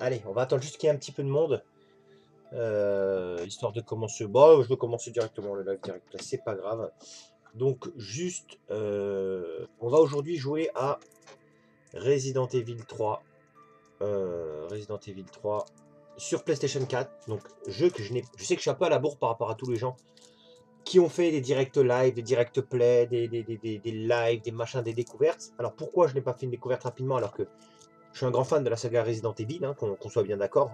Allez, on va attendre juste qu'il y ait un petit peu de monde. Euh, histoire de commencer. Bon, je veux commencer directement le live direct, c'est pas grave. Donc, juste, euh, on va aujourd'hui jouer à Resident Evil 3. Euh, Resident Evil 3 sur PlayStation 4. Donc, jeu que je n'ai. Je sais que je suis un peu à la bourre par rapport à tous les gens qui ont fait des directs live, des directs play, des, des, des, des, lives, des machins, des découvertes. Alors, pourquoi je n'ai pas fait une découverte rapidement alors que je suis un grand fan de la saga Resident Evil, hein, qu'on soit bien d'accord.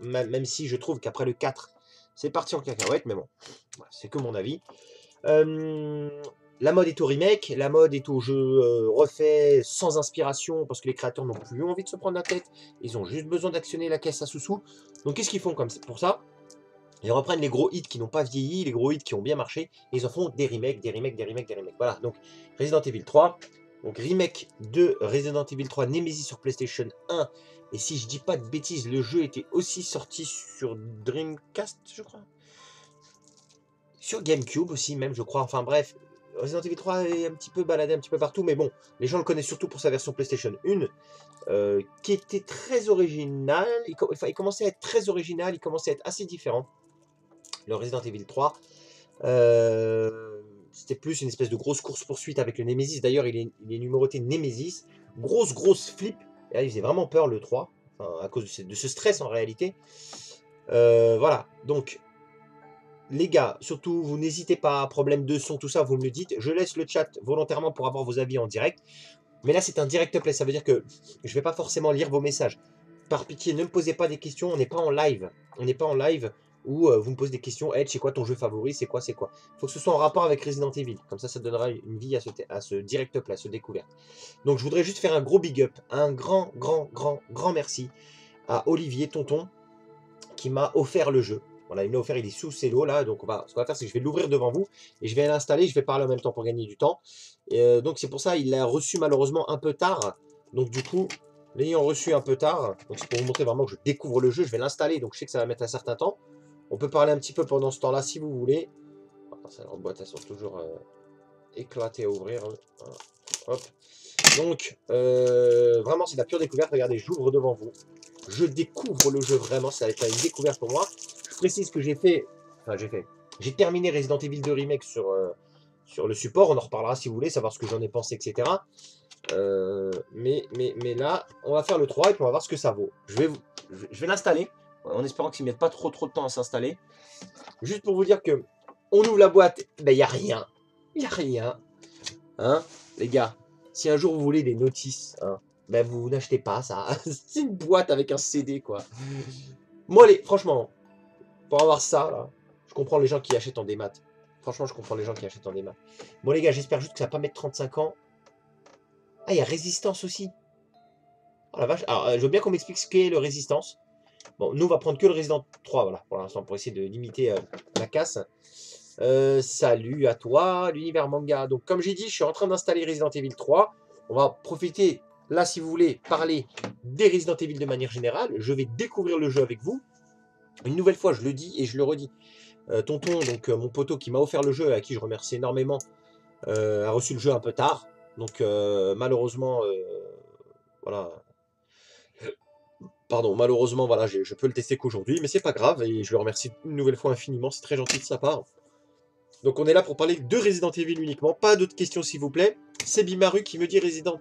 Même si je trouve qu'après le 4, c'est parti en cacahuète, mais bon, c'est que mon avis. Euh, la mode est au remake, la mode est au jeu euh, refait sans inspiration parce que les créateurs n'ont plus envie de se prendre la tête. Ils ont juste besoin d'actionner la caisse à sous-sous. Donc qu'est-ce qu'ils font comme pour ça? Ils reprennent les gros hits qui n'ont pas vieilli, les gros hits qui ont bien marché, et ils en font des remakes, des remakes, des remakes, des remakes. Voilà, donc Resident Evil 3, donc remake de Resident Evil 3 Nemesis sur PlayStation 1. Et si je dis pas de bêtises, le jeu était aussi sorti sur Dreamcast, je crois. Sur GameCube aussi même, je crois. Enfin bref, Resident Evil 3 est un petit peu baladé un petit peu partout, mais bon, les gens le connaissent surtout pour sa version PlayStation 1, euh, qui était très original. Il, il, commençait à être très original, il commençait à être assez différent. Le Resident Evil 3. Euh, c'était plus une espèce de grosse course-poursuite avec le Nemesis. D'ailleurs, il est, numéroté Nemesis. Grosse, grosse flip. Et là, il faisait vraiment peur le 3, à cause de ce, stress en réalité. Euh, voilà, donc, les gars, surtout, vous n'hésitez pas, problème de son, tout ça, vous me le dites. Je laisse le chat volontairement pour avoir vos avis en direct. Mais là, c'est un direct play, ça veut dire que je ne vais pas forcément lire vos messages. Par pitié, ne me posez pas des questions, on n'est pas en live. On n'est pas en live où euh, vous me posez des questions, Edge, c'est quoi ton jeu favori, c'est quoi, c'est quoi? Il faut que ce soit en rapport avec Resident Evil, comme ça, ça donnera une vie à ce, à ce direct play, à ce découverte. Donc je voudrais juste faire un gros big up, un grand, grand, grand, grand merci à Olivier Tonton, qui m'a offert le jeu. Voilà, il m'a offert, il est sous cello là, donc on va, ce qu'on va faire, c'est que je vais l'ouvrir devant vous, et je vais l'installer, je vais parler en même temps pour gagner du temps. Euh, donc c'est pour ça, il l'a reçu malheureusement un peu tard, donc du coup, l'ayant reçu un peu tard, donc c'est pour vous montrer vraiment que je découvre le jeu, je vais l'installer, donc je sais que ça va mettre un certain temps. On peut parler un petit peu pendant ce temps-là si vous voulez. Ça, en boîte, elles sont toujours euh, éclatées à ouvrir. Hein. Donc, euh, vraiment, c'est la pure découverte. Regardez, j'ouvre devant vous. Je découvre le jeu vraiment. Ça va être une découverte pour moi. Je précise que j'ai fait... Enfin, j'ai fait... J'ai terminé Resident Evil 2 Remake sur, euh, sur le support. On en reparlera si vous voulez, savoir ce que j'en ai pensé, etc. mais, mais, mais là, on va faire le 3 et puis on va voir ce que ça vaut. Je vais, je vais l'installer en espérant qu'il ne mette pas trop trop de temps à s'installer. Juste pour vous dire que on ouvre la boîte, ben il n'y a rien. Il a rien. Hein, les gars, si un jour vous voulez des notices, hein, ben vous n'achetez pas ça. C'est une boîte avec un CD, quoi. Moi, les, franchement, pour avoir ça, là, je comprends les gens qui achètent en démat. Franchement, je comprends les gens qui achètent en démat. Bon, les gars, j'espère juste que ça va pas mettre 35 ans. Ah, il y a résistance aussi. Oh la vache. Alors, euh, je veux bien qu'on m'explique ce qu'est le résistance. Bon, nous, on va prendre que le Resident 3, voilà, pour l'instant, pour essayer de limiter euh, la casse. Euh, salut à toi, l'univers manga. Donc, comme j'ai dit, je suis en train d'installer Resident Evil 3. On va profiter, là, si vous voulez, parler des Resident Evil de manière générale. Je vais découvrir le jeu avec vous. Une nouvelle fois, je le dis et je le redis. Euh, tonton, donc mon poteau qui m'a offert le jeu, à qui je remercie énormément, a reçu le jeu un peu tard. Donc, malheureusement, voilà, Pardon, malheureusement, voilà, je peux le tester qu'aujourd'hui, mais c'est pas grave, et je le remercie une nouvelle fois infiniment, c'est très gentil de sa part. Donc on est là pour parler de Resident Evil uniquement, pas d'autres questions s'il vous plaît. C'est Bimaru qui me dit Resident...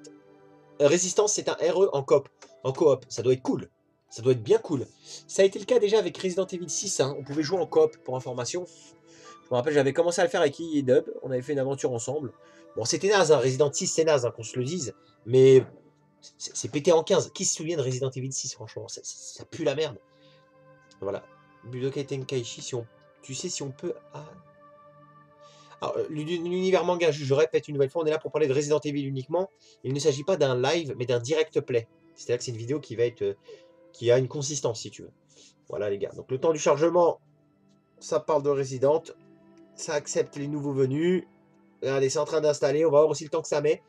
Euh, Résistance, c'est un RE en coop. En coop, ça doit être cool. Ça doit être bien cool. Ça a été le cas déjà avec Resident Evil 6, hein. on pouvait jouer en coop pour information. Je me rappelle, j'avais commencé à le faire avec I et Dub, on avait fait une aventure ensemble. Bon, c'était naze, hein. Resident 6 c'est naze, hein, qu'on se le dise, mais c'est pété en 15. Qui se souvient de Resident Evil 6, franchement? Ça, pue la merde. Voilà. Budokai Tenkaichi, si on, tu sais si on peut... Ah. L'univers manga, je, répète une nouvelle fois, on est là pour parler de Resident Evil uniquement. Il ne s'agit pas d'un live, mais d'un direct play. C'est-à-dire que c'est une vidéo qui va être... Euh, qui a une consistance, si tu veux. Voilà, les gars. Donc, le temps du chargement, ça parle de Resident. Ça accepte les nouveaux venus. Regardez, c'est en train d'installer. On va voir aussi le temps que ça met.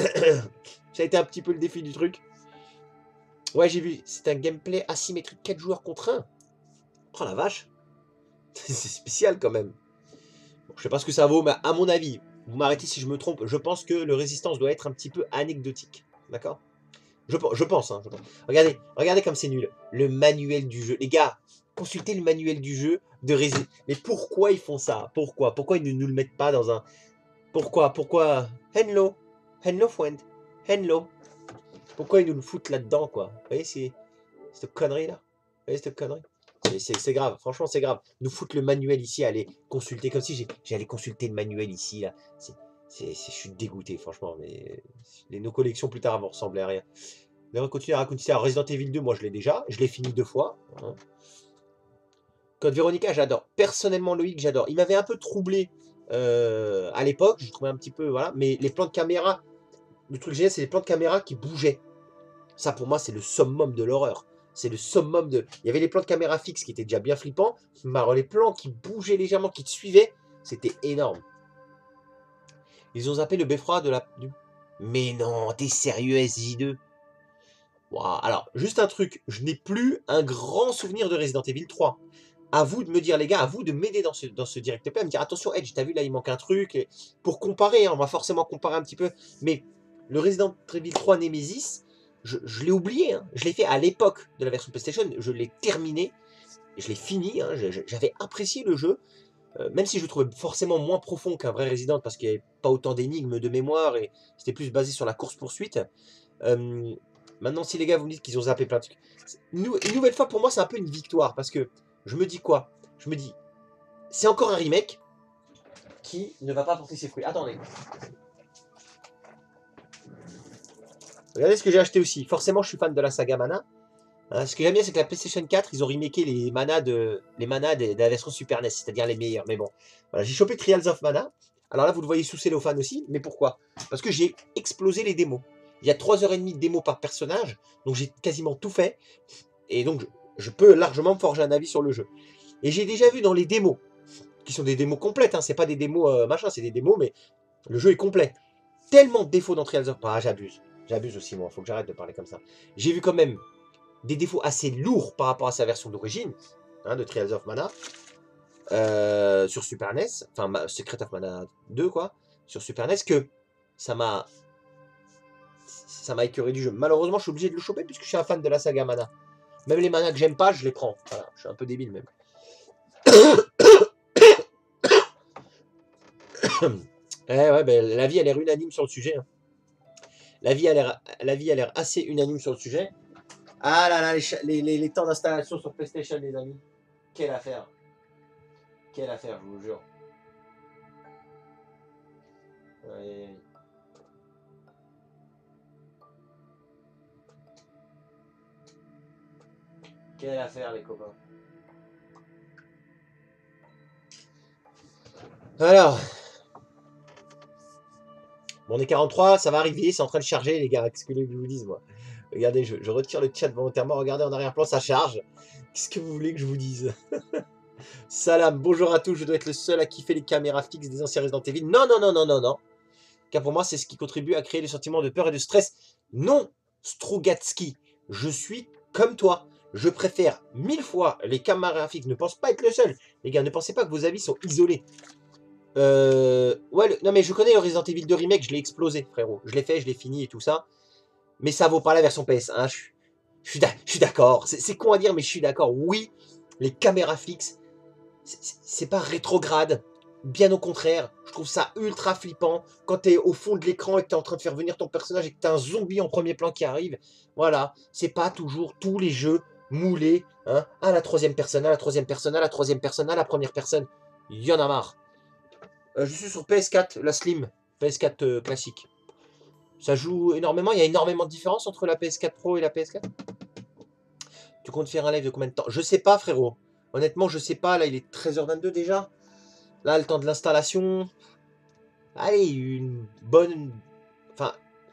Ça a été un petit peu le défi du truc. Ouais, j'ai vu. C'est un gameplay asymétrique 4 joueurs contre 1. Oh la vache. C'est spécial quand même. je sais pas ce que ça vaut, mais à mon avis, vous m'arrêtez si je me trompe, je pense que le résistance doit être un petit peu anecdotique. D'accord? Je, pense, hein, je pense. Regardez, regardez comme c'est nul. Le manuel du jeu. Les gars, consultez le manuel du jeu de Resident Mais pourquoi ils font ça? Pourquoi? Pourquoi ils ne nous le mettent pas dans un... Pourquoi? Pourquoi? Hello Hello, friend Hello Pourquoi ils nous le foutent là-dedans, quoi? Vous voyez, c'est... Cette connerie-là Vous voyez, cette connerie? C'est grave, franchement c'est grave. Nous foutre le manuel ici, aller consulter, comme si j'allais consulter le manuel ici, là. je suis dégoûté, franchement, mais les, nos collections plus tard vont ressembler à rien. On va continuer à raconter ça. Resident Evil 2, moi je l'ai déjà, je l'ai fini deux fois. Hein. Code Veronica, j'adore. Personnellement, Loïc, j'adore. Il m'avait un peu troublé euh, à l'époque, je trouvais un petit peu, voilà, mais les plans de caméra, le truc génial, c'est les plans de caméra qui bougeaient. Ça, pour moi, c'est le summum de l'horreur. C'est le summum de. Il y avait les plans de caméra fixes qui étaient déjà bien flippants, mais les plans qui bougeaient légèrement, qui te suivaient, c'était énorme. Ils ont zappé le beffroi de la. Mais non, t'es sérieux, SJ2 Alors, juste un truc, je n'ai plus un grand souvenir de Resident Evil 3. À vous de me dire, les gars, à vous de m'aider dans ce, dans ce direct à me dire attention, Edge, t'as vu là, il manque un truc. Pour comparer, hein, on va forcément comparer un petit peu. Mais le Resident Evil 3 Nemesis, je, l'ai oublié, hein. je l'ai fait à l'époque de la version PlayStation, je l'ai terminé, je l'ai fini, hein. j'avais apprécié le jeu, euh, même si je le trouvais forcément moins profond qu'un vrai Resident, parce qu'il n'y avait pas autant d'énigmes de mémoire, et c'était plus basé sur la course-poursuite. Euh, maintenant, si les gars vous me dites qu'ils ont zappé plein de trucs, une, nouvelle fois, pour moi, c'est un peu une victoire, parce que je me dis quoi? Je me dis, c'est encore un remake qui ne va pas porter ses fruits. Attendez, Regardez ce que j'ai acheté aussi. Forcément, je suis fan de la saga Mana. Hein, ce que j'aime bien, c'est que la PlayStation 4, ils ont remaké les manas de, les manas de, Super NES, c'est-à-dire les meilleurs. Mais bon, voilà, j'ai chopé Trials of Mana. Alors là, vous le voyez sous cellophane aussi. Mais pourquoi? Parce que j'ai explosé les démos. Il y a 3h30 de démos par personnage, donc j'ai quasiment tout fait. Et donc, je, peux largement me forger un avis sur le jeu. Et j'ai déjà vu dans les démos, qui sont des démos complètes, hein, c'est pas des démos euh, machin, c'est des démos, mais le jeu est complet. Tellement de défauts dans Trials of Mana, ah, j'abuse. J'abuse aussi, moi. Faut que j'arrête de parler comme ça. J'ai vu quand même des défauts assez lourds par rapport à sa version d'origine, hein, de Trials of Mana, euh, sur Super NES, enfin Secret of Mana 2, quoi, sur Super NES, que ça m'a ça m'a écœuré du jeu. Malheureusement, je suis obligé de le choper puisque je suis un fan de la saga Mana. Même les Mana que j'aime pas, je les prends. Voilà, je suis un peu débile même. eh ouais, ben, la vie, elle est unanime sur le sujet. Hein. La vie a l'air assez unanime sur le sujet. Ah là là, les, temps d'installation sur PlayStation, les amis. Quelle affaire. Quelle affaire, je vous jure. Quelle affaire, les copains. Alors, on est 43, ça va arriver, c'est en train de charger, les gars. Qu'est-ce que je vous dise, moi? Regardez, je, retire le chat volontairement. Regardez en arrière-plan, ça charge. Qu'est-ce que vous voulez que je vous dise? Salam, bonjour à tous. Je dois être le seul à kiffer les caméras fixes des anciens Resident Evil. Non, non, non, non, non, non. Car pour moi, c'est ce qui contribue à créer le sentiment de peur et de stress. Non, Strugatsky, je suis comme toi. Je préfère mille fois les caméras fixes. Ne pense pas être le seul. Les gars, ne pensez pas que vos avis sont isolés. Euh, ouais, non mais je connais le Resident Evil 2 Remake, je l'ai explosé, frérot. Je l'ai fait, je l'ai fini et tout ça. Mais ça vaut pas la version PS1. Je, je suis d'accord. C'est con à dire, mais je suis d'accord. Oui, les caméras fixes, c'est pas rétrograde. Bien au contraire, je trouve ça ultra flippant quand t'es au fond de l'écran et que t'es en train de faire venir ton personnage et que t'as un zombie en premier plan qui arrive. Voilà, c'est pas toujours tous les jeux moulés hein, à la troisième personne, à la troisième personne, à la troisième personne, à la première personne. Il y en a marre. Euh, je suis sur PS4, la Slim, PS4 euh, classique. Ça joue énormément, il y a énormément de différence entre la PS4 Pro et la PS4 Tu comptes faire un live de combien de temps? Je sais pas frérot. Honnêtement, je sais pas, là il est 13h22 déjà. Là, le temps de l'installation. Allez, une bonne... Enfin,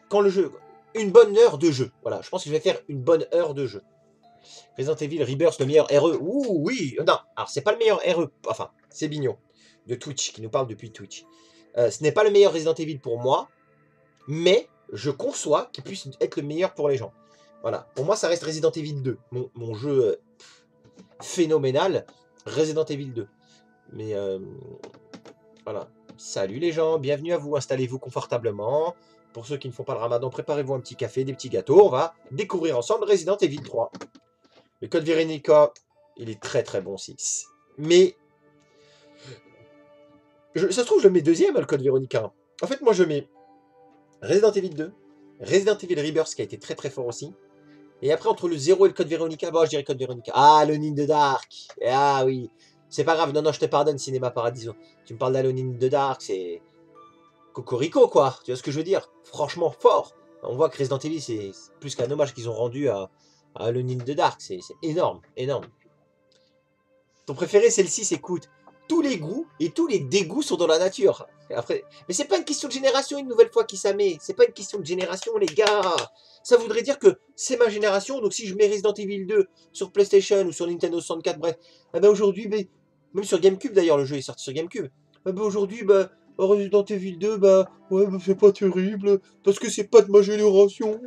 quand le jeu... Une bonne heure de jeu. Voilà, je pense que je vais faire une bonne heure de jeu. Resident Evil Rebirth, le meilleur RE. Ouh, oui Non, alors c'est pas le meilleur RE. Enfin, c'est Bignon de Twitch, qui nous parle depuis Twitch. Euh, ce n'est pas le meilleur Resident Evil pour moi, mais je conçois qu'il puisse être le meilleur pour les gens. Voilà, pour moi ça reste Resident Evil 2, mon, jeu euh, phénoménal, Resident Evil 2. Mais euh, voilà, salut les gens, bienvenue à vous, installez-vous confortablement, pour ceux qui ne font pas le ramadan, préparez-vous un petit café, des petits gâteaux. On va découvrir ensemble Resident Evil 3. Le code Veronica, il est très très bon aussi. Mais. Ça se trouve, je le mets deuxième, le code Veronica. En fait, moi, je mets Resident Evil 2, Resident Evil Rebirth, qui a été très très fort aussi. Et après, entre le 0 et le code Veronica, bon, je dirais code Veronica. Ah, le in the Dark. Ah oui. C'est pas grave, non, non, je te pardonne, Cinéma Paradiso. Tu me parles d'Alone in the Dark, c'est. Cocorico, quoi. Tu vois ce que je veux dire? Franchement, fort. On voit que Resident Evil, c'est plus qu'un hommage qu'ils ont rendu à, à Alone in the Dark. C'est énorme, énorme. Ton préféré, c'est le 6, écoute. Tous les goûts et tous les dégoûts sont dans la nature. Après, mais c'est pas une question de génération, une nouvelle fois qui s'amène. C'est pas une question de génération, les gars. Ça voudrait dire que c'est ma génération, donc si je mets Resident Evil 2 sur PlayStation ou sur Nintendo 64, bref, ben aujourd'hui, ben, même sur GameCube d'ailleurs, le jeu est sorti sur GameCube. Ben aujourd'hui, ben, Resident Evil 2, bah ouais, bah, c'est pas terrible, parce que c'est pas de ma génération.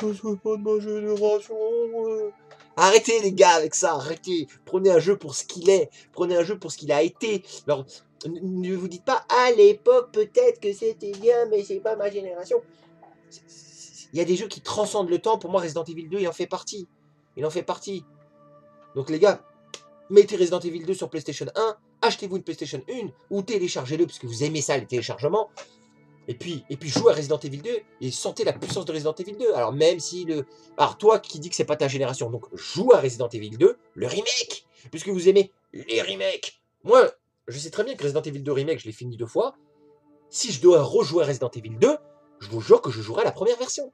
C'est pas de ma génération. Arrêtez les gars avec ça, arrêtez. Prenez un jeu pour ce qu'il est, prenez un jeu pour ce qu'il a été. Alors, ne vous dites pas à l'époque peut-être que c'était bien, mais c'est pas ma génération. Il y a des jeux qui transcendent le temps. Pour moi, Resident Evil 2, il en fait partie. Il en fait partie. Donc les gars, mettez Resident Evil 2 sur PlayStation 1, achetez-vous une PlayStation 1 ou téléchargez-le parce que vous aimez ça, les téléchargements. Et puis, et puis à Resident Evil 2 et sentez la puissance de Resident Evil 2. Alors même si le... Alors toi qui dis que c'est pas ta génération, donc joue à Resident Evil 2, le remake, puisque vous aimez les remakes. Moi, je sais très bien que Resident Evil 2 remake, je l'ai fini deux fois. Si je dois rejouer à Resident Evil 2, je vous jure que je jouerai à la première version.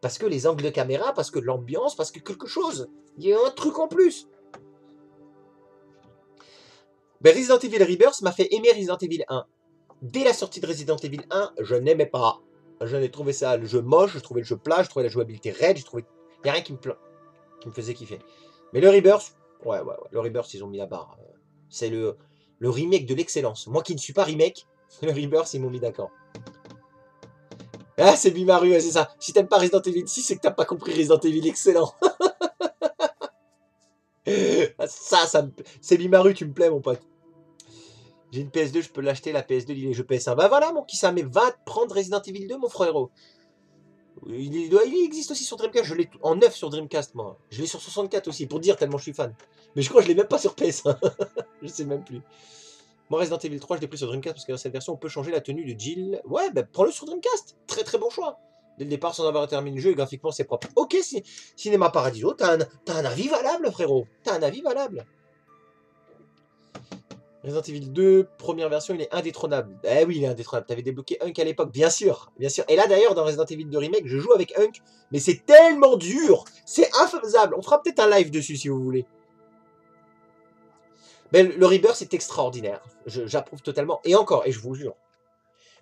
Parce que les angles de caméra, parce que l'ambiance, parce que quelque chose. Il y a un truc en plus. Ben, Resident Evil Rebirth m'a fait aimer Resident Evil 1. Dès la sortie de Resident Evil 1, je n'aimais pas. Je n'ai trouvé ça le jeu moche, je trouvais le jeu plat, je trouvais la jouabilité raide, je trouvais. Il n'y a rien qui me, me faisait kiffer. Mais le Rebirth, ouais, ouais. Le Rebirth, ils ont mis la barre. C'est le, le remake de l'excellence. Moi qui ne suis pas remake, le Rebirth, ils m'ont mis d'accord. Ah, c'est Bimaru, c'est ça. Si t'aimes pas Resident Evil 6, c'est que t'as pas compris Resident Evil excellent. ça, ça c'est Bimaru, tu me plais, mon pote. J'ai une PS2, je peux l'acheter, la PS2, il est jeu PS1. Bah voilà, mon Kissa, mais va prendre Resident Evil 2, mon frérot. Il, il existe aussi sur Dreamcast, je l'ai en 9 sur Dreamcast, moi. Je l'ai sur 64 aussi, pour dire tellement je suis fan. Mais je crois que je l'ai même pas sur PS1. je sais même plus. Moi, Resident Evil 3, je l'ai pris sur Dreamcast parce que dans cette version, on peut changer la tenue de Jill. Ouais, bah prends-le sur Dreamcast. Très très bon choix. Dès le départ, sans avoir terminé le jeu, graphiquement, c'est propre. Ok, Cinéma Paradiso, t'as un, un avis valable, frérot. T'as un avis valable. Resident Evil 2, première version, il est indétrônable. Eh oui, il est indétrônable. T'avais débloqué Hunk à l'époque, bien sûr, bien sûr. Et là, d'ailleurs, dans Resident Evil 2 Remake, je joue avec Hunk, mais c'est tellement dur, c'est infaisable. On fera peut-être un live dessus si vous voulez. Mais le Rebirth est extraordinaire. J'approuve totalement. Et encore, et je vous jure,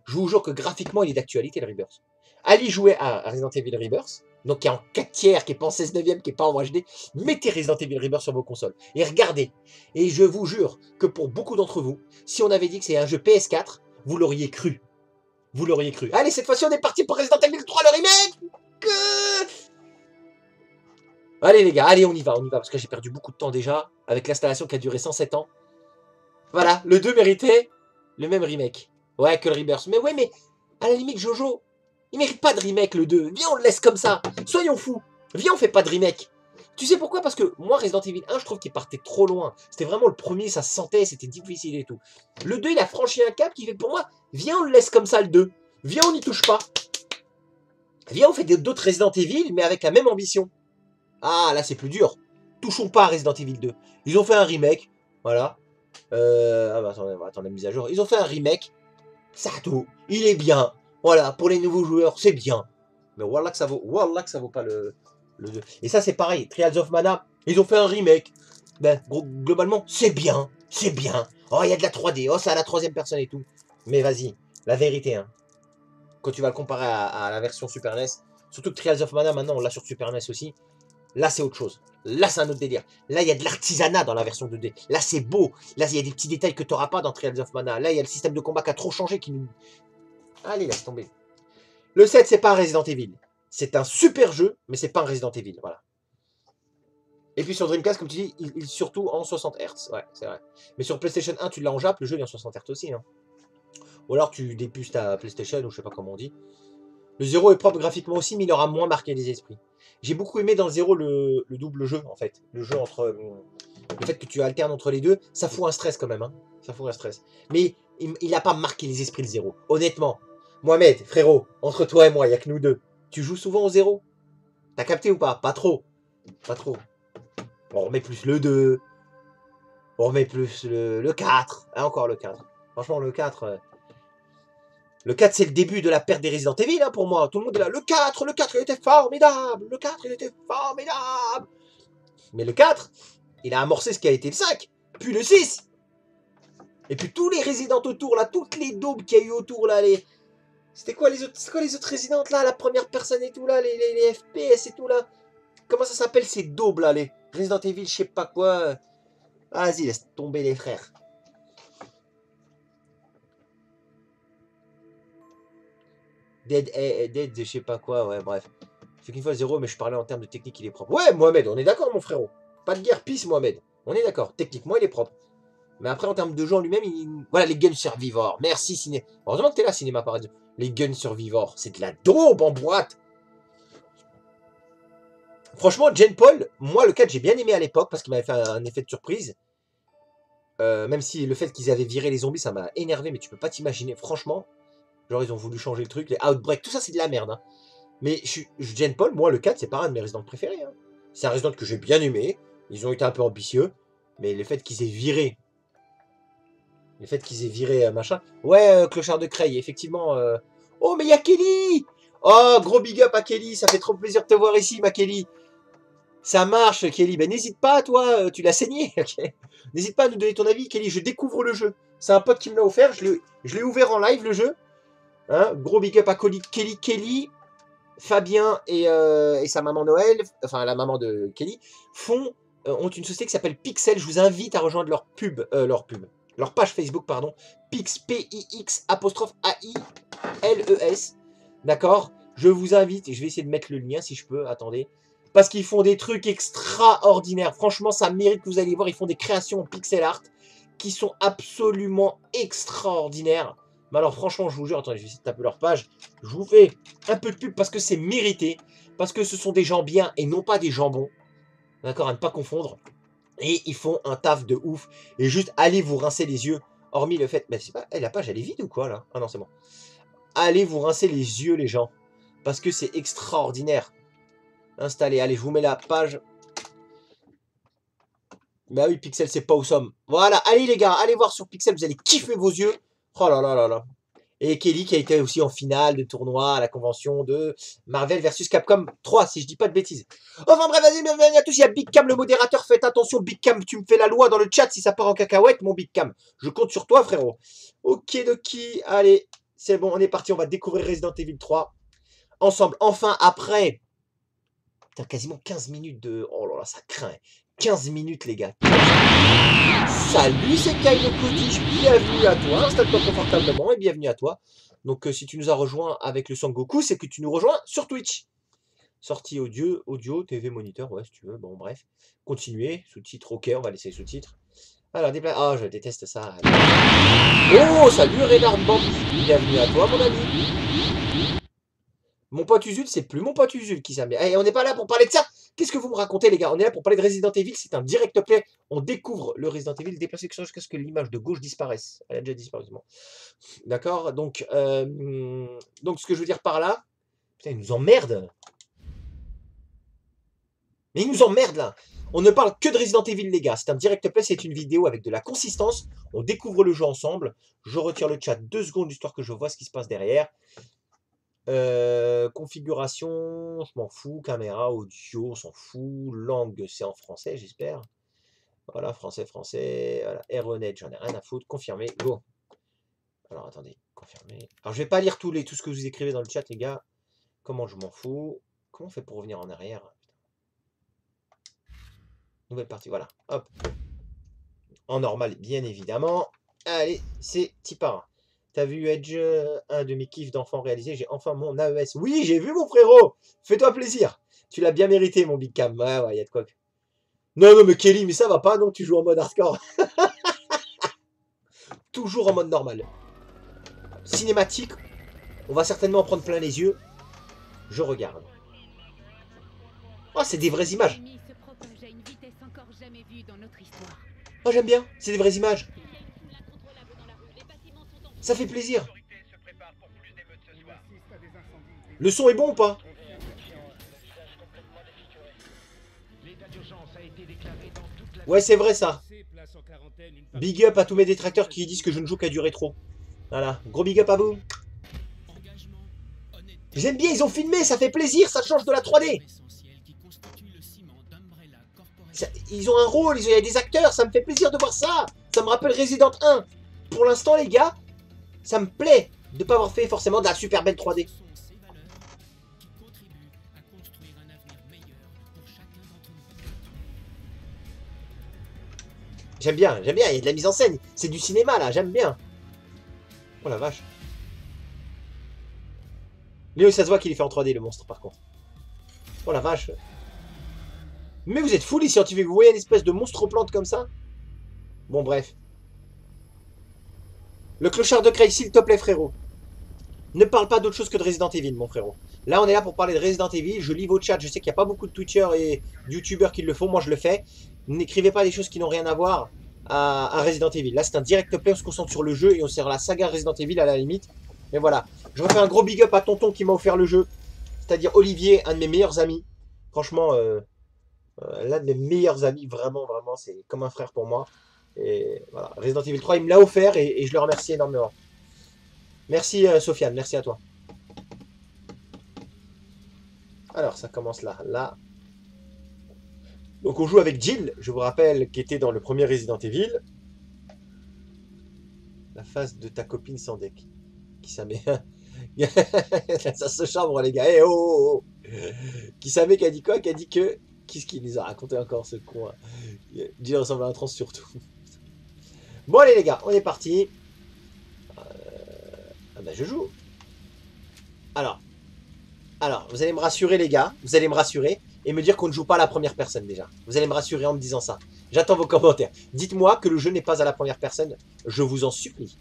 je vous jure que graphiquement, il est d'actualité, le Rebirth. Allez jouer à Resident Evil Rebirth, donc qui est en 4 tiers, qui est pas en 16 neuvième, qui est pas en HD, mettez Resident Evil Rebirth sur vos consoles et regardez. Et je vous jure que pour beaucoup d'entre vous, si on avait dit que c'est un jeu PS4, vous l'auriez cru. Vous l'auriez cru. Allez, cette fois-ci, on est parti pour Resident Evil 3, le remake Allez les gars, allez, on y va, on y va, parce que j'ai perdu beaucoup de temps déjà, avec l'installation qui a duré 107 ans. Voilà, le 2 méritait le même remake. Ouais, que le Rebirth. Mais ouais, mais à la limite, Jojo, il mérite pas de remake le 2. Viens, on le laisse comme ça. Soyons fous. Viens, on fait pas de remake. Tu sais pourquoi? Parce que moi, Resident Evil 1, je trouve qu'il partait trop loin. C'était vraiment le premier, ça se sentait, c'était difficile et tout. Le 2, il a franchi un cap qui fait pour moi, viens, on le laisse comme ça le 2. Viens, on n'y touche pas. Viens, on fait d'autres Resident Evil, mais avec la même ambition. Ah, là, c'est plus dur. Touchons pas à Resident Evil 2. Ils ont fait un remake. Voilà. Euh, ah bah attendez, attendez, mise à jour. Ils ont fait un remake. Ça tout. Il est bien. Voilà, pour les nouveaux joueurs, c'est bien. Mais voilà que ça vaut, ça vaut pas le, le 2. Et ça, c'est pareil. Trials of Mana, ils ont fait un remake. Ben, globalement, c'est bien. C'est bien. Oh, il y a de la 3D. Oh, c'est à la troisième personne et tout. Mais vas-y, la vérité, hein. Quand tu vas le comparer à, la version Super NES, surtout que Trials of Mana, maintenant, on l'a sur Super NES aussi. Là, c'est autre chose. Là, c'est un autre délire. Là, il y a de l'artisanat dans la version 2D. Là, c'est beau. Là, il y a des petits détails que tu n'auras pas dans Trials of Mana. Là, il y a le système de combat qui a trop changé, qui nous, Allez, laisse tomber. Le 7, c'est pas un Resident Evil. C'est un super jeu, mais c'est pas un Resident Evil. Voilà. Et puis sur Dreamcast, comme tu dis, il, est surtout en 60 Hz. Ouais, c'est vrai. Mais sur PlayStation 1, tu l'as en Jap, le jeu est en 60 Hz aussi. Hein. Ou alors tu dépuces ta PlayStation, ou je sais pas comment on dit. Le 0 est propre graphiquement aussi, mais il aura moins marqué les esprits. J'ai beaucoup aimé dans le 0 le, double jeu, en fait. Le jeu entre... Euh, le fait que tu alternes entre les deux, ça fout un stress quand même. Hein. Ça fout un stress. Mais il n'a pas marqué les esprits le 0. Honnêtement. Mohamed, frérot, entre toi et moi, il a que nous deux. Tu joues souvent au 0 T'as capté ou pas? Pas trop. Pas trop. On remet plus le 2. On remet plus le, 4. Ah, encore le 4. Franchement, le 4... Euh, le 4, c'est le début de la perte des Resident Evil, hein, pour moi. Tout le monde est là. Le 4, le 4, il était formidable. Le 4, il était formidable. Mais le 4, il a amorcé ce qui a été le 5. Puis le 6. Et puis tous les résidents autour, là, toutes les daubes qu'il y a eu autour, là, les... C'était quoi les autres, quoi les autres résidentes, là, la première personne et tout, là, les, les, FPS et tout, là? Comment ça s'appelle ces daubes, là, les Resident Evil, je sais pas quoi? Vas-y, laisse tomber les frères. Dead, eh, eh, dead, je sais pas quoi, ouais, bref. Fait qu'une fois zéro, mais je parlais en termes de technique, il est propre. Ouais, Mohamed, on est d'accord, mon frérot. Pas de guerre, pisse, Mohamed. On est d'accord. Techniquement, il est propre. Mais après, en termes de jeu en lui-même, il... voilà, les guns survivors. Merci, ciné. Heureusement que t'es là, Cinéma Paradis. Les guns survivors. C'est de la daube en boîte. Franchement, Jen Paul, moi, le 4, j'ai bien aimé à l'époque parce qu'il m'avait fait un, effet de surprise. Euh, même si le fait qu'ils avaient viré les zombies, ça m'a énervé, mais tu peux pas t'imaginer. Franchement, genre, ils ont voulu changer le truc. Les Outbreak, tout ça, c'est de la merde. Hein. Mais je, Paul, moi, le 4, c'est pas un de mes résidents préférés. Hein. C'est un résident que j'ai bien aimé. Ils ont été un peu ambitieux. Mais le fait qu'ils aient viré le fait qu'ils aient viré euh, machin. Ouais, euh, clochard de Cray, effectivement. Euh. Oh, mais il y a Kelly Oh, gros big up à Kelly, ça fait trop plaisir de te voir ici, ma Kelly. Ça marche, Kelly. Ben, n'hésite pas, toi, tu l'as saigné. N'hésite pas à nous donner ton avis, Kelly. Je découvre le jeu. C'est un pote qui me l'a offert. Je l'ai ouvert en live, le jeu. Hein gros big up à Kelly. Kelly, Fabien et, et, sa maman Noël, enfin la maman de Kelly, font, ont une société qui s'appelle Pixel. Je vous invite à rejoindre leur pub, leur pub, leur page Facebook, pardon, Pix, P-I-X, apostrophe A-I-L-E-S, d'accord? Je vous invite, et je vais essayer de mettre le lien si je peux, attendez, parce qu'ils font des trucs extraordinaires, franchement, ça mérite que vous allez voir, ils font des créations pixel art qui sont absolument extraordinaires. Mais alors franchement, je vous jure, attendez, je vais essayer de taper leur page, je vous fais un peu de pub parce que c'est mérité, parce que ce sont des gens bien et non pas des jambons, d'accord, à ne pas confondre. Et ils font un taf de ouf. Et juste, allez vous rincer les yeux. Hormis le fait... Mais c'est pas... Eh, la page, elle est vide ou quoi, là? Ah non, c'est bon. Allez vous rincer les yeux, les gens. Parce que c'est extraordinaire. Installez. Allez, je vous mets la page. Bah oui, Pixel, c'est pas où sommes. Voilà, allez les gars, allez voir sur Pixel, vous allez kiffer vos yeux. Oh là là là là. Et Kelly qui a été aussi en finale de tournoi à la convention de Marvel versus Capcom 3, si je dis pas de bêtises. Enfin bref, vas-y, bienvenue à tous. Il y a Big Cam, le modérateur. Faites attention, Big Cam, tu me fais la loi dans le chat si ça part en cacahuète, mon Big Cam. Je compte sur toi, frérot. Ok, Doki. Allez, c'est bon, on est parti. On va découvrir Resident Evil 3 ensemble. Enfin, après. Putain, quasiment 15 minutes de. Oh là là, ça craint. 15 minutes, les gars. Salut, c'est Kyle Cottage, bienvenue à toi, installe-toi confortablement et bienvenue à toi. Donc, euh, si tu nous as rejoint avec le Sangoku, c'est que tu nous rejoins sur Twitch. Sortie audio, audio, TV, moniteur, ouais, si tu veux, bon, bref. Continuez, sous-titres, ok, on va laisser sous-titres. Alors, déplace. Ah, je déteste ça. Oh, salut Renard Bambi, bienvenue à toi, mon ami. Mon pote Usul, c'est plus mon pote Usul qui s'amène. Et eh, on n'est pas là pour parler de ça. Qu'est-ce que vous me racontez, les gars? On est là pour parler de Resident Evil. C'est un direct play. On découvre le Resident Evil. Déplacer chose jusqu'à ce que l'image de gauche disparaisse. Elle a déjà disparu. D'accord donc, euh, donc, ce que je veux dire par là. Putain, il nous emmerde. Mais il nous emmerde là. On ne parle que de Resident Evil, les gars. C'est un direct play, c'est une vidéo avec de la consistance. On découvre le jeu ensemble. Je retire le chat deux secondes, histoire que je vois ce qui se passe derrière. Euh, configuration, je m'en fous. Caméra, audio, on s'en fout. Langue, c'est en français, j'espère. Voilà, français, français. Voilà, Aeronet, j'en ai rien à foutre. Confirmé, go. Alors, attendez, confirmé. Alors, je vais pas lire tous les, tout ce que vous écrivez dans le chat, les gars. Comment je m'en fous? Comment on fait pour revenir en arrière? Nouvelle partie, voilà. Hop. En normal, bien évidemment. Allez, c'est Tipara. T'as vu Edge, euh, un de mes kiffs d'enfant réalisé, j'ai enfin mon AES. Oui, j'ai vu mon frérot Fais-toi plaisir Tu l'as bien mérité, mon Big Cam. Ouais, ouais, y a de quoi. Non, non, mais Kelly, mais ça va pas, non Tu joues en mode hardcore. Toujours en mode normal. cinématique. On va certainement en prendre plein les yeux. Je regarde. Oh, c'est des vraies images. Oh, j'aime bien. C'est des vraies images. Ça fait plaisir. Le son est bon ou pas? Ouais, c'est vrai ça. Big up à tous mes détracteurs qui disent que je ne joue qu'à du rétro. Voilà, gros big up à vous. J'aime bien, ils ont filmé, ça fait plaisir, ça change de la 3D. ils ont un rôle, il y a des acteurs, ça me fait plaisir de voir ça. Ça me rappelle Resident 1. Pour l'instant, les gars, ça me plaît de pas avoir fait forcément de la super belle 3D. J'aime bien, j'aime bien, il y a de la mise en scène. C'est du cinéma là, j'aime bien. Oh la vache. Léo, ça se voit qu'il est fait en 3D le monstre par contre. Oh la vache. Mais vous êtes fous les scientifiques, vous voyez une espèce de monstre plante comme ça? Bon bref. Le clochard de Craig, s'il te plaît frérot. Ne parle pas d'autre chose que de Resident Evil, mon frérot. Là, on est là pour parler de Resident Evil. Je lis vos chats. Je sais qu'il n'y a pas beaucoup de Twitchers et YouTubers qui le font. Moi, je le fais. N'écrivez pas des choses qui n'ont rien à voir à, Resident Evil. Là, c'est un direct play. On se concentre sur le jeu et on sert la saga Resident Evil à la limite. Mais voilà. Je refais un gros big up à Tonton qui m'a offert le jeu. C'est-à-dire Olivier, un de mes meilleurs amis. Franchement, euh, euh, l'un de mes meilleurs amis. Vraiment, vraiment, c'est comme un frère pour moi. Et voilà. Resident Evil 3, il me l'a offert et je le remercie énormément. Merci euh, Sofiane, merci à toi. Alors, ça commence là. Là. Donc, on joue avec Jill, je vous rappelle, qui était dans le premier Resident Evil. La face de ta copine sans deck. Qui ça ça se chambre, les gars. Eh, oh, oh, oh. Qui savait dit quoi? Qui a dit que. Qu'est-ce qu'il nous a raconté encore, ce con Jill ressemble à un trans surtout. Bon, allez, les gars, on est parti. Ah bah je joue. Alors. Alors, vous allez me rassurer les gars. Vous allez me rassurer. Et me dire qu'on ne joue pas à la première personne déjà. Vous allez me rassurer en me disant ça. J'attends vos commentaires. Dites-moi que le jeu n'est pas à la première personne. Je vous en supplie.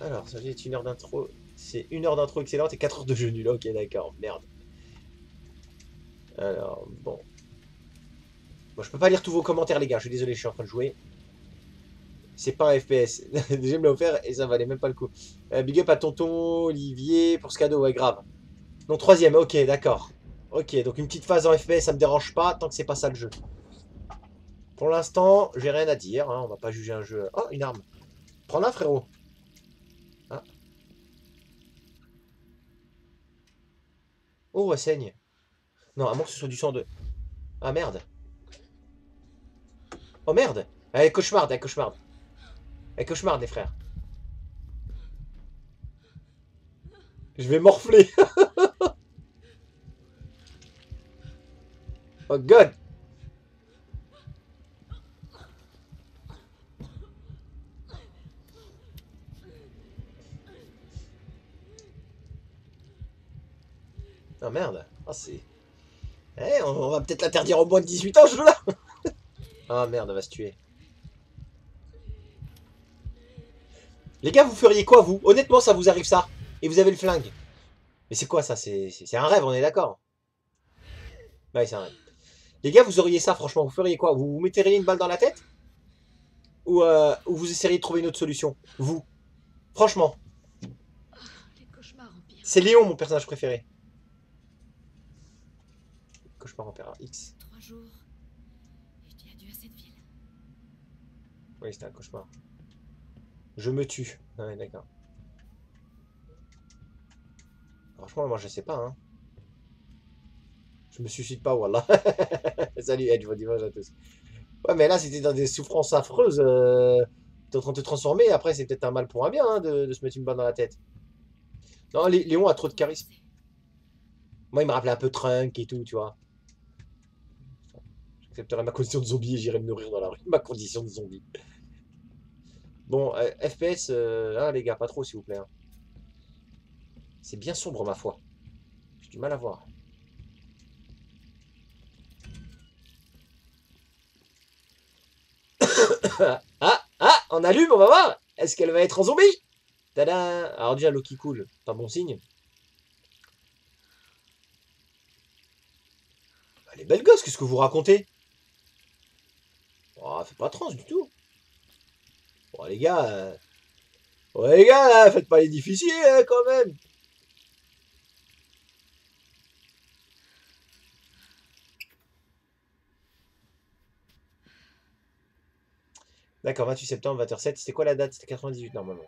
Alors, ça fait une heure d'intro. C'est une heure d'intro excellente et 4 heures de jeu nul. Ok, d'accord. Merde. Alors, bon. Bon, je peux pas lire tous vos commentaires, les gars. Je suis désolé, je suis en train de jouer. C'est pas un FPS. Déjà, me l'a offert et ça valait même pas le coup. Euh, big up à tonton Olivier pour ce cadeau, ouais, grave. Donc, troisième, ok, d'accord. Ok, donc une petite phase en FPS, ça me dérange pas tant que c'est pas ça le jeu. Pour l'instant, j'ai rien à dire. Hein, on va pas juger un jeu. Oh, une arme. Prends-la, frérot. Ah. Oh, elle saigne. Non, à moins que ce soit du sang de... Ah, merde. Oh, merde. Elle est cauchemarde, elle est cauchemarde. Elle cauchemar des frères. Je vais morfler. oh god. Oh merde. Ah c'est... Eh, on va peut-être l'interdire au moins de 18 ans, je là. Ah merde, elle va se tuer. Les gars, vous feriez quoi, vous? Honnêtement, ça vous arrive ça? Et vous avez le flingue. Mais c'est quoi ça? C'est un rêve, on est d'accord? Ouais, c'est un rêve. Les gars, vous auriez ça, franchement, vous feriez quoi? Vous vous une balle dans la tête? Euh, ou, vous essayeriez de trouver une autre solution? Vous Franchement. C'est Léon, mon personnage préféré. Cauchemar en X. Trois jours. à cette ville. Oui, c'était un cauchemar. Je me tue. Ah ouais, d'accord. Franchement, moi, je sais pas, hein. Je me suicide pas, voilà. Salut, Edge, bon dimanche à tous. Ouais, mais là, c'était dans des souffrances affreuses. Euh... T'es en train de te transformer, après, c'est peut-être un mal pour un bien, hein, de, se mettre une balle dans la tête. Non, Léon a trop de charisme. Moi, il me rappelait un peu Trunk et tout, tu vois. J'accepterai ma condition de zombie et j'irai me nourrir dans la rue. Ma condition de zombie. Bon, euh, FPS, euh, hein, les gars, pas trop, s'il vous plaît. Hein. C'est bien sombre, ma foi. J'ai du mal à voir. ah, ah, on allume, on va voir Est-ce qu'elle va être en zombie? Tada Alors déjà, l'eau qui coule, pas bon signe. Elle est belle gosse, qu'est-ce que vous racontez? Oh, fait pas trans du tout. Bon, les gars... euh, les gars, faites pas les difficiles, hein, quand même D'accord, 28 septembre, 20h07. C'était quoi la date? C'était 98 normalement.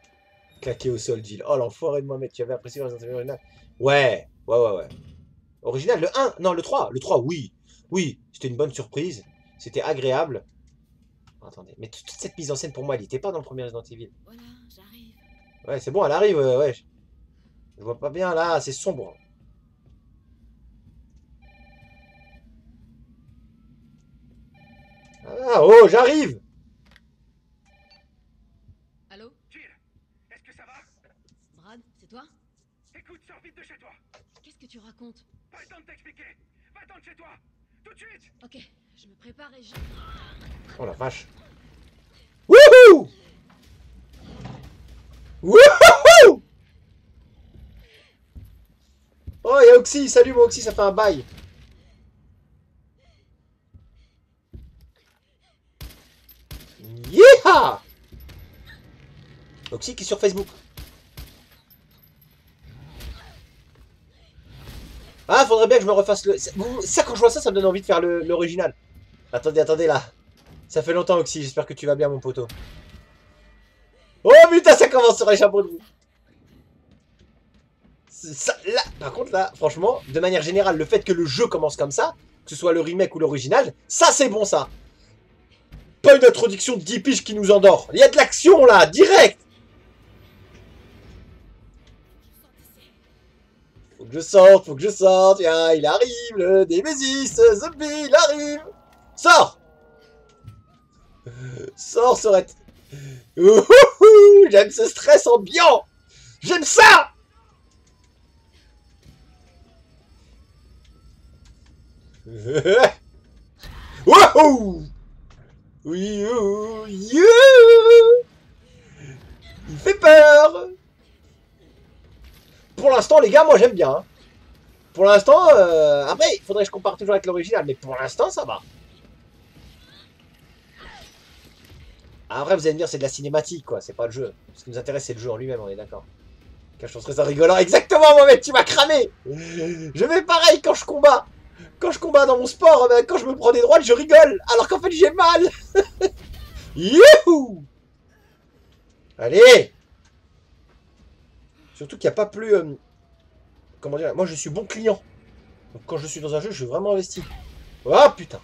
Claqué au sol, Jill. Oh l'enfoiré de Mohamed, tu avais apprécié le Resident Evil original Ouais, ouais, ouais, ouais. Original, le 1 Non, le 3. Le 3, oui. Oui, c'était une bonne surprise. C'était agréable. Attendez, mais toute cette mise en scène pour moi, elle n'était pas dans le premier Resident Evil. Voilà, j'arrive. Ouais, c'est bon, elle arrive, ouais. ouais. Je vois pas bien là, c'est sombre. Ah, oh, j'arrive Allô? Jill, est-ce que ça va? Brad, c'est toi? Écoute, sors vite de chez toi Qu'est-ce que tu racontes? Pas le temps de t'expliquer Va-t'en de chez toi Tout de suite Ok, je me prépare et je... Oh la vache. Wouhou Wouhou Oh, y'a Oxy, salut mon Oxy, ça fait un bail. Yeeha Oxy qui est sur Facebook. Ah, faudrait bien que je me refasse le... vous- Ça, quand je vois ça, ça me donne envie de faire l'original. Attendez, attendez, là. Ça fait longtemps, Oxy, j'espère que tu vas bien, mon poteau. Oh putain, ça commence sur les chapeaux de Ça, là, par contre, là, franchement, de manière générale, le fait que le jeu commence comme ça, que ce soit le remake ou l'original, ça c'est bon, ça. Pas une introduction de 10 piges qui nous endort. Il y a de l'action, là, direct. Je sorte, faut que je sorte. Ah, il arrive, le Nemesis, zombie, il arrive. Sors. Sors, Sorette. J'aime ce stress ambiant. J'aime ça. Wouhou Oui, you. Il fait peur Pour l'instant, les gars, moi j'aime bien. hein. Pour l'instant, euh, après, il faudrait que je compare toujours avec l'original, mais pour l'instant, ça va. Après, vous allez me dire, c'est de la cinématique, quoi, c'est pas le jeu. Ce qui nous intéresse, c'est le jeu en lui-même, on est d'accord. Quelle chose ça rigolant. Exactement, Mohamed, tu m'as cramé Je fais pareil quand je combats. Quand je combats dans mon sport, ben, quand je me prends des droites, je rigole, alors qu'en fait, j'ai mal. Youhou Allez Surtout qu'il n'y a pas plus... euh, comment dire Moi, je suis bon client. Donc, quand je suis dans un jeu, je suis vraiment investi. Ah, putain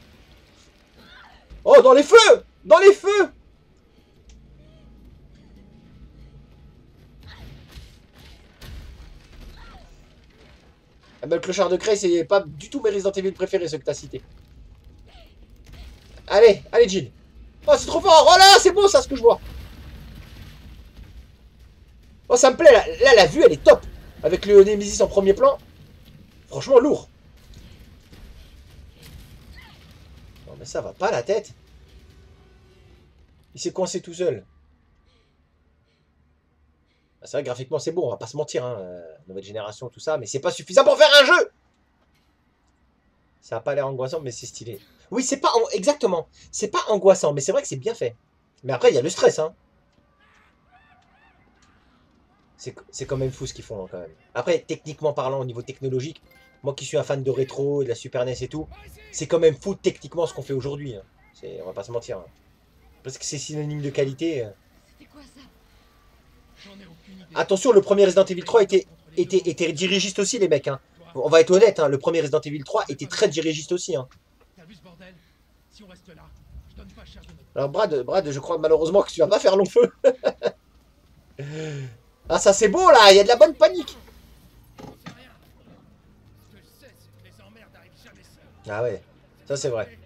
Oh, dans les feux Dans les feux Ah bah, le clochard de Cray, c'est pas du tout mes Resident Evil préférés, ceux que t'as cités. Allez, allez, Jill. Oh, c'est trop fort Oh là, c'est beau, ça, ce que je vois Oh, ça me plaît, là, la vue, elle est top Avec le Nemesis en premier plan. Franchement, lourd. Non, mais ça va pas, la tête. Il s'est coincé tout seul. Ah, C'est vrai, graphiquement, c'est beau, on va pas se mentir. Hein, euh, nouvelle génération, tout ça, mais c'est pas suffisant pour faire un jeu Ça a pas l'air angoissant, mais c'est stylé. Oui, c'est pas... en- Exactement. C'est pas angoissant, mais c'est vrai que c'est bien fait. Mais après, il y a le stress, hein. C'est c'est quand même fou ce qu'ils font, hein, quand même. Après, techniquement parlant, au niveau technologique, moi qui suis un fan de rétro, et de la Super NES et tout, c'est quand même fou techniquement ce qu'on fait aujourd'hui. hein. On va pas se mentir. hein. Parce que c'est synonyme de qualité. euh. C'était quoi ça? J'en ai aucune idée. Attention, le premier Resident Evil 3 était, était, était dirigiste aussi, les mecs. Hein. On va être honnête, hein, le premier Resident Evil 3 était très dirigiste aussi. Hein. T'as vu ce bordel? Si on reste là, je donne pas cher de notre... Alors Brad, Brad, je crois malheureusement que tu vas pas faire long feu. ah ça c'est beau là, il y a de la bonne panique. Ah ouais, ça c'est vrai.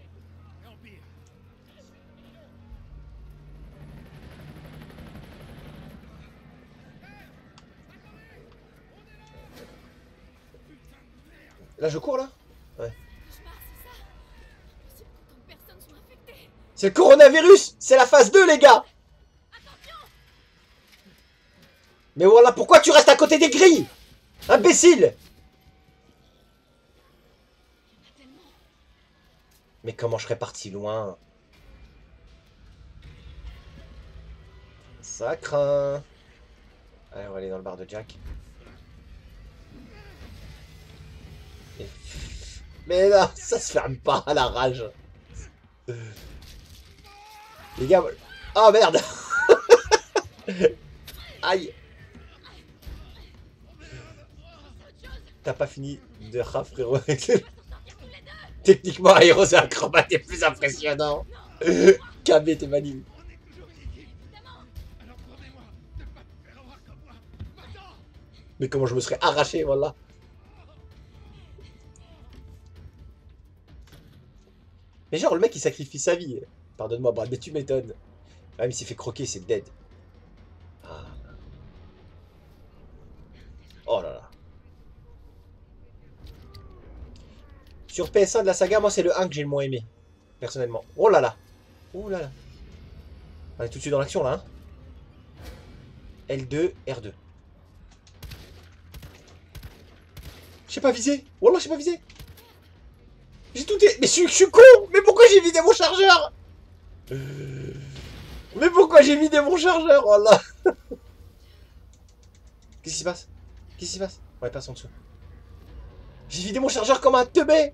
Là je cours là? Infectées C'est le coronavirus C'est la phase 2 les gars Mais voilà, pourquoi tu restes à côté des grilles Imbécile. Mais comment je serais parti loin? Ça craint. Allez, on va aller dans le bar de Jack. Mais non, ça se ferme pas à la rage. Les gars, oh merde Aïe T'as pas fini de rap, frérot. Techniquement, Aéro, c'est acrobate est plus impressionnant. KB, t'es. Maintenant Mais comment je me serais arraché, voilà. Mais genre, le mec, il sacrifie sa vie. Pardonne-moi, Brad, mais tu m'étonnes. Ah, mais il s'est fait croquer, c'est dead. Ah. Oh là là. Sur PS1 de la saga, moi, c'est le 1 que j'ai le moins aimé. Personnellement. Oh là là. Oh là là. On est tout de suite dans l'action, là. hein. L2, R2. J'ai pas visé. Wallah, j'ai pas visé. J'ai tout... Mais je suis, con Mais pourquoi j'ai vidé mon chargeur? Mais pourquoi j'ai vidé mon chargeur? Wallah Qu'est-ce qui se passe? Qu'est-ce qui se passe? Ouais, passe en dessous. J'ai vidé mon chargeur comme un teubé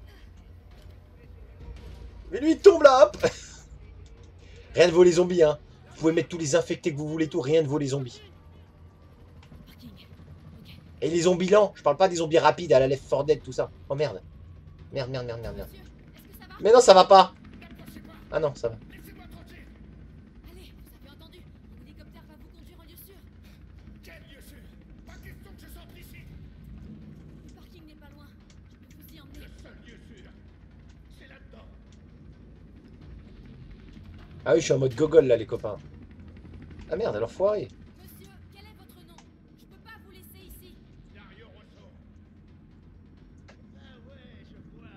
Mais lui, il tombe là, hop Rien ne vaut les zombies, hein. Vous pouvez mettre tous les infectés que vous voulez, tout, rien ne vaut les zombies. Et les zombies lents, je parle pas des zombies rapides à la Left 4 Dead, tout ça. Oh merde. Merde, merde, merde, merde, merde. Mais non, ça va pas Ah non, ça va. Ah oui, je suis en mode gogol là, les copains. Ah merde, alors foiré. Monsieur, quel est votre nom Je peux pas vous laisser ici. Dario Rosso Ah ouais, je vois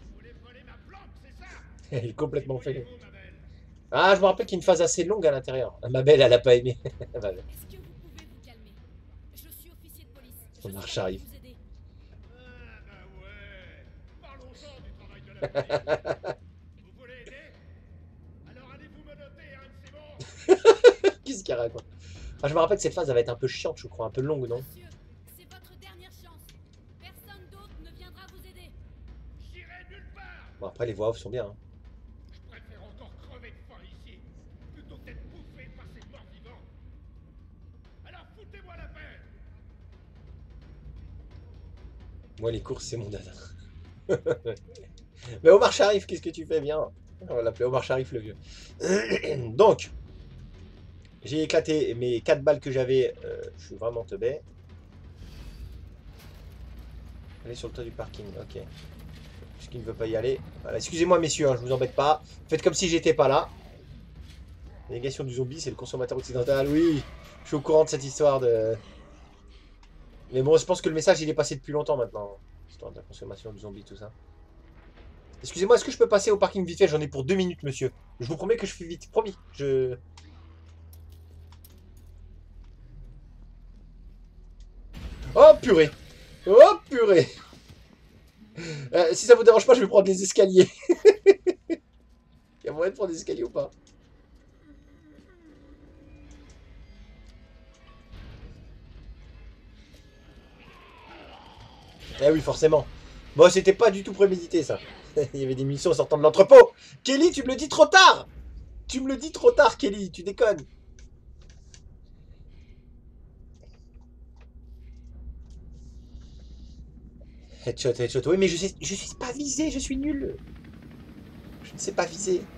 Vous voulez voler ma planque, c'est ça Il est complètement fait. Ah, je me rappelle qu'il y a une phase assez longue à l'intérieur. Ah, Ma belle, elle a pas aimé. Bah, Est-ce que vous pouvez vous calmer? Je suis officier de police. On marche, arrive. Ah bah ouais Parlons-en du travail de la police Qu'est-ce qu'il y a raconte ah, Je me rappelle que cette phase, elle va être un peu chiante, je crois, un peu longue, non? Monsieur, c'est votre dernière chance. Personne d'autre ne viendra vous aider. J'irai nulle part Bon, après, les voix off sont bien. hein. Je préfère encore crever de faim ici, plutôt que d'être bouffé par ces morts vivants. Alors foutez-moi la paix Moi, les courses, c'est mon dada. Mais Omar Sharif, qu'est-ce que tu fais? Bien On va l'appeler Omar Sharif le vieux. Donc, j'ai éclaté mes 4 balles que j'avais. euh, je suis vraiment teubé. Allez sur le toit du parking, ok. Puisqu'il ne veut pas y aller. Voilà, excusez-moi messieurs, hein, je vous embête pas. Faites comme si j'étais pas là. Négation du zombie, c'est le consommateur occidental. Oui, je suis au courant de cette histoire de... Mais bon, je pense que le message, il est passé depuis longtemps maintenant. Histoire de la consommation du zombie, tout ça. Excusez-moi, est-ce que je peux passer au parking vite fait? J'en ai pour deux minutes, monsieur. Je vous promets que je fais vite. Promis. Je... Oh, purée Oh, purée Euh, Si ça vous dérange pas, je vais prendre les escaliers. Il y a moyen de prendre des escaliers ou pas Eh oui, forcément. Bon, c'était pas du tout prémédité, ça. Il y avait des munitions sortant de l'entrepôt. Kelly, tu me le dis trop tard Tu me le dis trop tard, Kelly, tu déconnes. Oui, mais je sais, je suis pas visé, je suis nul. Je ne sais pas viser.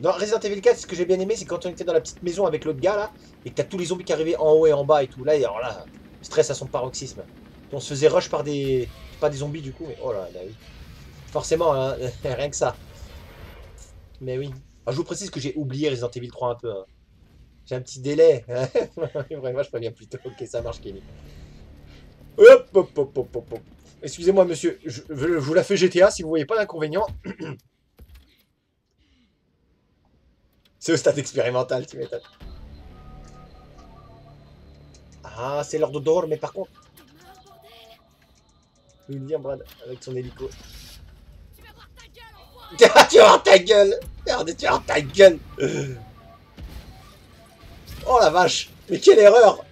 Dans Resident Evil 4, ce que j'ai bien aimé, c'est quand on était dans la petite maison avec l'autre gars là, et que t'as tous les zombies qui arrivaient en haut et en bas et tout. Là, et alors là, stress à son paroxysme. On se faisait rush par des. Pas des zombies du coup, mais oh là là, oui. Forcément, hein, rien que ça. Mais oui. Alors, je vous précise que j'ai oublié Resident Evil 3 un peu. hein. J'ai un petit délai. Vraiment, je préviens plus tôt. Ok, ça marche, Kenny. Hop, hop, hop, hop, hop, hop. Excusez-moi, monsieur, je, vous la fais GTA si vous voyez pas d'inconvénient. C'est au stade expérimental, tu m'étonnes. Ah, c'est l'heure de dehors, mais par contre, vient Brad avec son hélico. Tu vas voir ta gueule, enfoiré tu vas ta gueule Merde, tu vas ta gueule Oh la vache Mais quelle erreur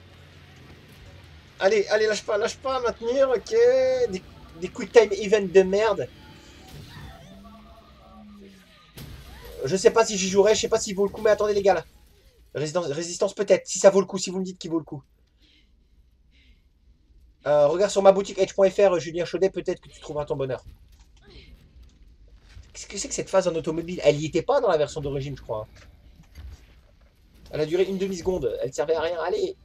Allez, allez, lâche pas, lâche pas, maintenir, ok. Des, des quick time event de merde. Je sais pas si j'y jouerai, je sais pas s'il vaut le coup, mais attendez les gars là. Résistance, résistance peut-être, si ça vaut le coup, si vous me dites qu'il vaut le coup. Euh, regarde sur ma boutique edge.fr, Julien Chaudet, peut-être que tu trouveras ton bonheur. Qu'est-ce que c'est que cette phase en automobile? Elle y était pas dans la version d'origine, je crois. Elle a duré une demi-seconde, elle servait à rien. Allez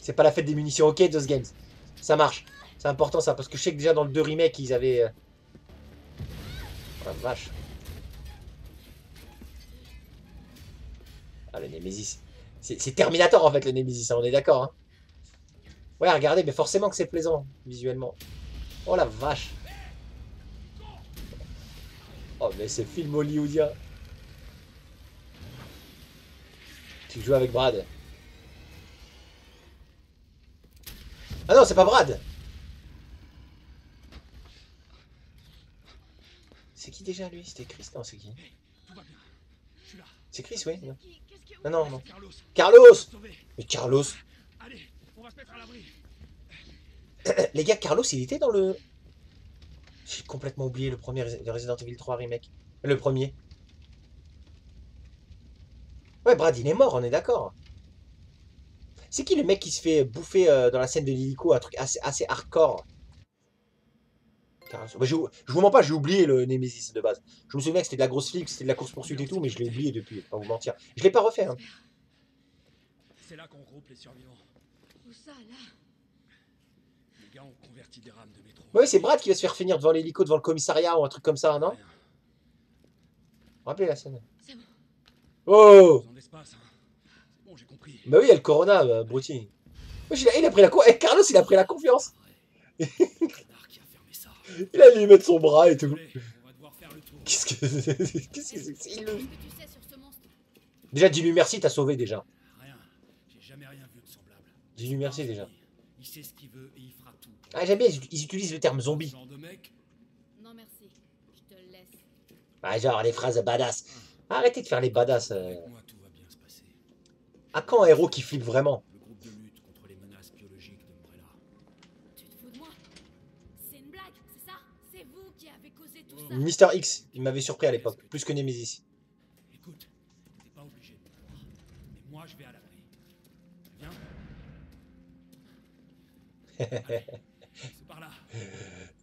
C'est pas la fête des munitions, ok, Those Games. Ça marche. C'est important ça, parce que je sais que déjà dans le 2 remake, ils avaient... euh, Oh la vache. Ah, le Nemesis. C'est c'est Terminator en fait, le Nemesis, hein, on est d'accord. Hein. Ouais, regardez, mais forcément que c'est plaisant, visuellement. Oh la vache. Oh, mais c'est film hollywoodien. Tu joues avec Brad. Ah non, c'est pas Brad. C'est qui déjà lui? C'était Chris Non, c'est qui? C'est Chris, oui. non. Non, non. Carlos. Mais Carlos. Les gars, Carlos, il était dans le... J'ai complètement oublié le premier le Resident Evil 3 remake. Le premier. Ouais, Brad, il est mort, on est d'accord. C'est qui le mec qui se fait bouffer euh, dans la scène de l'hélico, un truc assez, assez hardcore? Bah, je, je vous mens pas, j'ai oublié le Nemesis de base. Je me souviens que c'était de la grosse flic, c'était de la course-poursuite et tout, mais je l'ai oublié depuis, pas vous mentir. Je l'ai pas refait. Hein. C'est là qu'on regroupe les survivants. Où ça, là? Les gars ont converti des rames de métro. Ouais, c'est Brad qui va se faire finir devant l'hélico, devant le commissariat ou un truc comme ça, non. Rappelez la scène. C'est bon. Oh hein. C'est bon, j'ai compris. Bah oui, il y a le Corona, bah, Brutti. Wesh, il, a, il a pris la confiance. Carlos, il a pris la confiance. Le canard qui a fermé ça. Il a lui mettre son bras et tout. Qu'est-ce que c'est? Qu'est-ce que c'est? Que c'est Qu'est-ce illogique. que tu sais sur ce monstre? Déjà, dis-lui merci, t'as sauvé déjà. Rien. J'ai jamais rien vu de semblable. Dis-lui merci déjà. Il sait ce qu'il veut et il fera tout. Ah, j'aime bien, ils, utilisent le terme zombie. Genre de mec, Non, merci. Je te laisse. Ah, genre les phrases badass. Arrêtez de faire les badass. euh. moi tout va bien se passer. À quand un héros qui flippe vraiment? Le groupe de lutte contre les menaces biologiques d'Umbrella. Tu te fous de moi? C'est une blague, c'est ça? C'est vous qui avez causé tout ça? Mister X, il m'avait surpris à l'époque, plus que Nemesis. C'est par là.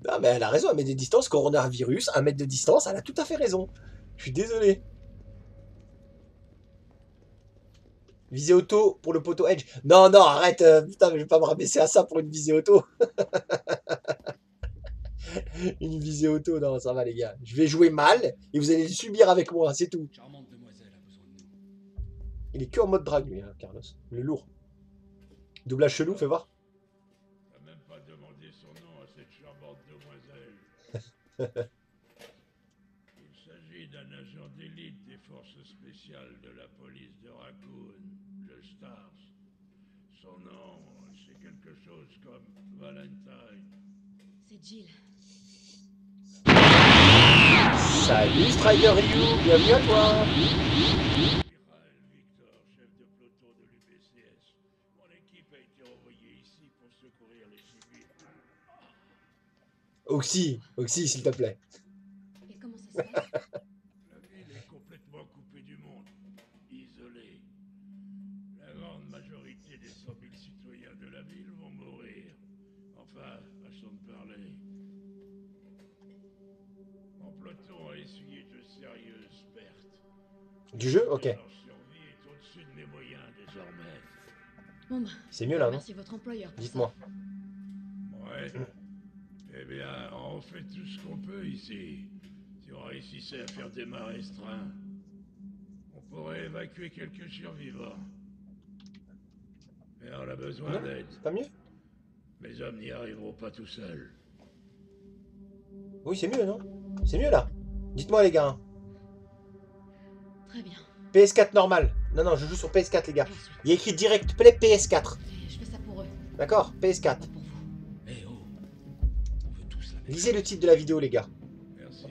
Non, mais elle a raison, elle met des distances. Coronavirus, un mètre de distance, elle a tout à fait raison. Je suis désolé. Visée auto pour le poteau Edge. Non, non, arrête. euh, putain, mais je vais pas me rabaisser à ça pour une visée auto. une visée auto, non, ça va les gars. Je vais jouer mal et vous allez le subir avec moi, c'est tout. Il est que en mode drague, lui, hein, Carlos. Le lourd. Doublage chelou, fais voir. Il s'agit d'un agent d'élite des forces spéciales de la police de Raccoon, le Stars. Son nom, c'est quelque chose comme Valentine. C'est Jill. Salut Strider Ryu, bienvenue à toi. Oxy, Oxy, s'il te plaît. Et comment ça se passe? La ville est complètement coupée du monde, isolée. La grande majorité des 100 000 citoyens de la ville vont mourir. Enfin, façon de parler. Mon peloton a essuyé de sérieuses pertes. Du jeu? Ok. Leur survie est au-dessus de mes moyens désormais. Bon bah, C'est mieux là, non? merci votre employeur. pour ça. Dites-moi. Ouais. Eh bien, on fait tout ce qu'on peut ici. Si on réussissait à faire démarrer ce train, on pourrait évacuer quelques survivants. Mais on a besoin Non. d'aide. C'est pas mieux Mes hommes n'y arriveront pas tout seuls. Oui, c'est mieux, non C'est mieux, là Dites-moi, les gars. hein. Très bien. PS4 normal. Non, non, je joue sur PS4, les gars. Il y a écrit Direct Play PS4. Et je fais ça pour eux, D'accord PS4. Lisez le titre de la vidéo, les gars. Merci.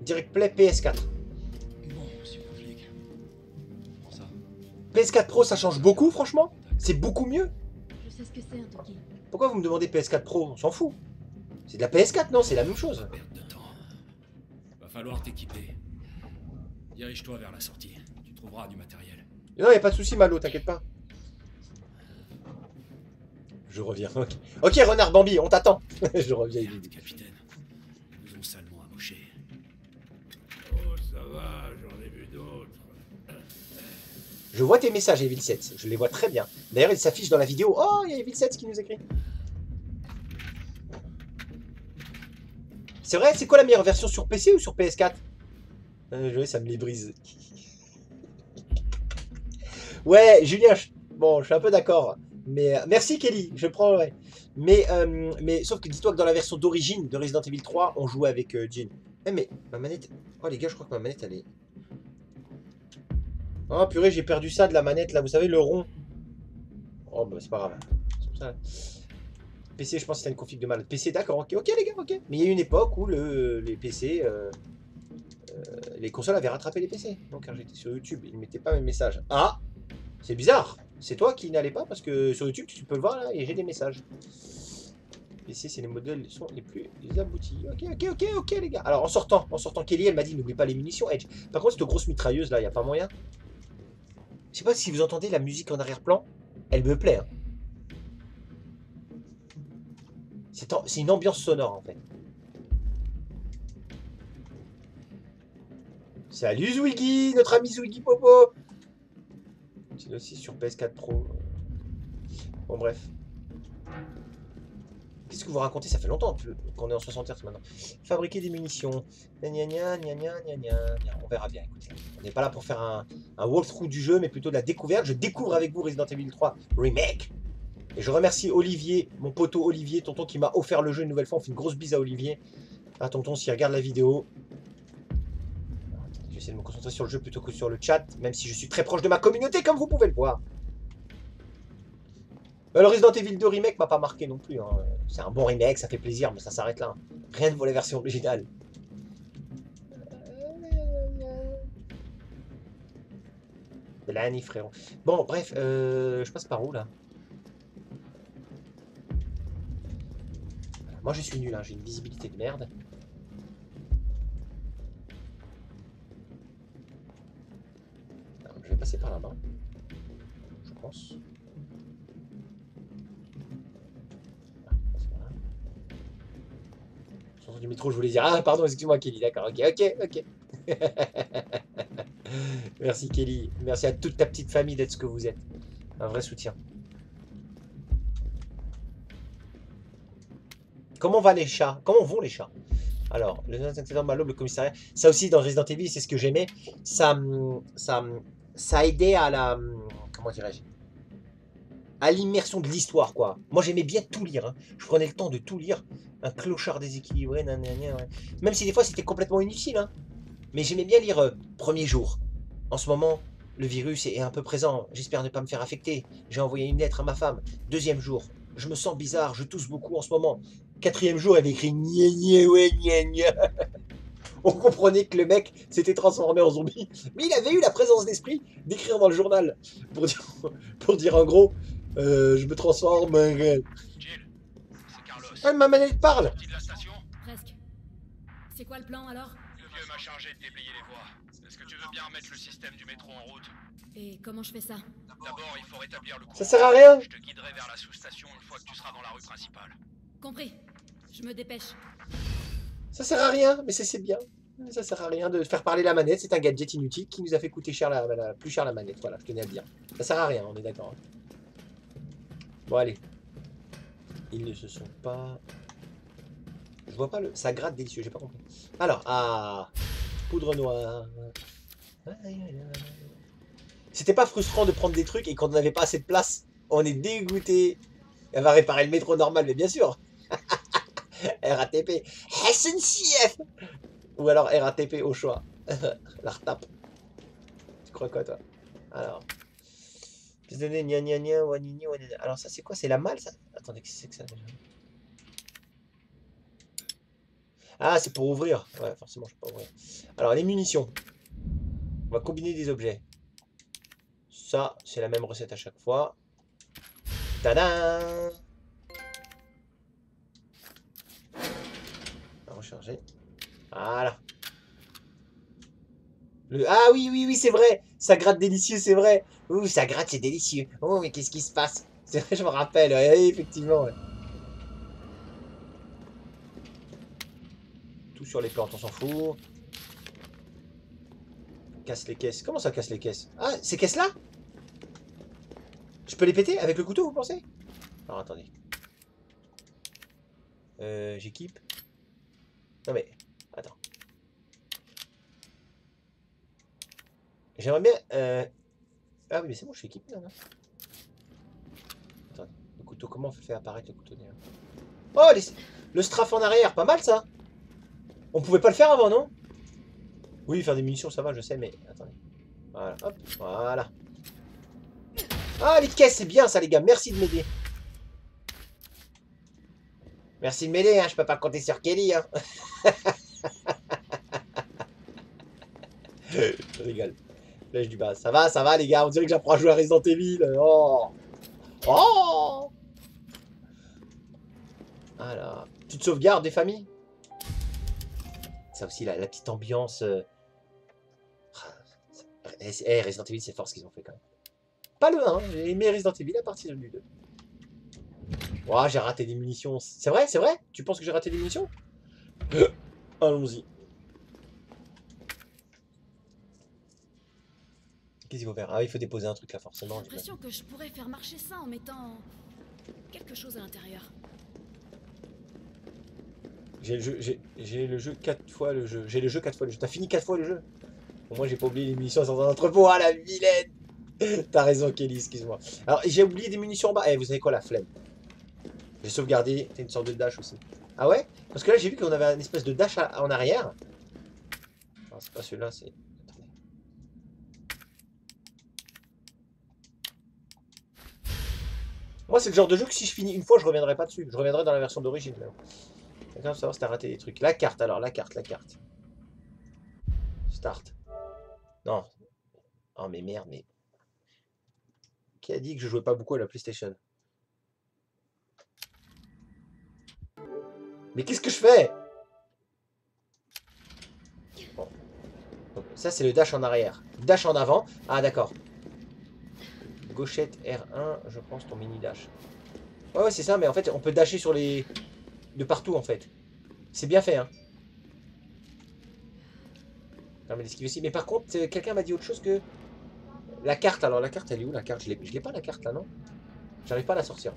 Direct Play PS4. Bon, flic. Prends ça. PS4 Pro, ça change beaucoup, franchement C'est beaucoup mieux Je sais ce que c'est un Toki. Pourquoi vous me demandez PS4 Pro? On s'en fout. C'est de la PS4, non? C'est la même chose. Perte de temps. Va falloir t'équiper. Dirige-toi vers la sortie. Tu trouveras du matériel. Non, y a pas de souci, Malo, t'inquiète pas. Je reviens. Ok, Ok, Renard Bambi, on t'attend. je reviens. Merde, capitaine. Nous ont salement amochés. Oh, ça va, j'en ai vu d'autres. Je vois tes messages, Evil 7. Je les vois très bien. D'ailleurs, ils s'affichent dans la vidéo. Oh, il y a Evil 7 qui nous écrit. C'est vrai, c'est quoi la meilleure version sur PC ou sur PS4 euh, ouais, ça me les brise. ouais, Julien, je- bon, je suis un peu d'accord. Mais euh, merci Kelly, je prends. ouais. Mais, euh, mais sauf que dis-toi que dans la version d'origine de Resident Evil 3, on jouait avec euh, Jean. Eh, mais ma manette. Oh les gars, je crois que ma manette elle est. Oh purée, j'ai perdu ça de la manette là, vous savez, le rond. Oh bah c'est pas grave. Ça. PC, je pense que c'est une config de malade. PC, d'accord, ok, ok les gars, ok. Mais il y a eu une époque où le, les PC, les consoles avaient rattrapé les PC. Donc quand j'étais sur YouTube, ils ne mettaient pas mes messages. Ah C'est bizarre. C'est toi qui n'allais pas parce que sur YouTube, tu peux le voir là et j'ai des messages. PC, c'est les modèles les plus aboutis. Ok, ok, ok, ok les gars. Alors en sortant, en sortant, Kelly, elle m'a dit n'oublie pas les munitions Edge. Par contre, cette grosse mitrailleuse là, il a pas moyen. Je sais pas si vous entendez la musique en arrière-plan. Elle me plaît. hein. C'est une ambiance sonore en fait. Salut Zwiggy, notre ami Zwiggy Popo. C'est aussi sur PS4 Pro. Bon bref. Qu'est-ce que vous racontez? Ça fait longtemps qu'on est en 60 Hz maintenant. Fabriquer des munitions. On verra bien. écoute. On n'est pas là pour faire un, walkthrough du jeu, mais plutôt de la découverte. Je découvre avec vous Resident Evil 3 Remake. Et je remercie Olivier, mon poteau Olivier, tonton qui m'a offert le jeu une nouvelle fois. On fait une grosse bise à Olivier. Ah tonton, s'il regarde la vidéo. Je vais essayer de me concentrer sur le jeu plutôt que sur le chat, même si je suis très proche de ma communauté, comme vous pouvez le voir. Euh, Le Resident Evil 2 Remake m'a pas marqué non plus. hein. C'est un bon remake, ça fait plaisir, mais ça s'arrête là. Rien ne vaut la version originale. Blanny, frérot. Bon, bref, euh, je passe par où là? Moi je suis nul, hein, j'ai une visibilité de merde. Passer par là-bas. Je pense. Du métro, je voulais dire. Ah, pardon, excuse-moi, Kelly, d'accord, ok, ok, ok. Merci, Kelly. Merci à toute ta petite famille d'être ce que vous êtes. Un vrai soutien. Comment va les chats? Comment vont les chats? Alors, le incident Malo, le commissariat. Ça aussi, dans Resident Evil, c'est ce que j'aimais. Ça, hum, ça, aidait à la. Comment dirais-je À l'immersion de l'histoire, quoi. Moi, j'aimais bien tout lire. hein. Je prenais le temps de tout lire. Un clochard déséquilibré. Même si des fois, c'était complètement inutile. hein. Mais j'aimais bien lire euh, Premier jour. En ce moment, le virus est un peu présent. J'espère ne pas me faire affecter. J'ai envoyé une lettre à ma femme. Deuxième jour. Je me sens bizarre. Je tousse beaucoup en ce moment. Quatrième jour, elle écrit gna gna ouais gna gna. On comprenait que le mec s'était transformé en zombie. Mais il avait eu la présence d'esprit d'écrire dans le journal. Pour dire, pour dire en gros, euh, je me transforme. Jill, c'est Carlos. Ah, ma manette parle Presque. C'est quoi le plan alors? Le vieux m'a chargé de déblayer les voies. Est-ce que tu veux bien remettre le système du métro en route? Et comment je fais ça? D'abord, il faut rétablir le courant. Ça sert à rien Je te guiderai vers la sous-station une fois que tu seras dans la rue principale. Compris. Je me dépêche. Ça sert à rien, mais c'est bien. Ça sert à rien de faire parler la manette. C'est un gadget inutile qui nous a fait coûter cher plus cher la manette. Voilà, je tenais à le dire. Ça sert à rien, on est d'accord. hein. Bon, allez. Ils ne se sont pas. Je vois pas le. Ça gratte délicieux, j'ai pas compris. Alors, ah. Poudre noire. C'était pas frustrant de prendre des trucs et quand on n'avait pas assez de place, on est dégoûté. Elle va réparer le métro normal, mais bien sûr. RATP. SNCF Ou alors RATP au choix. La retape. Tu crois quoi, toi? Alors. Alors, ça, c'est quoi? C'est la malle, ça? Attendez, qu'est-ce que c'est que ça déjà? Ah, c'est pour ouvrir. Ouais, forcément, je peux ouvrir. Alors, les munitions. On va combiner des objets. Ça, c'est la même recette à chaque fois. Tadam Voilà. Ah oui, oui, oui, c'est vrai. Ça gratte délicieux, c'est vrai. Ouh, ça gratte, c'est délicieux. Oh, mais qu'est-ce qui se passe? C'est vrai, je me rappelle. effectivement. Tout sur les plantes, on s'en fout. Casse les caisses. Comment ça casse les caisses? Ah, ces caisses-là? Je peux les péter avec le couteau, vous pensez? Alors, attendez. Euh, j'équipe. Non mais, attends. J'aimerais bien... euh, Ah oui, mais c'est bon, je suis équipé, là. non? Attendez, le couteau, comment on fait apparaître le couteau derrière? Oh, les- le strafe en arrière, pas mal, ça On pouvait pas le faire avant, non? Oui, faire des munitions, ça va, je sais, mais... Attendez. Voilà, hop, voilà. Ah, les caisses, c'est bien, ça, les gars. Merci de m'aider. Merci de m'aider, hein. Je peux pas compter sur Kelly, hein. Je rigole. Lèche du bas. Ça va, ça va, les gars. On dirait que j'apprends à jouer à Resident Evil. Oh Oh Voilà. Petite sauvegarde des familles? Ça aussi, la, la petite ambiance. euh, ah, Eh, eh, Resident Evil, c'est fort ce qu'ils ont fait quand même. Pas le 1, j'ai aimé Resident Evil à partir du 2. Ouah, j'ai raté des munitions. C'est vrai, c'est vrai? Tu penses que j'ai raté des munitions? Allons-y. Qu'est-ce qu'il faut faire? Ah, il faut déposer un truc là, J'ai forcément. l'impression que je pourrais faire marcher ça en mettant quelque chose à l'intérieur. J'ai le jeu, j'ai, j'ai le jeu 4 fois le jeu. J'ai le jeu 4 fois le jeu. T'as fini 4 fois le jeu? Au moins, j'ai pas oublié les munitions dans un entrepôt. Ah, la vilaine T'as raison, Kelly, excuse-moi. Alors, j'ai oublié des munitions en bas. Eh, vous savez quoi, la flemme? J'ai sauvegardé. C'est une sorte de dash aussi. Ah ouais? Parce que là, j'ai vu qu'on avait un espèce de dash en arrière. Non, c'est pas celui-là, c'est. Moi, c'est le genre de jeu que si je finis une fois, je reviendrai pas dessus. Je reviendrai dans la version d'origine. D'accord, savoir si t'as raté des trucs. La carte, alors, la carte, la carte. Start. Non. Oh, mais merde, mais. Qui a dit que je jouais pas beaucoup à la PlayStation? Mais qu'est-ce que je fais? Ça, c'est le dash en arrière. Dash en avant. Ah, d'accord. Gauchette R1, je pense, ton mini dash. Ouais, ouais, c'est ça, mais en fait, on peut dasher sur les. de partout, en fait. C'est bien fait, hein. Aussi. Mais par contre, euh, quelqu'un m'a dit autre chose que. La carte, alors la carte, elle est où la carte? Je l'ai pas la carte là, non? J'arrive pas à la sortir.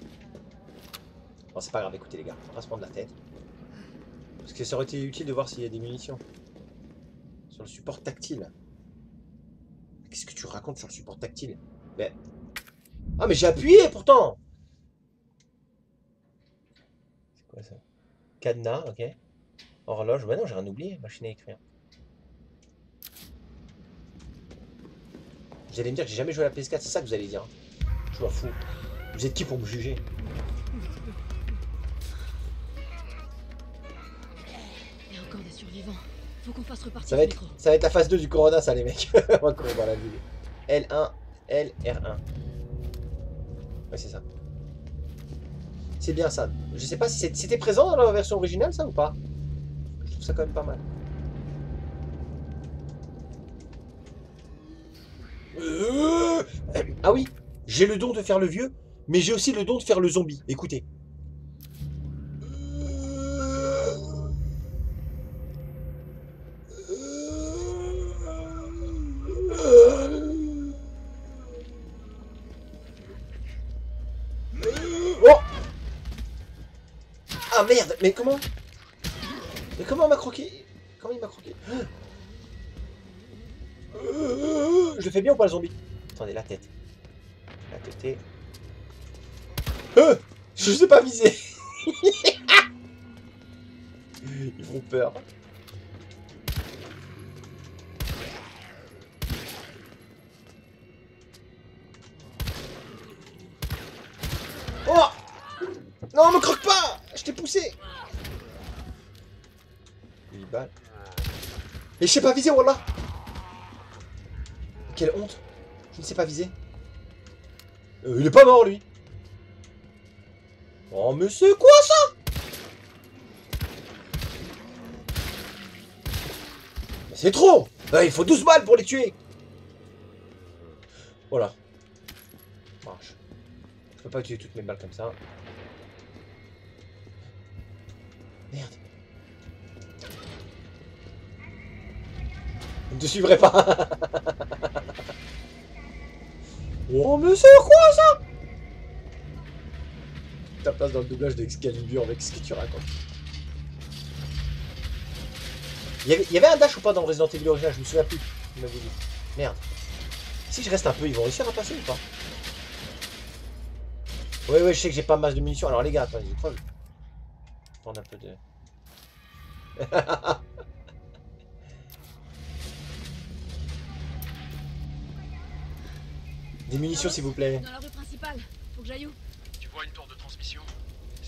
Bon, c'est pas grave, écoutez les gars, on va se prendre la tête. Parce que ça aurait été utile de voir s'il y a des munitions. Sur le support tactile. Qu'est-ce que tu racontes sur le support tactile? Mais. Ah, mais j'ai appuyé pourtant C'est quoi ça? Cadenas, ok. Horloge, bah non, j'ai rien oublié, machine à écrire. Vous allez me dire que j'ai jamais joué à la PS4, c'est ça que vous allez dire. hein? Je m'en fous. Vous êtes qui pour me juger? Faut qu'on fasse repartir ça va, être, micro. ça va être la phase 2 du Corona, ça, les mecs. On va courir dans la ville. L1, L, R1. Ouais, c'est ça. C'est bien ça. Je sais pas si c'était présent dans la version originale, ça, ou pas? Je trouve ça quand même pas mal. Euh, Ah oui, j'ai le don de faire le vieux, mais j'ai aussi le don de faire le zombie. Écoutez. Mais comment? Mais comment on m'a croqué? Comment il m'a croqué? Je le fais bien ou pas le zombie? Attendez, la tête. La tête. Euh Je sais pas viser. Ils font peur. 8 balles. Et je sais pas viser, voilà Quelle honte Je ne sais pas viser. Euh, il est pas mort, lui Oh, mais c'est quoi ça? C'est trop Ouais, Il faut 12 balles pour les tuer Voilà. Marche. Je peux pas tuer toutes mes balles comme ça. Ne te suivrai pas Oh, mais c'est quoi ça? Ta place dans le doublage d'Excalibur avec ce que tu racontes. Il y, avait, un dash ou pas dans Resident Evil original Je me souviens plus. Il m'avait dit. Merde. Si je reste un peu, ils vont réussir à passer ou pas? Oui, oui, je sais que j'ai pas masse de munitions. Alors les gars, attendez, je vais prendre un peu de... Des munitions, s'il vous plaît. Dans la rue principale. Faut que j'aille où Tu vois une tour de transmission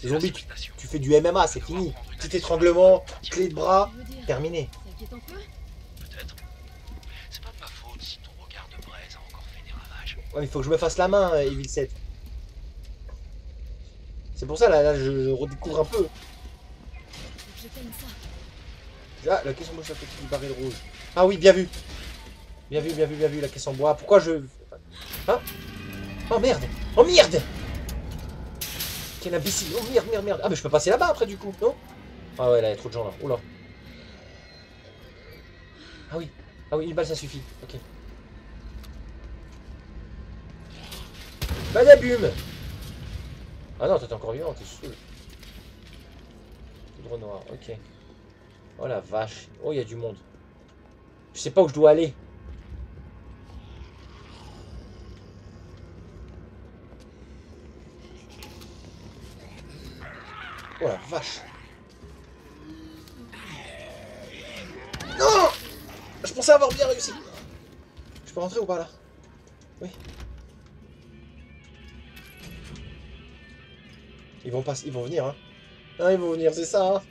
Les zombies, tu, tu fais du MMA, c'est fini. Petit étranglement, clé de bras, dire, terminé. ça inquiète un peu Peut-être. C'est pas de ma faute si ton regard de braise a encore fait des ravages. Ouais, il faut que je me fasse la main, euh, Evil 7. C'est pour ça, là, là je, je redécouvre un peu. Ah, la caisse en bois, ça fait du baril rouge. Ah oui, bien vu. Bien vu, bien vu, bien vu, la caisse en bois. Pourquoi je... Hein Oh merde Oh merde Quel imbécile Oh merde, merde, merde Ah mais je peux passer là-bas après du coup, non? Ah ouais, là, il y a trop de gens là. Oula. Ah oui. Ah oui, une balle, ça suffit. Ok. Badaboum Ah non, t'es encore vivant, t'es saoul. Poudre noire, ok. Oh la vache. Oh, il y a du monde. Je sais pas où je dois aller. Oh la vache. Non Je pensais avoir bien réussi. Je peux rentrer ou pas là? Oui. Ils vont pas, ils vont venir hein. Ah, ils vont venir, c'est ça hein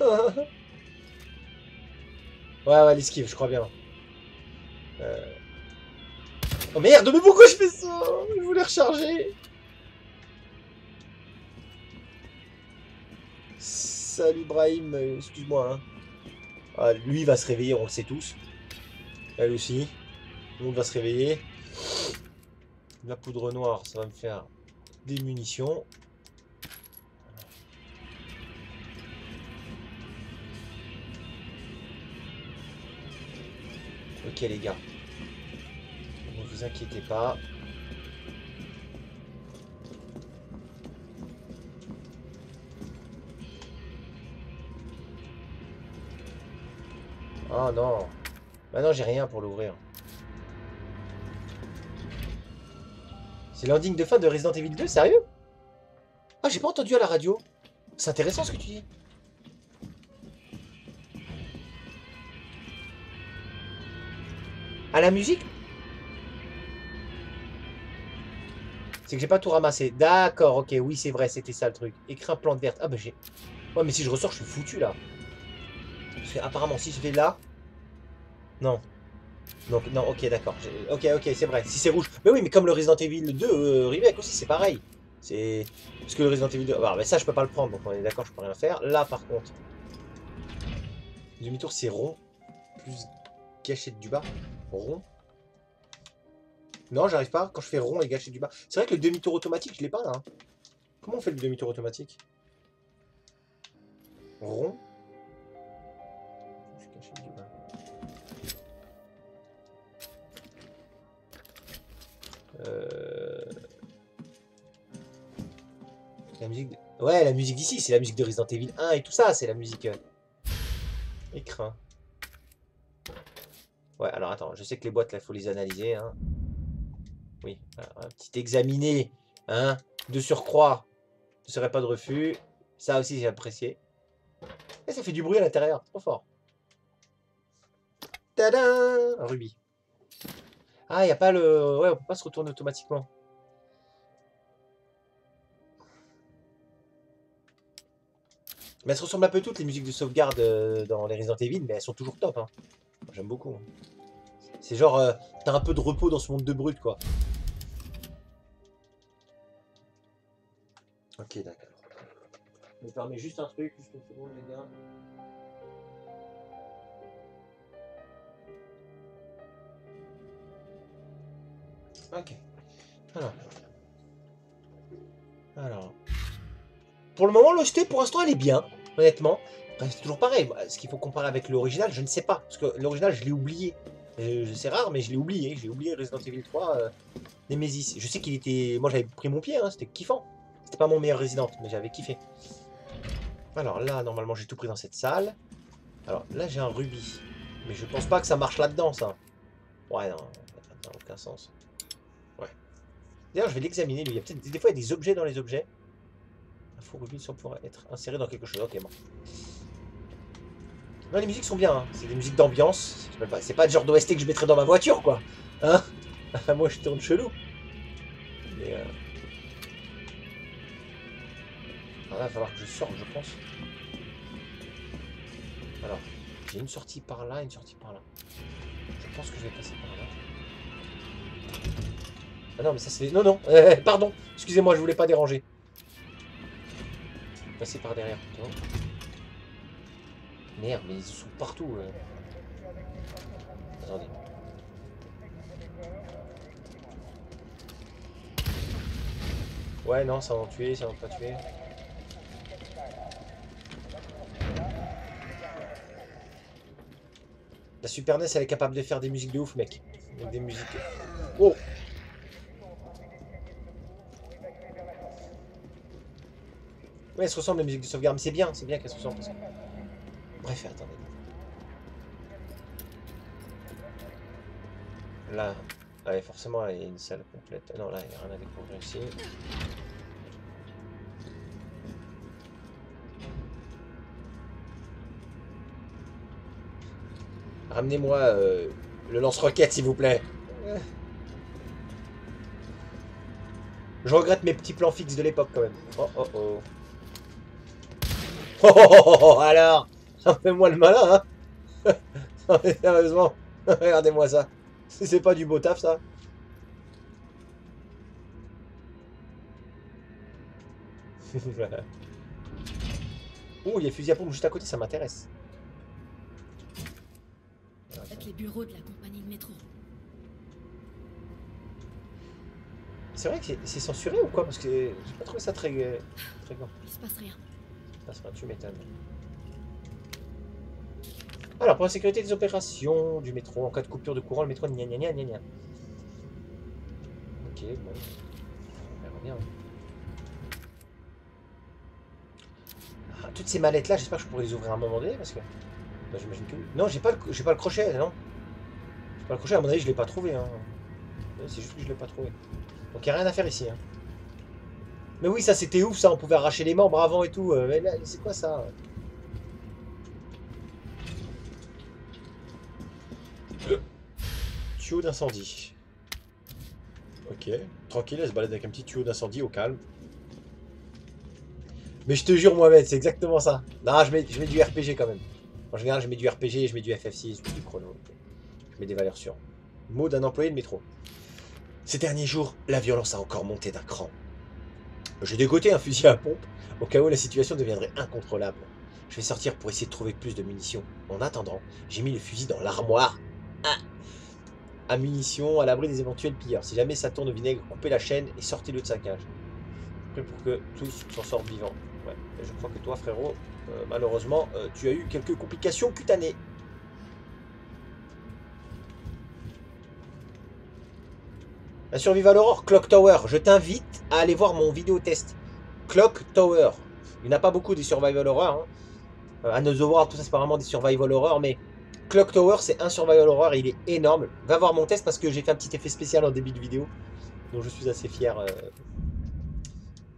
Ouais, ouais, l'esquive, je crois bien. Euh... Oh merde, mais pourquoi je fais ça? Je voulais recharger. Salut Brahim, excuse-moi. Hein. Ah, lui va se réveiller, on le sait tous. Elle aussi. Tout le monde va se réveiller. La poudre noire, ça va me faire des munitions. Ok les gars. Ne vous inquiétez pas. Oh non. Bah non, j'ai rien pour l'ouvrir. C'est l'ending de fin de Resident Evil 2, sérieux? Ah, j'ai pas entendu à la radio. C'est intéressant ce que tu dis. À la musique? C'est que j'ai pas tout ramassé. D'accord, ok, oui, c'est vrai, c'était ça le truc. Écrin plante verte. Ah bah j'ai... Ouais, mais si je ressors, je suis foutu, là. Parce que, apparemment, si je vais là... Non. Donc, non, ok, d'accord. Ok, ok, c'est vrai. Si c'est rouge... Mais oui, mais comme le Resident Evil 2 euh, aussi, c'est pareil. C'est... Parce que le Resident Evil 2... Ah, mais ça, je peux pas le prendre, donc on est d'accord, je peux rien faire. Là, par contre... Demi-tour, c'est rond. Plus gâchette du bas. Rond. Non, j'arrive pas. Quand je fais rond et gâchette du bas. C'est vrai que le demi-tour automatique, je l'ai pas là. hein. Comment on fait le demi-tour automatique? Rond. Euh... La musique... Ouais, la musique d'ici, c'est la musique de Resident Evil 1 et tout ça, c'est la musique... euh, Écrin. Ouais, alors attends, je sais que les boîtes, là, il faut les analyser. Hein. Oui, un petit examiné, hein, de surcroît. ne serait pas de refus. Ça aussi, j'ai apprécié. Et ça fait du bruit à l'intérieur. Trop fort. Tadam Un. Ah, il n'y a pas le... Ouais, on peut pas se retourner automatiquement. Mais elles se ressemblent un peu toutes, les musiques de sauvegarde euh, dans les Resident Evil, mais elles sont toujours top. Hein. J'aime beaucoup. C'est genre, euh, t'as un peu de repos dans ce monde de brut, quoi. Ok, d'accord. Je me permets juste un truc, juste une seconde, les gars. Ok. Alors. Pour le moment, l'OST, pour l'instant, elle est bien, honnêtement. C'est toujours pareil. Ce qu'il faut comparer avec l'original, je ne sais pas. Parce que l'original, je l'ai oublié. Euh, C'est rare, mais je l'ai oublié. J'ai oublié Resident Evil 3 euh, Nemesis. Je sais qu'il était... Moi, j'avais pris mon pied, hein, c'était kiffant. C'était pas mon meilleur Resident, mais j'avais kiffé. Alors là, normalement, j'ai tout pris dans cette salle. Alors là, j'ai un rubis. Mais je pense pas que ça marche là-dedans, ça. Ouais, non, ça n'a aucun sens. D'ailleurs, je vais l'examiner, lui. Il y a peut-être des fois, il y a des objets dans les objets. Faux rubis sans pouvoir être inséré dans quelque chose. Ok, bon. Non, les musiques sont bien. hein. C'est des musiques d'ambiance. C'est pas, le genre d'OST que je mettrais dans ma voiture, quoi. Hein? Moi, je tourne chelou. Mais... Euh... Il va falloir que je sorte, je pense. Alors, j'ai une sortie par là, une sortie par là. Je pense que je vais passer par là. Ah non, mais ça c'est... Non, non, euh, pardon. Excusez-moi, je voulais pas déranger. Passer par derrière plutôt. Merde, mais ils sont partout. euh. Attendez. Ouais, non, ça va en tuer, ça va pas tuer. La Super NES, elle est capable de faire des musiques de ouf, mec. Des musiques... Oh Ouais, elles se ressemblent les musiques de sauvegarde, mais c'est bien, c'est bien qu'elles se ressemblent. Bref, attendez. Là, ouais, forcément, il y a une salle complète. Non, là, il n'y a rien à découvrir ici. Ramenez-moi euh, le lance-roquette, s'il vous plaît. Je regrette mes petits plans fixes de l'époque, quand même. Oh, oh, oh. Oh, oh, oh, oh, alors Fais-moi le malin, hein Non, mais Sérieusement, regardez-moi ça. C'est pas du beau taf, ça Oh, il y a fusil à pompe juste à côté, ça m'intéresse. Peut-être les bureaux de la compagnie de métro. C'est vrai que c'est- censuré ou quoi? Parce que j'ai pas trouvé ça très, très grand. Il se passe rien. Tu m'étonnes. Alors, pour la sécurité des opérations du métro, en cas de coupure de courant, le métro gna gna gna gna gna. Ok, bon. On bien. hein. Ah, toutes ces mallettes là, j'espère que je pourrai les ouvrir à un moment donné parce que. bah, J'imagine que. Non, j'ai pas, le... pas le crochet, non. J'ai pas le crochet, à mon avis, je l'ai pas trouvé. Hein. C'est juste que je l'ai pas trouvé. Donc, il a rien à faire ici. Hein. Mais oui, ça c'était ouf, ça, on pouvait arracher les membres avant et tout. euh, Mais c'est quoi ça Tuyau d'incendie. Ok, tranquille, elle se balade avec un petit tuyau d'incendie au calme. Mais je te jure, Mohamed, c'est exactement ça. Non, je mets, je mets du RPG quand même. En général, je mets du RPG, je mets du FF6, je mets du chrono. Je mets des valeurs sûres. Mot d'un employé de métro. Ces derniers jours, la violence a encore monté d'un cran. J'ai dégoté un fusil à pompe au cas où la situation deviendrait incontrôlable. Je vais sortir pour essayer de trouver plus de munitions. En attendant, j'ai mis le fusil dans l'armoire. Ah à munitions, à l'abri des éventuels pilleurs. Si jamais ça tourne au vinaigre, coupez la chaîne et sortez-le de sa cage. Prêt pour que tous s'en sortent vivants. Je crois que toi, frérot, euh, malheureusement, euh, tu as eu quelques complications cutanées. La Survival Horror Clock Tower. Je t'invite à aller voir mon vidéo test. Clock Tower. Il n'y en a pas beaucoup des Survival Horror. Hein. Euh, Another World, tout ça, c'est pas vraiment des Survival Horror, mais Clock Tower, c'est un Survival Horror il est énorme. Va voir mon test parce que j'ai fait un petit effet spécial en début de vidéo. Donc je suis assez fier. euh,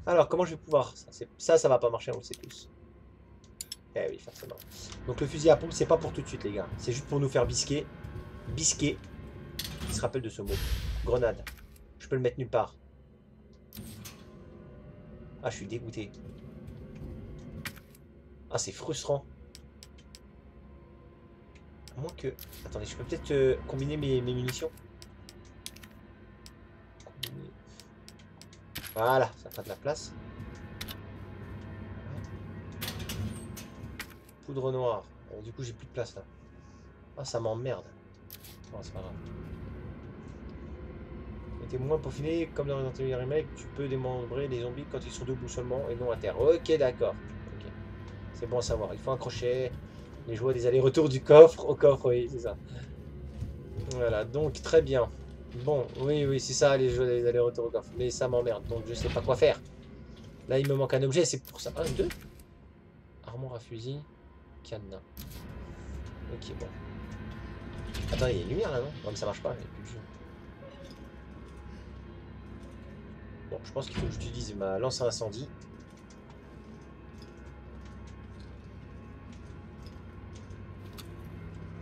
Alors, comment je vais pouvoir Ça, ça, ça va pas marcher, on le sait tous. Eh oui, forcément. Donc le fusil à pompe, c'est pas pour tout de suite, les gars. C'est juste pour nous faire bisquer. Bisquer. Qui se rappelle de ce mot. Grenade. Je peux le mettre nulle part. Ah, je suis dégoûté. Ah, c'est frustrant. À moins que... Attendez, je peux peut-être euh, combiner mes, munitions. Voilà, ça fera de la place. Poudre noire. Bon, du coup, j'ai plus de place là. Ah, ça m'emmerde. Bon, c'est pas grave. Était moins peaufiné, comme dans Resident Evil Remake, tu peux démembrer les zombies quand ils sont debout seulement et non à terre. Ok, d'accord. C'est bon à savoir. Il faut un crochet. Les joies des allers-retours du coffre au coffre, oui, c'est ça. Voilà, donc très bien. Bon, oui, oui, c'est ça, les joies des allers-retours au coffre. Mais ça m'emmerde, donc je sais pas quoi faire. Là, il me manque un objet, c'est pour ça. Un, deux. Armoire à fusil. Cadenas. Ok, bon. Attends, il y a une lumière là, non? Non, mais ça marche pas, il y a plus de. Bon, je pense qu'il faut que j'utilise ma lance à incendie.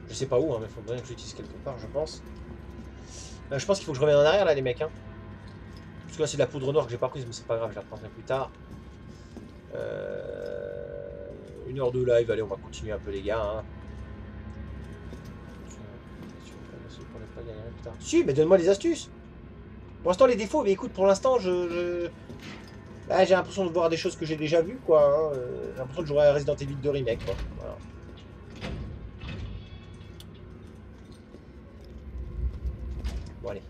Je sais pas où, hein, mais il faudrait que j'utilise quelque part, je pense. Euh, je pense qu'il faut que je revienne en arrière là, les mecs. Hein. Parce que là, c'est de la poudre noire que j'ai pas prise, mais c'est pas grave, je la prendrai plus tard. Euh, Une heure de live, allez, on va continuer un peu, les gars. Hein. Si, mais donne-moi les astuces. Pour l'instant, les défauts, mais écoute, pour l'instant, je. Là, j'ai l'impression de voir des choses que j'ai déjà vues, quoi. hein. Euh, J'ai l'impression de jouer à Resident Evil 2 Remake, quoi. Bon, allez.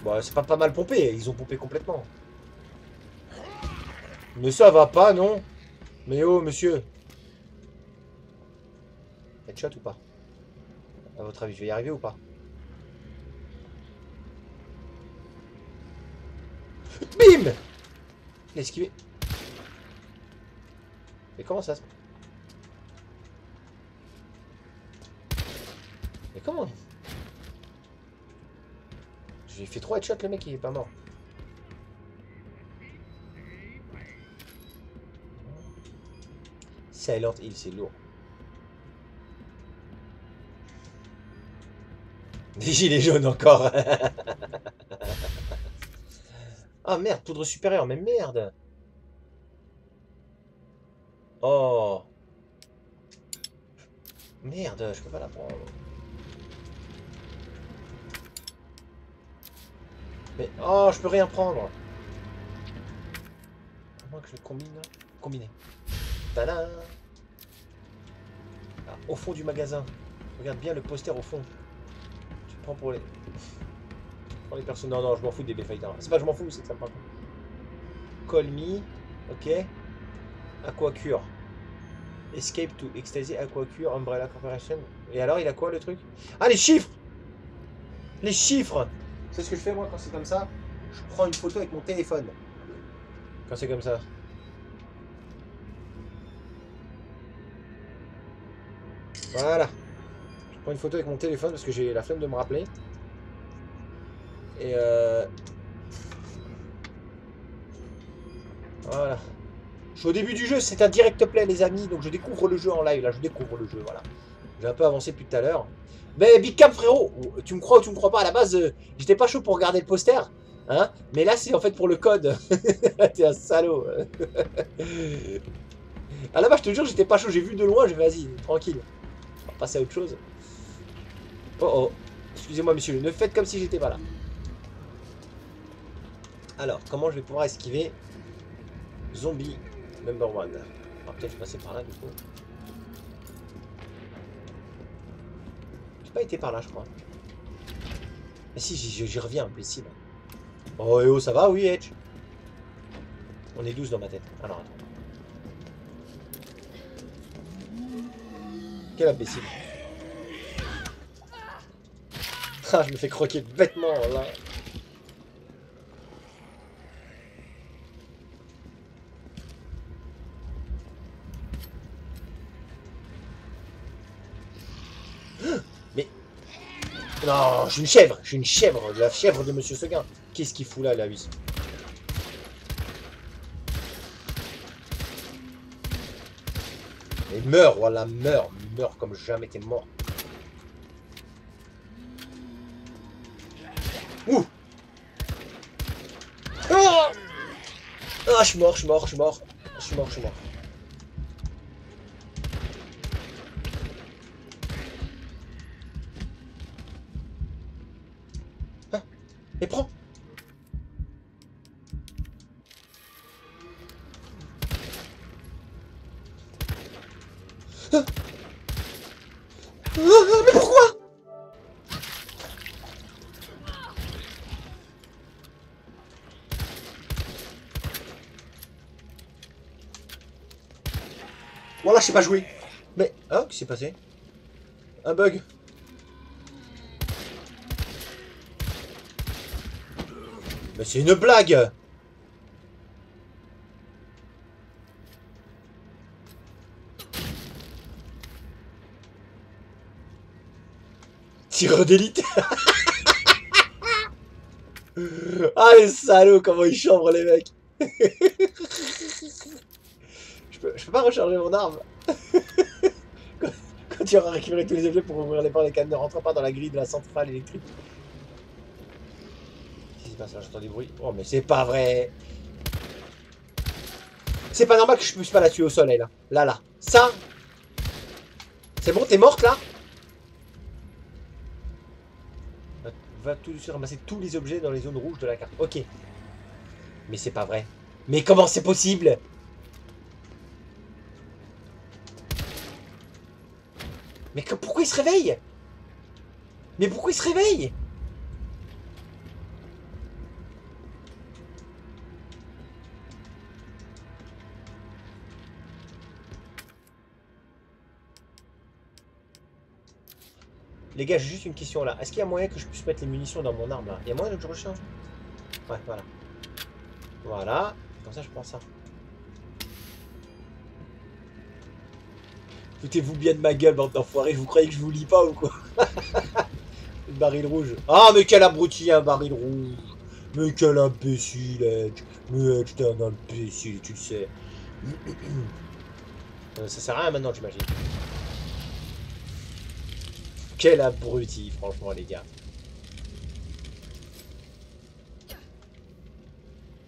Bon, c'est pas pas mal pompé, ils ont pompé complètement. Mais ça va pas, non Mais oh, monsieur Headshot ou pas? À votre avis, je vais y arriver ou pas? Bim Il a esquivé. Mais comment ça se... Mais comment? J'ai fait trois headshots, le mec il est pas mort. Silent Hill, c'est lourd. Des gilets jaunes encore. ah merde, poudre supérieure, mais merde. Oh. Merde, je peux pas la prendre. Mais oh, je peux rien prendre. À moins que je combine. Combiner. Tadam Ah, Au fond du magasin. Regarde bien le poster au fond. Tu prends pour les. Prends les personnes. Non, non, je m'en fous des B-Fighters. C'est pas que je m'en fous, c'est que ça me parle me. Ok. Aquacure. Escape to Ecstasy, Aquacure, Umbrella Corporation. Et alors, il a quoi le truc? Ah, les chiffres Les chiffres C'est ce que je fais moi quand c'est comme ça Je prends une photo avec mon téléphone. Quand c'est comme ça. Voilà. Je prends une photo avec mon téléphone parce que j'ai la flemme de me rappeler. Euh... Voilà. Je suis au début du jeu, c'est un direct play les amis, donc je découvre le jeu en live, là je découvre le jeu, voilà. J'ai un peu avancé depuis tout à l'heure. Mais Big Cap frérot, tu me crois ou tu me crois pas, à la base, euh, j'étais pas chaud pour regarder le poster, hein, mais là c'est en fait pour le code. T'es un salaud. à la base, je te jure, j'étais pas chaud, j'ai vu de loin, fait vas-y, tranquille. On va passer à autre chose. Oh oh, excusez-moi monsieur, ne faites comme si j'étais pas là. Alors, comment je vais pouvoir esquiver Zombie number one. Alors peut-être je passer par là du coup. J'ai pas été par là je crois. Mais si j'y reviens, imbécile. Oh et oh ça va oui Edge On est 12 dans ma tête. Alors attends. Quel imbécile. Ah je me fais croquer bêtement là. Non, je suis une chèvre, je suis une chèvre, la chèvre de Monsieur Seguin. Qu'est-ce qu'il fout là, la huisse Et meurs, voilà, meurs, meurs comme jamais t'es mort. Ouh Ah, ah je suis mort, je suis mort, je suis mort. Je suis mort, je suis mort. Pas jouer. Mais, hein, qu'est-ce qui s'est passé? Un bug. Mais c'est une blague. Tireur d'élite. Ah les salauds, comment ils chambrent les mecs. Je, peux, je peux pas recharger mon arme quand, tu auras récupéré tous les objets pour ouvrir les portes, les cannes ne rentrent pas dans la grille de la centrale électrique. Qu'est-ce qui se passe là J'entends des bruits. Oh mais c'est pas vrai C'est pas normal que je puisse pas la tuer au soleil là. Là là. Ça C'est bon, t'es morte là? Va tout de suite ramasser tous les objets dans les zones rouges de la carte. Ok. Mais c'est pas vrai. Mais comment c'est possible? Mais que- pourquoi il se réveille? Mais pourquoi il se réveille? Les gars, j'ai juste une question là. Est-ce qu'il y a moyen que je puisse mettre les munitions dans mon arme là? Il y a moyen que je recharge? Ouais, voilà. Voilà. Comme ça, je prends ça. Foutez-vous bien de ma gueule, bande d'enfoirés. Vous croyez que je vous lis pas ou quoi Le baril rouge. Ah, mais quel abruti, un baril rouge. Mais quel imbécile, Edge. Mais Edge, t'es un imbécile, tu sais. Euh, Ça sert à rien maintenant, j'imagine. Quel abruti, franchement, les gars.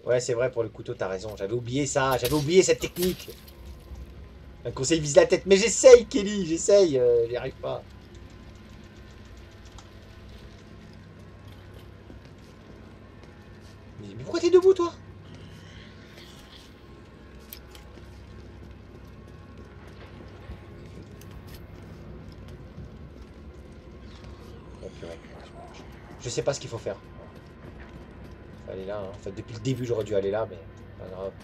Ouais, c'est vrai, pour le couteau, t'as raison. J'avais oublié ça. J'avais oublié cette technique. Un conseil vise la tête. Mais j'essaye, Kelly, j'essaye. euh, J'y arrive pas. Mais, pourquoi t'es debout, toi? Je sais pas ce qu'il faut faire. Faut aller là. hein. En fait, depuis le début, j'aurais dû aller là, mais pas grave.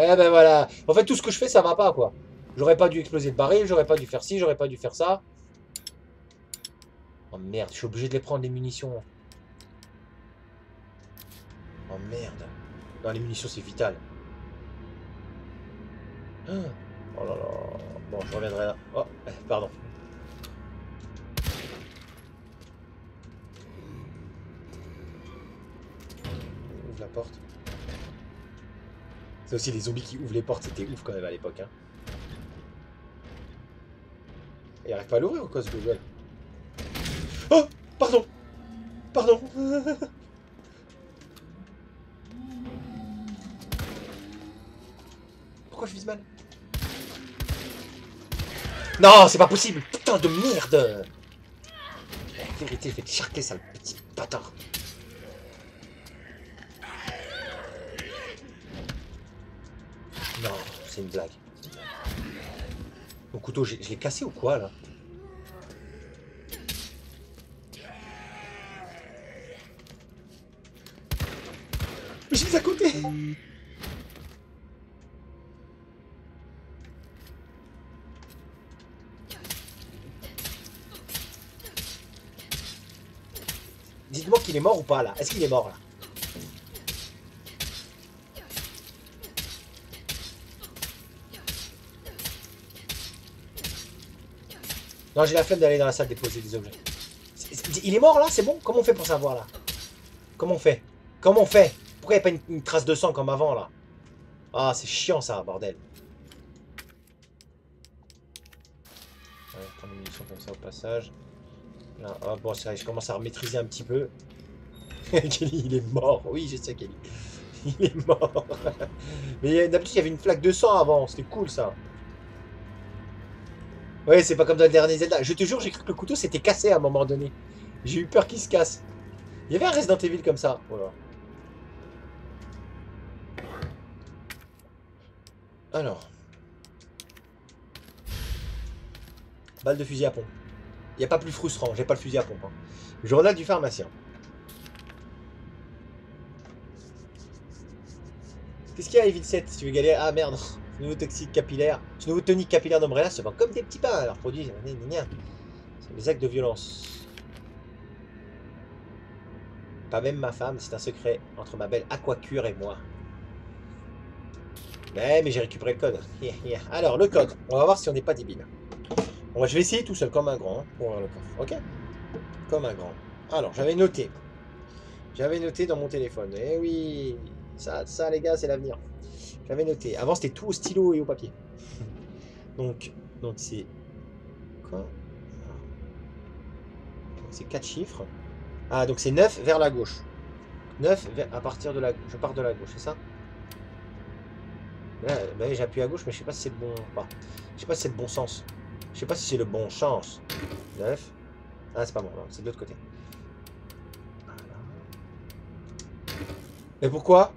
Eh ben voilà. En fait, tout ce que je fais, ça va pas, quoi. J'aurais pas dû exploser le baril, j'aurais pas dû faire ci, j'aurais pas dû faire ça. Oh merde, je suis obligé de les prendre, les munitions. Oh merde. Non, les munitions, c'est vital. Oh là là. Bon, je reviendrai là. Oh, pardon. Ouvre la porte. C'est aussi les zombies qui ouvrent les portes, c'était ouf quand même à l'époque. Hein. Il arrive pas à l'ouvrir ou quoi ce Google. Oh! Pardon! Pardon! Pourquoi je vise mal? Non, c'est pas possible! Putain de merde! La vérité, fait cherter, sale petit bâtard c'est une blague. Mon couteau, je l'ai cassé ou quoi là? Mais je suis à côté. Dites-moi qu'il est mort ou pas là. Est-ce qu'il est mort là? Non, j'ai la flemme d'aller dans la salle déposer des objets. Il est mort là C'est bon? Comment on fait pour savoir là? Comment on fait? Comment on fait? Pourquoi il n'y a pas une, une trace de sang comme avant, là? Ah, c'est chiant, ça, bordel. Ouais, prendre des munitions comme ça au passage. Là, ah, bon, ça, je commence à maîtriser un petit peu. Kelly, il est mort. Oui, je sais, Kelly. Il est mort. Mais d'habitude, il y avait une flaque de sang avant. C'était cool, ça. Ouais, c'est pas comme dans le dernier Zelda. Je te jure, j'ai cru que le couteau s'était cassé à un moment donné. J'ai eu peur qu'il se casse. Il y avait un Resident Evil comme ça. Voilà. Alors. Balle de fusil à pompe. Il n'y a pas plus frustrant. J'ai pas le fusil à pompe. hein. Journal du pharmacien. Qu'est-ce qu'il y a, Evil 7 Si tu veux galérer? Ah merde. Ce nouveau toxique capillaire. Ce nouveau tonique capillaire d'Umbrella se vend comme des petits pains. Leurs produits. C'est des actes de violence. Pas même ma femme, c'est un secret entre ma belle Aquacure et moi. Mais, mais j'ai récupéré le code. Alors, le code. On va voir si on n'est pas débile. Bon, je vais essayer tout seul, comme un grand, hein, pour ouvrir le coffre. Ok? Comme un grand. Alors, j'avais noté. J'avais noté dans mon téléphone. Eh oui Ça, ça les gars, c'est l'avenir. J'avais noté. Avant, c'était tout au stylo et au papier. Donc, donc c'est... Quoi? C'est quatre chiffres. Ah, donc c'est 9 vers la gauche. 9 vers- à partir de la... Je pars de la gauche, c'est ça? Là, bah, j'appuie à gauche, mais je sais pas si c'est le bon... Je sais pas si c'est le bon sens. Je sais pas si c'est le bon sens. 9. Ah, c'est pas bon, c'est de l'autre côté. Voilà. Mais pourquoi?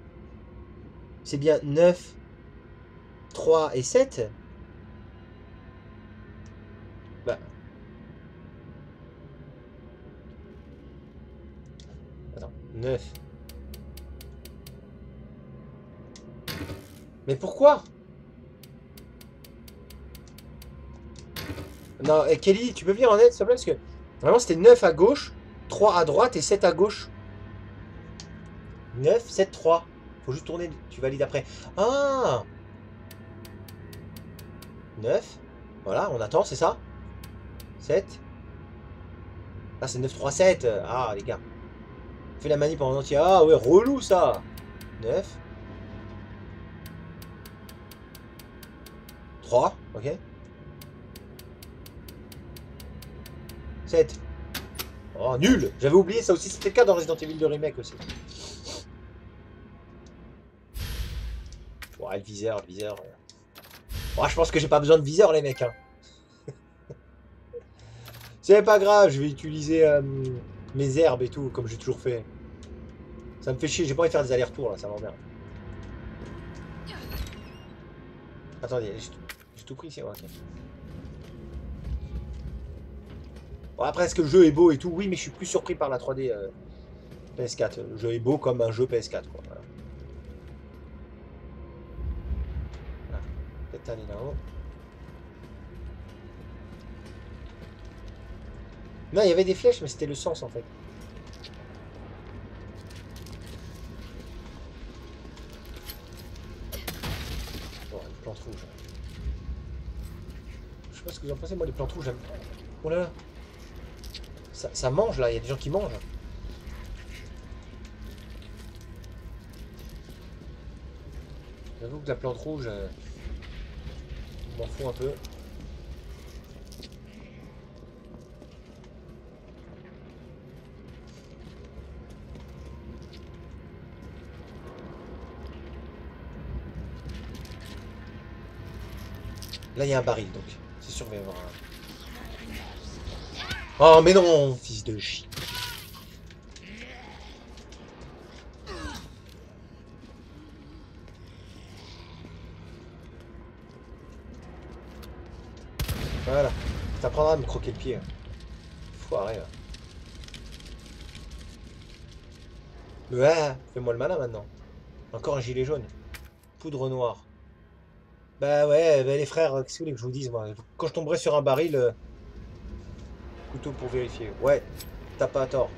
C'est bien 9, 3 et 7 Bah... Attends, 9. Mais pourquoi? Non, Kelly, tu peux venir en aide, s'il te plaît, parce que vraiment c'était 9 à gauche, 3 à droite et 7 à gauche. 9, 7, 3. Faut juste tourner, tu valides après. Ah 9. Voilà, on attend, c'est ça 7. Ah, c'est 9, 3, 7. Ah, les gars. Fais la manip en entier. Ah, ouais, relou ça. 9. 3, ok. 7. Oh, nul J'avais oublié, ça aussi, c'était le cas dans Resident Evil 2 Remake aussi. Le viseur, le viseur. ouais. Ouais, je pense que j'ai pas besoin de viseur, les mecs. Hein. C'est pas grave, je vais utiliser euh, mes herbes et tout, comme j'ai toujours fait. Ça me fait chier, j'ai pas envie de faire des allers-retours, là, ça m'emmerde. Attendez, j'ai tout- pris ici, ouais, ok. Bon, après, est-ce que le jeu est beau et tout? Oui, mais je suis plus surpris par la 3D euh, PS4. Le jeu est beau comme un jeu PS4, quoi. Non, il y avait des flèches, mais c'était le sens, en fait. Bon, les plantes rouges. Je sais pas ce que vous en pensez, moi, les plantes rouges, j'aime... Oh là là ça, ça mange là, il y a des gens qui mangent. J'avoue que la plante rouge, euh, m'en fous un peu. Là, il y a un baril donc. C'est sûr qu'il va y avoir. Oh mais non, fils de chien. T'apprendras à me croquer le pied. hein. Foiré. là. Ouais, fais-moi le malin maintenant. Encore un gilet jaune. Poudre noire. Bah ouais, bah les frères, qu'est-ce que vous voulez que je vous dise moi? Quand je tomberai sur un baril, euh, couteau pour vérifier. Ouais, t'as pas tort.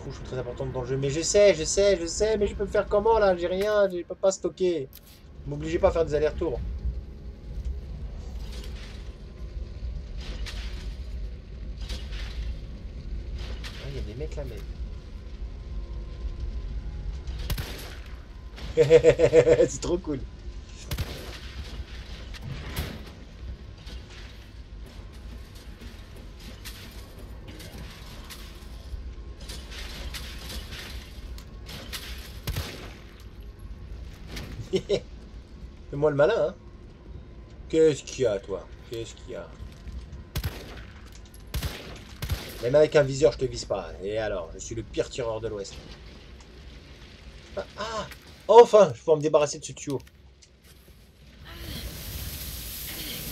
Plante rouge sont très importantes dans le jeu. Mais je sais, je sais, je sais, mais je peux faire comment là? J'ai rien, je peux pas stocker. M'obligez pas à faire des allers-retours. Ah, Il y a des mecs là, mais... C'est trop cool. Fais-moi le malin, hein. Qu'est-ce qu'il y a, toi? Qu'est-ce qu'il y a? Même avec un viseur, je te vise pas. Et alors, je suis le pire tireur de l'Ouest. Ah, ah Enfin, je peux me débarrasser de ce tuyau.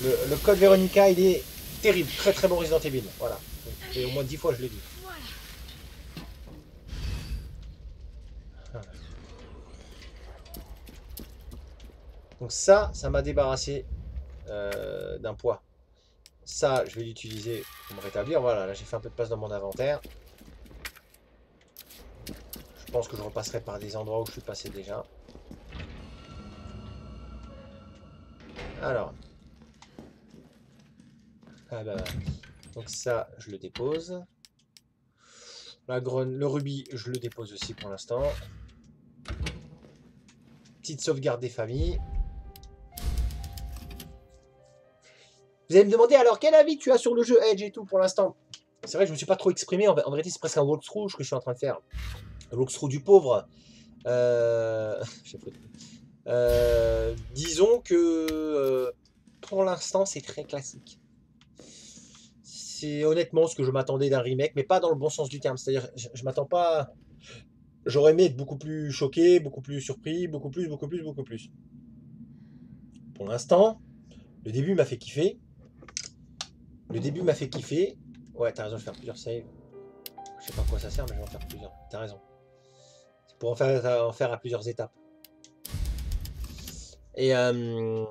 Le, code Veronica, il est terrible. Très très bon Resident Evil. Voilà. Et au moins dix fois, je l'ai dit. Ça, ça m'a débarrassé euh, d'un poids. Ça, je vais l'utiliser pour me rétablir. Voilà, là j'ai fait un peu de place dans mon inventaire. Je pense que je repasserai par des endroits où je suis passé déjà. Alors. Ah bah, donc ça, je le dépose. La le rubis, je le dépose aussi pour l'instant. Petite sauvegarde des familles. Vous allez me demander alors quel avis tu as sur le jeu Edge et tout pour l'instant? C'est vrai que je me suis pas trop exprimé. En, en vérité, c'est presque un walkthrough que je suis en train de faire. Un walkthrough du pauvre. Euh. Euh, disons que euh, pour l'instant, c'est très classique. C'est honnêtement ce que je m'attendais d'un remake, mais pas dans le bon sens du terme. C'est-à-dire, je, je m'attends pas. J'aurais aimé être beaucoup plus choqué, beaucoup plus surpris, beaucoup plus, beaucoup plus, beaucoup plus. Pour l'instant, le début m'a fait kiffer. Le début m'a fait kiffer. Ouais, t'as raison, je vais faire plusieurs saves. Je sais pas à quoi ça sert, mais je vais en faire plusieurs. T'as raison. C'est pour en faire, en faire à plusieurs étapes. Et euh,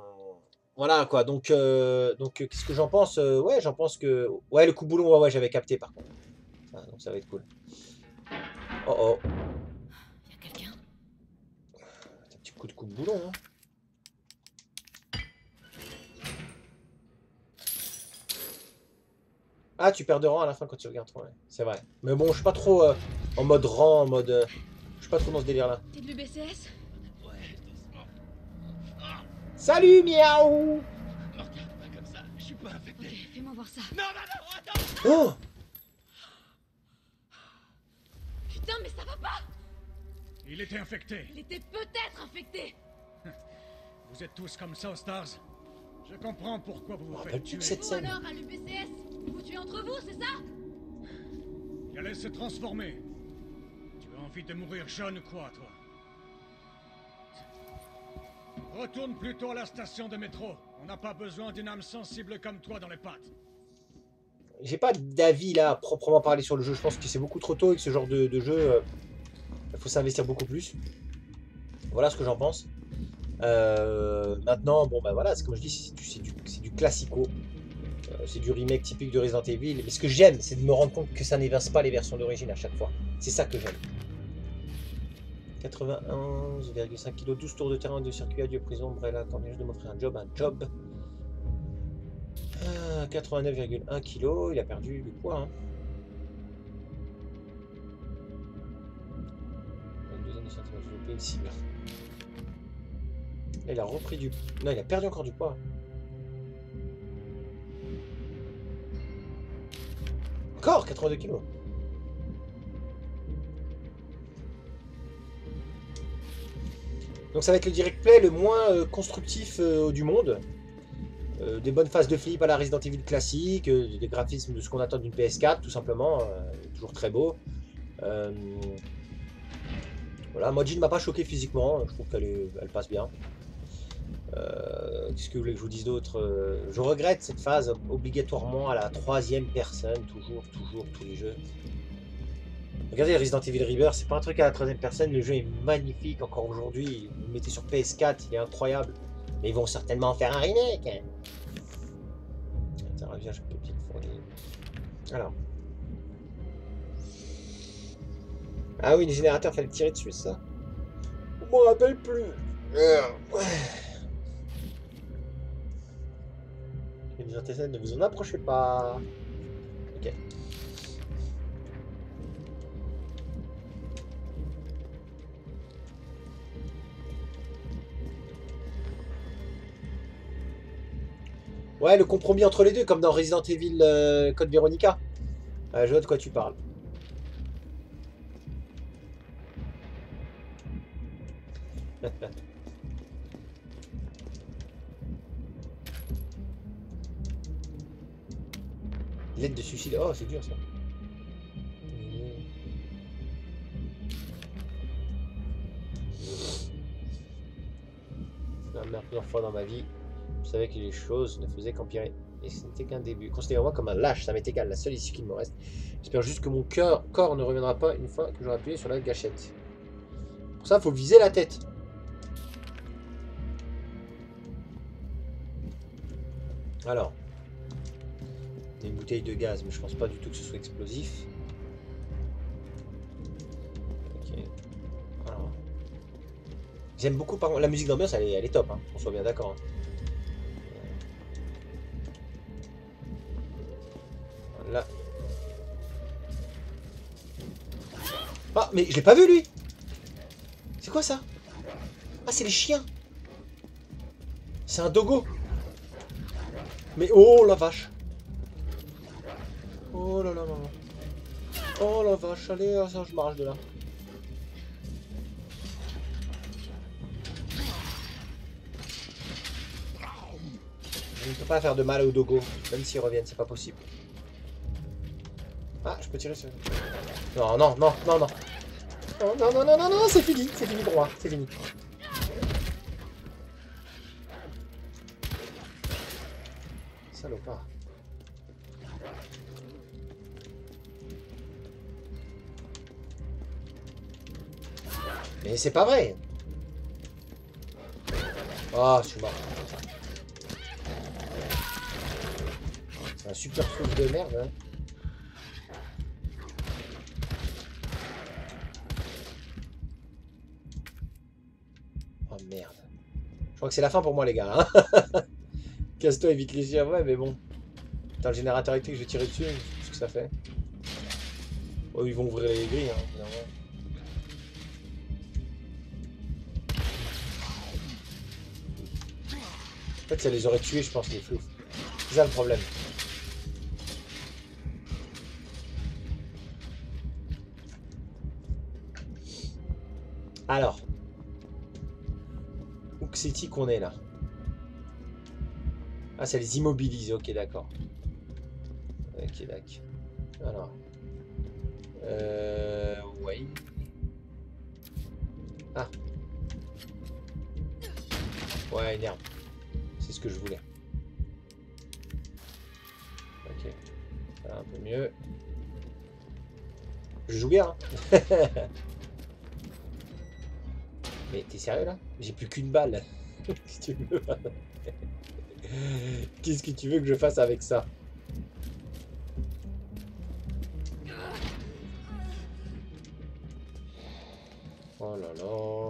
voilà quoi. Donc, euh, donc euh, qu'est-ce que j'en pense Euh, Ouais, j'en pense que. Ouais, le coup boulon, ouais, ouais, j'avais capté par contre. Ah, donc ça va être cool. Oh oh. Y a quelqu'un? Un petit coup de coup de boulon. Hein. Ah, tu perds de rang à la fin quand tu regardes trop. ouais. C'est vrai. Mais bon, je suis pas trop euh, en mode rang, en mode. euh, je suis pas trop dans ce délire là. T'es de l'UBCS Salut, miaou Regarde pas comme ça, je suis pas infecté. Ok, fais-moi voir ça. Non, non, non, attends Oh Putain, mais ça va pas Il était infecté. Il était peut-être infecté Vous êtes tous comme ça, aux Stars. Je comprends pourquoi vous vous faites tuer. cette Vous scène alors, à l'UBCS Vous vous tuez entre vous, c'est ça? Il allait se transformer. Tu as envie de mourir jeune ou quoi, toi? Retourne plutôt à la station de métro. On n'a pas besoin d'une âme sensible comme toi dans les pattes. J'ai pas d'avis là, à proprement parler sur le jeu. Je pense que c'est beaucoup trop tôt et que ce genre de, de jeu, euh, il faut s'investir beaucoup plus. Voilà ce que j'en pense. Euh, maintenant, bon bah voilà, c'est comme je dis, c'est du, classico. Euh, c'est du remake typique de Resident Evil. Mais ce que j'aime, c'est de me rendre compte que ça n'évince pas les versions d'origine à chaque fois. C'est ça que j'aime. 91,5 kg, 12 tours de terrain, de circuit, adieu prison, Brella, attendez juste de m'offrir un job, un job. Euh, 89,1 kg, il a perdu du poids. Hein. 22 années centimètres, je vais payer une cible. Là, il a repris du... Non, il a perdu encore du poids. Encore 82 kilos. Donc ça va être le direct play le moins euh, constructif euh, du monde. Euh, des bonnes phases de flip à la Resident Evil classique, des graphismes de ce qu'on attend d'une PS4 tout simplement, toujours très beau. Voilà, moi Jean m'a pas choqué physiquement, je trouve qu'elle passe bien. Euh, Qu'est-ce que vous voulez que je vous dise d'autre Euh, Je regrette cette phase obligatoirement à la troisième personne, toujours, toujours, tous les jeux. Regardez Resident Evil Rebirth, c'est pas un truc à la troisième personne, le jeu est magnifique encore aujourd'hui. Vous le mettez sur PS4, il est incroyable. Mais ils vont certainement en faire un remake. hein. Tiens, reviens, je peux peut-être fournir. Alors. Ah oui, le générateur, fallait tirer dessus, ça. On m'en rappelle plus. Euh, ne vous en approchez pas. Ok. Ouais, le compromis entre les deux, comme dans Resident Evil euh, Code Veronica. Ouais, je vois de quoi tu parles. De suicide. Oh, c'est dur ça. La première fois dans ma vie, je savais que les choses ne faisaient qu'empirer. Et ce n'était qu'un début. Considérez-moi comme un lâche, ça m'est égal, la seule issue qu'il me reste. J'espère juste que mon cœur, corps ne reviendra pas une fois que j'aurai appuyé sur la gâchette. Pour ça, il faut viser la tête. Alors. Il y a une bouteille de gaz, mais je pense pas du tout que ce soit explosif. J'aime beaucoup, par contre, la musique d'ambiance, elle est, top, hein, on soit bien d'accord. hein. Voilà. Ah, mais je l'ai pas vu lui C'est quoi ça? Ah, c'est les chiens C'est un dogo Mais oh la vache Oh là là, maman. Oh la vache, allez, ah, ça, je marche de là. Je ne peux pas faire de mal au dogo, même s'ils reviennent, c'est pas possible. Ah, je peux tirer sur... Non, non, non, non, non. Non, non, non, non, non, non, c'est fini, c'est fini pour moi, c'est fini. Salopard. Mais c'est pas vrai Ah, je suis mort. C'est un super souffle de merde, hein. Oh merde. Je crois que c'est la fin pour moi, les gars. Hein Casse-toi, évite les yeux. Ouais, mais bon. Putain, le générateur électrique, je vais tirer dessus. ce que ça fait? Oh, ils vont ouvrir les grilles, hein, ça les aurait tués, je pense, les flous. C'est ça le problème. Alors. Où c'est-il qu'on est là Ah, ça les immobilise, ok, d'accord. Ok, d'accord. Alors. Euh. Ouais. Ah. Ouais, une herbe. C'est ce que je voulais. Ok. Un peu mieux. Je joue bien. hein. Mais t'es sérieux là? J'ai plus qu'une balle. Qu'est-ce que tu veux que je fasse avec ça? Oh là là.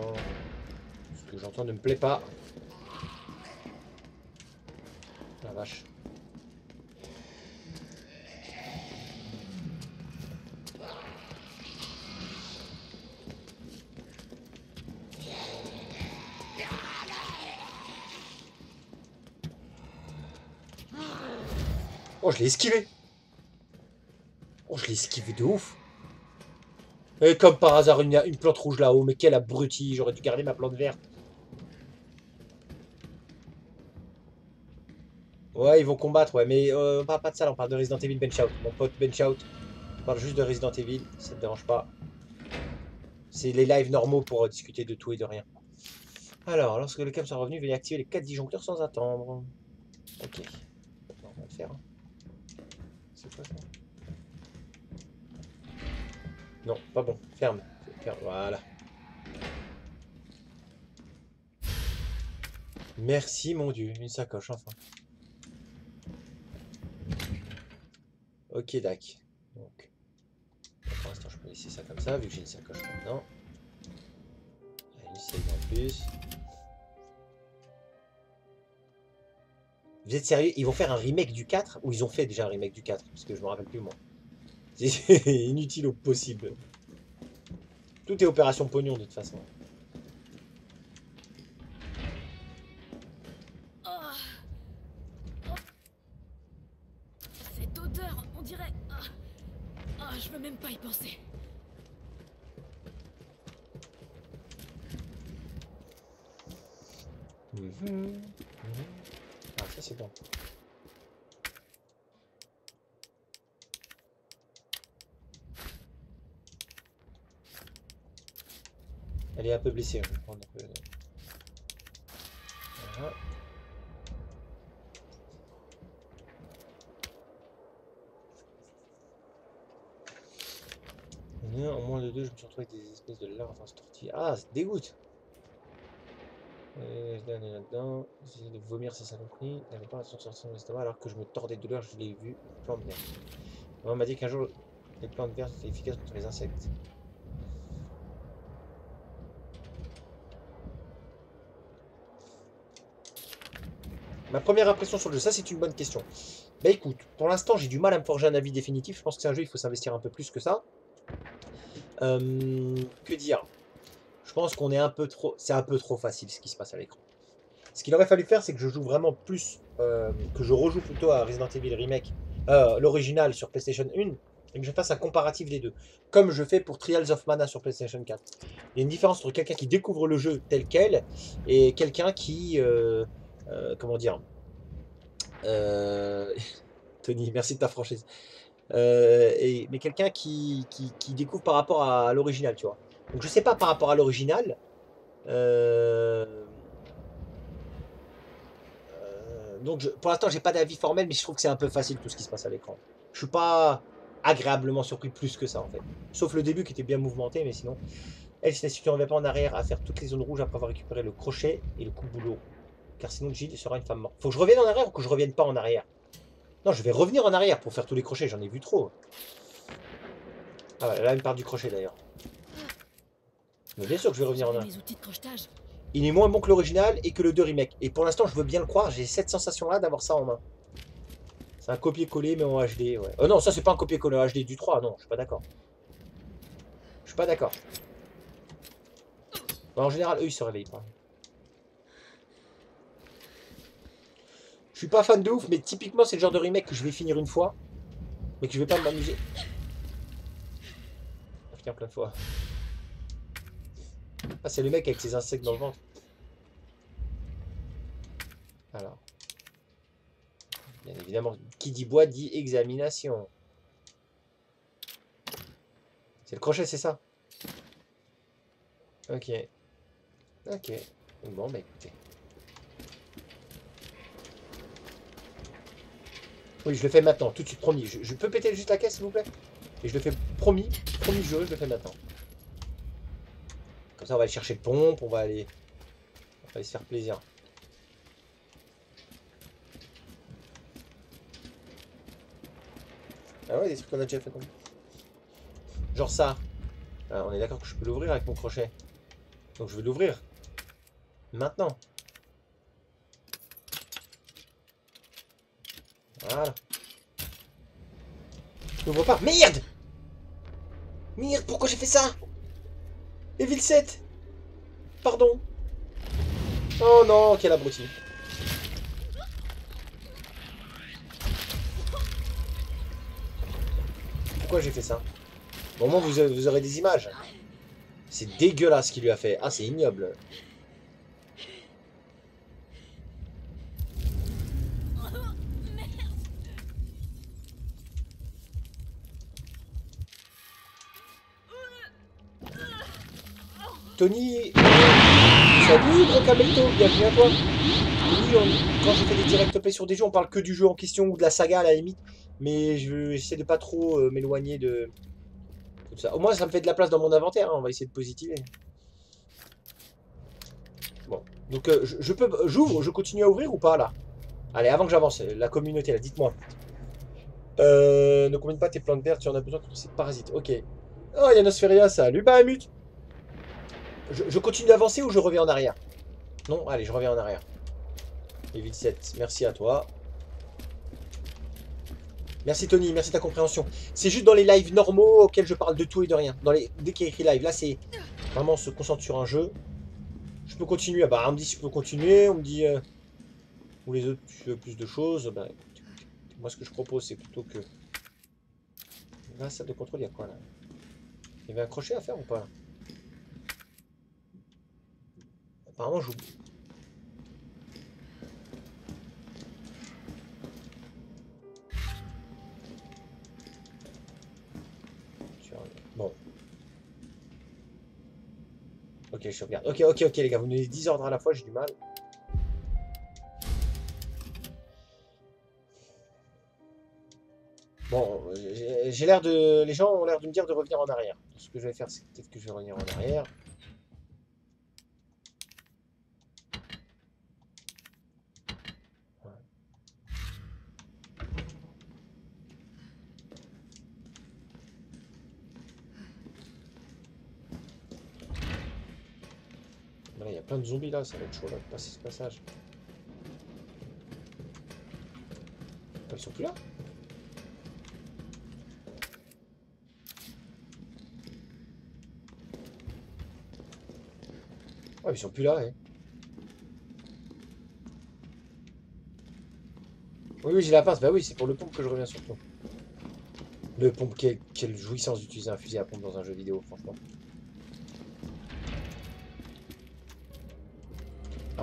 Ce que j'entends ne me plaît pas. La vache. Oh, je l'ai esquivé. Oh, je l'ai esquivé de ouf. Et comme par hasard, une, une plante rouge là-haut. Mais quel abruti. J'aurais dû garder ma plante verte. Ils vont combattre, ouais. Mais euh, on parle pas de ça, on parle de Resident Evil Benchout. Mon pote Benchout. On parle juste de Resident Evil. Ça te dérange pas. C'est les lives normaux pour euh, discuter de tout et de rien. Alors, lorsque le cam sera revenu, veuillez activer les 4 disjoncteurs sans attendre. Ok. On va le faire. hein. C'est quoi ça? Non, pas bon. Ferme. Ferme. Voilà. Merci mon dieu, une sacoche enfin. Ok, dac. Donc, pour l'instant, je peux laisser ça comme ça, vu que j'ai une sacoche maintenant. Une save en plus. Vous êtes sérieux? Ils vont faire un remake du 4 Ou ils ont fait déjà un remake du 4 Parce que je me rappelle plus moi. C'est inutile au possible. Tout est opération pognon de toute façon. Peu blessée. Je vais prendre un peu... Voilà. Bien, En moins de deux, je me suis retrouvé avec des espèces de larves en tortille. Ah, ça dégoûte euh, je l'ai là-dedans, j'essaie de vomir ces saloperies, n'avait pas sortir son estomac alors que je me tordais de douleur, je l'ai vu, plante verte. On m'a dit qu'un jour, les plantes vertes étaient efficaces contre les insectes. Ma première impression sur le jeu, ça c'est une bonne question. Bah écoute, pour l'instant j'ai du mal à me forger un avis définitif, je pense que c'est un jeu, il faut s'investir un peu plus que ça. Euh, que dire? Je pense qu'on est un peu trop... C'est un peu trop facile ce qui se passe à l'écran. Ce qu'il aurait fallu faire, c'est que je joue vraiment plus... euh, que je rejoue plutôt à Resident Evil Remake, euh, l'original sur PlayStation 1, et que je fasse un comparatif des deux. Comme je fais pour Trials of Mana sur PlayStation 4. Il y a une différence entre quelqu'un qui découvre le jeu tel quel, et quelqu'un qui... euh, comment dire? Euh, Tony, merci de ta franchise. Euh, mais quelqu'un qui, découvre par rapport à l'original, tu vois. Donc je sais pas par rapport à l'original. Donc pour l'instant j'ai pas d'avis formel, mais je trouve que c'est un peu facile tout ce qui se passe à l'écran. Je suis pas agréablement surpris plus que ça en fait. Sauf le début qui était bien mouvementé, mais sinon. Elle, si tu ne reviens pas en arrière à faire toutes les zones rouges après avoir récupéré le crochet et le coup boulot. Car sinon Jill sera une femme morte. Faut que je revienne en arrière ou que je revienne pas en arrière? Non, je vais revenir en arrière pour faire tous les crochets, j'en ai vu trop. Ah ouais, là une part du crochet d'ailleurs. Mais bien sûr que je vais revenir en arrière. Il est moins bon que l'original et que le 2 remake. Et pour l'instant, je veux bien le croire, j'ai cette sensation-là d'avoir ça en main. C'est un copier-coller, mais en HD, ouais. Oh non, ça c'est pas un copier-coller en HD du 3, non, je suis pas d'accord. Je suis pas d'accord. Bon, en général, eux, ils se réveillent pas. Je suis pas fan de ouf, mais typiquement, c'est le genre de remake que je vais finir une fois, mais que je vais pas m'amuser. Finir plein de fois. Ah, c'est le mec avec ses insectes dans le ventre. Alors. Bien évidemment, qui dit bois dit examination. C'est le crochet, c'est ça? Ok. Ok. Bon, bah écoutez. Oui, je le fais maintenant, tout de suite, promis. Je, peux péter juste la caisse, s'il vous plaît? Et je le fais promis, promis je le fais maintenant. Comme ça, on va aller chercher le pompe, on va aller, on va aller se faire plaisir. Ah ouais, des trucs qu'on a déjà fait comme Genre ça. Ah, on est d'accord que je peux l'ouvrir avec mon crochet. Donc je vais l'ouvrir. Maintenant. Voilà. Je n'ouvre pas. Merde Merde, pourquoi j'ai fait ça? Evil 7 Pardon. Oh non, quel abruti. Pourquoi j'ai fait ça? Au moins, vous, vous aurez des images. C'est dégueulasse ce qu'il lui a fait. Ah, c'est ignoble. Tony, euh, salut gros Camelto, bienvenue à toi. Tony, on- quand je fais des direct play sur des jeux, on parle que du jeu en question ou de la saga à la limite, mais je j'essaie de pas trop euh, m'éloigner de tout ça. Au moins, ça me fait de la place dans mon inventaire. hein, on va essayer de positiver. Bon, donc euh, je, je peux, j'ouvre, je continue à ouvrir ou pas là? Allez, avant que j'avance, la communauté là, dites-moi. Euh, ne combine pas tes plantes vertes, tu en as besoin contre ces parasites. Ok. Oh, Yanosferia, salut Bahamut je, continue d'avancer ou je reviens en arrière? Non Allez, je reviens en arrière. Evil 7, merci à toi. Merci Tony, merci de ta compréhension. C'est juste dans les lives normaux auxquels je parle de tout et de rien. Dès qu'il y a écrit live, là c'est vraiment on se concentre sur un jeu. Je peux continuer, ah bah on me dit si je peux continuer, on me dit... euh, Ou les autres, tu veux plus de choses, bah moi ce que je propose c'est plutôt que... Là, salle de contrôle, il y a quoi là? Il y avait un crochet à faire ou pas là Apparemment j'oublie. Bon. Ok, je regarde. Ok, ok, ok, les gars, vous me donnez 10 ordres à la fois, j'ai du mal. Bon, j'ai l'air de. Les gens ont l'air de me dire de revenir en arrière. Ce que je vais faire, c'est peut-être que je vais revenir en arrière. Plein de zombies là, ça va être chaud là, de passer ce passage. Ils sont plus là Ouais, ils sont plus là, hein. Oui, oui, j'ai la pince. Bah oui, c'est pour le pompe que je reviens surtout. Le pompe, quelle jouissance d'utiliser un fusil à pompe dans un jeu vidéo, franchement.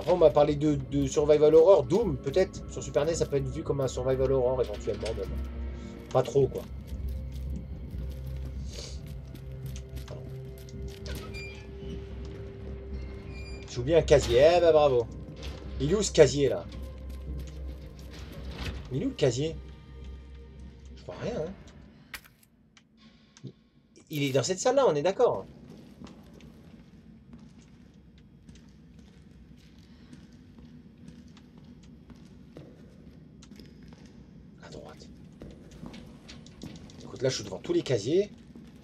On m'a parlé de, Survival Horror. Doom, peut-être. Sur Super NES, ça peut être vu comme un Survival Horror, éventuellement, même. Pas trop, quoi. J'ai oublié un casier. Eh bah bravo. Il est où ce casier là? Il est où le casier? Je vois rien. Hein. Il est dans cette salle là, on est d'accord. À droite. Écoute, là je suis devant tous les casiers.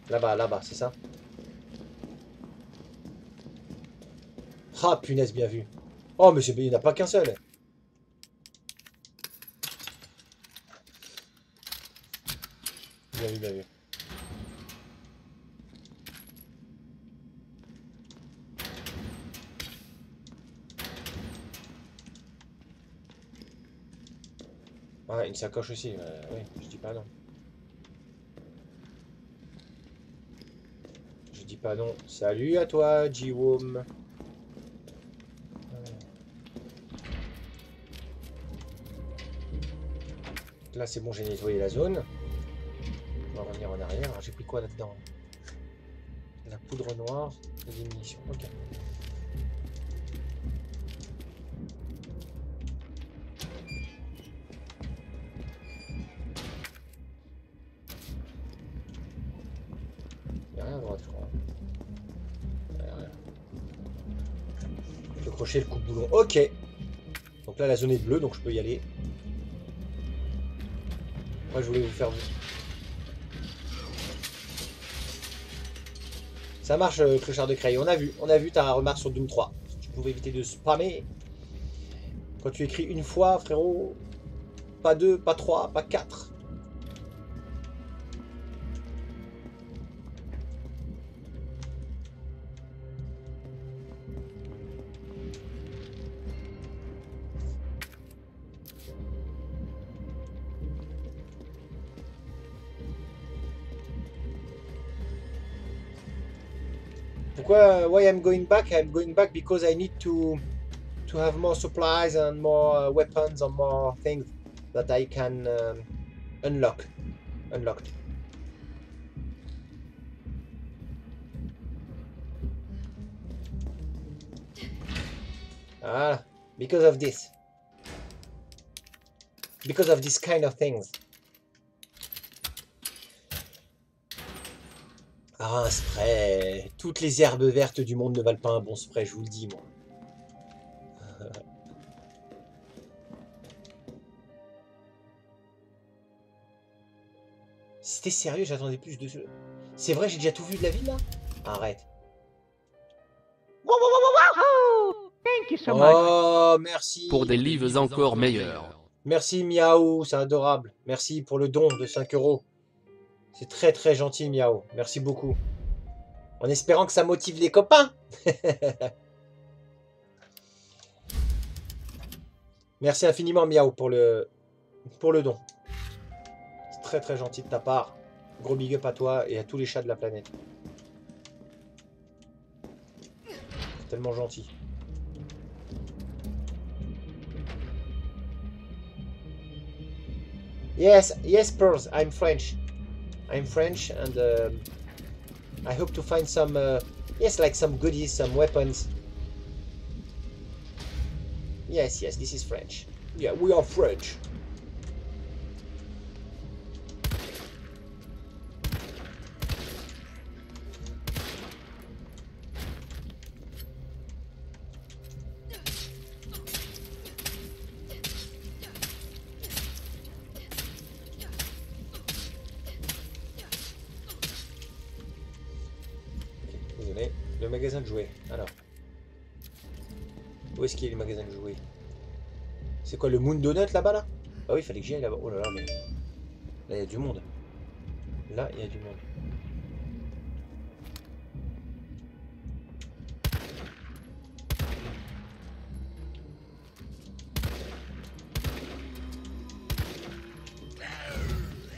Là-bas, là-bas, c'est ça Ah, punaise, bien vu. Oh, mais il n'y en a pas qu'un seul. Bien vu, bien vu. Ouais, une sacoche aussi. euh, oui, je dis pas non. Je dis pas non. Salut à toi, G-Wom. Là, c'est bon, j'ai nettoyé la zone. On va revenir en arrière. J'ai pris quoi là-dedans? La poudre noire des munitions. Ok. Ok. Donc là, la zone est bleue, donc je peux y aller. Moi, je voulais vous faire... Ça marche, euh, clochard de Cray. On a vu, on a vu ta remarque sur Doom 3. Tu pouvais éviter de spammer. Quand tu écris une fois, frérot, pas deux, pas trois, pas quatre. Why I'm going back? I'm going back because I need to to have more supplies and more uh, weapons and more things that I can um, unlock. Unlocked. Ah, because of this. Because of this kind of things. Ah, un spray. Toutes les herbes vertes du monde ne valent pas un bon spray, je vous le dis, moi. C'était sérieux, j'attendais plus de... C'est vrai, j'ai déjà tout vu de la ville, là? Arrête. Thank you so much. Oh, merci. Pour des livres encore meilleurs. Merci Miaou, c'est adorable. Merci pour le don de 5 euros. C'est très très gentil Miaou. Merci beaucoup. En espérant que ça motive les copains. Merci infiniment Miaou pour le, pour le don. C'est très très gentil de ta part. Gros big up à toi et à tous les chats de la planète. Tellement gentil. Yes, yes, Pearls. I'm French. I'm French, and um I hope to find some, uh, yes, like some goodies, some weapons. Yes, yes, this is French. Yeah, we are French. C'est quoi le Moon Donut là-bas là? Ah oui, fallait que j'y aille là-bas. Oh là là, mais. Là, il y a du monde. Là, il y a du monde.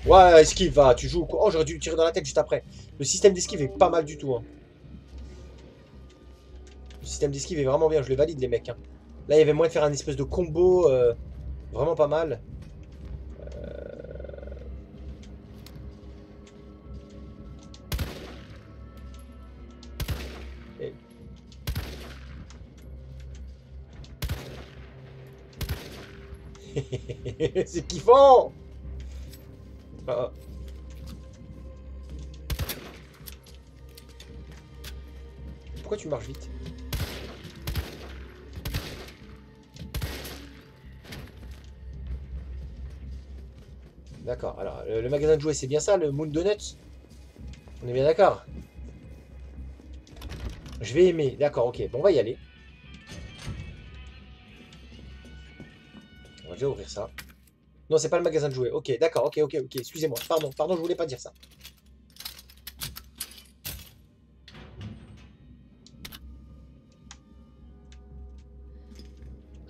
Ouais, esquive, va, tu joues. Oh, j'aurais dû tirer dans la tête juste après. Le système d'esquive est pas mal du tout. Hein. Le système d'esquive est vraiment bien, je les valide les mecs. hein. Là, il y avait moyen de faire un espèce de combo euh, vraiment pas mal. Euh, C'est kiffant ah. Pourquoi tu marches vite? D'accord, alors le, magasin de jouets c'est bien ça, le Moon Donuts On est bien d'accord? Je vais aimer, d'accord, ok, bon on va y aller. On va déjà ouvrir ça. Non, c'est pas le magasin de jouets, ok, d'accord, ok, ok, ok, excusez-moi, pardon, pardon, je voulais pas dire ça.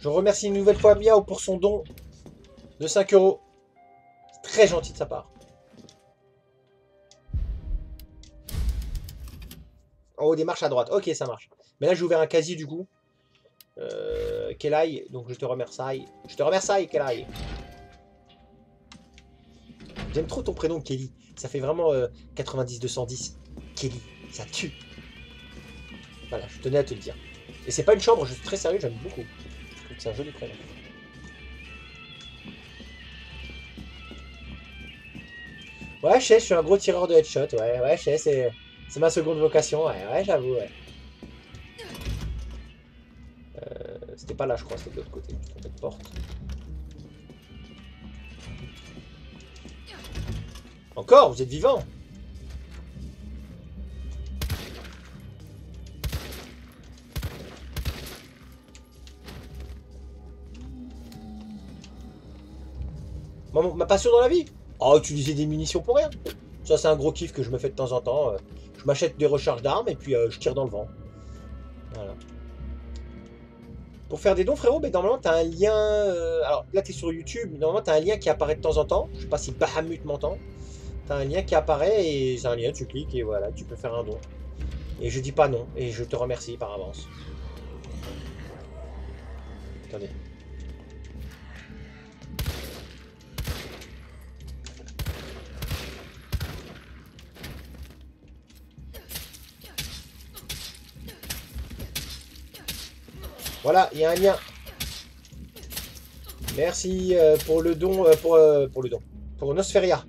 Je remercie une nouvelle fois Miao pour son don de 5 euros. Très gentil de sa part. En haut des marches à droite. Ok, ça marche. Mais là, j'ai ouvert un casier du coup. Euh, Kelai, donc je te remercie. Je te remercie, Kelai. J'aime trop ton prénom, Kelly. Ça fait vraiment euh, 90-210. Kelly, ça tue. Voilà, je tenais à te le dire. Et c'est pas une chambre, je suis très sérieux, j'aime beaucoup. C'est un joli prénom. Ouais, je sais, je suis un gros tireur de headshot, ouais, ouais, je sais, c'est, ma seconde vocation, ouais, ouais, j'avoue, ouais. Euh, c'était pas là, je crois, c'était de l'autre côté, porte. Encore, vous êtes vivant ma passion dans la vie Oh, utiliser des munitions pour rien. Ça, c'est un gros kiff que je me fais de temps en temps. euh. Je m'achète des recharges d'armes et puis euh, je tire dans le vent. Voilà. Pour faire des dons, frérot, ben, normalement, tu as un lien. euh, Alors là, tu es sur YouTube. Normalement, tu as un lien qui apparaît de temps en temps. Je sais pas si Bahamut m'entend. Tu as un lien qui apparaît et c'est un lien, tu cliques et voilà, tu peux faire un don. Et je dis pas non. Et je te remercie par avance. Attendez. Voilà, il y a un lien. Merci euh, pour le don, euh, pour, euh, pour le don, pour Nosferia,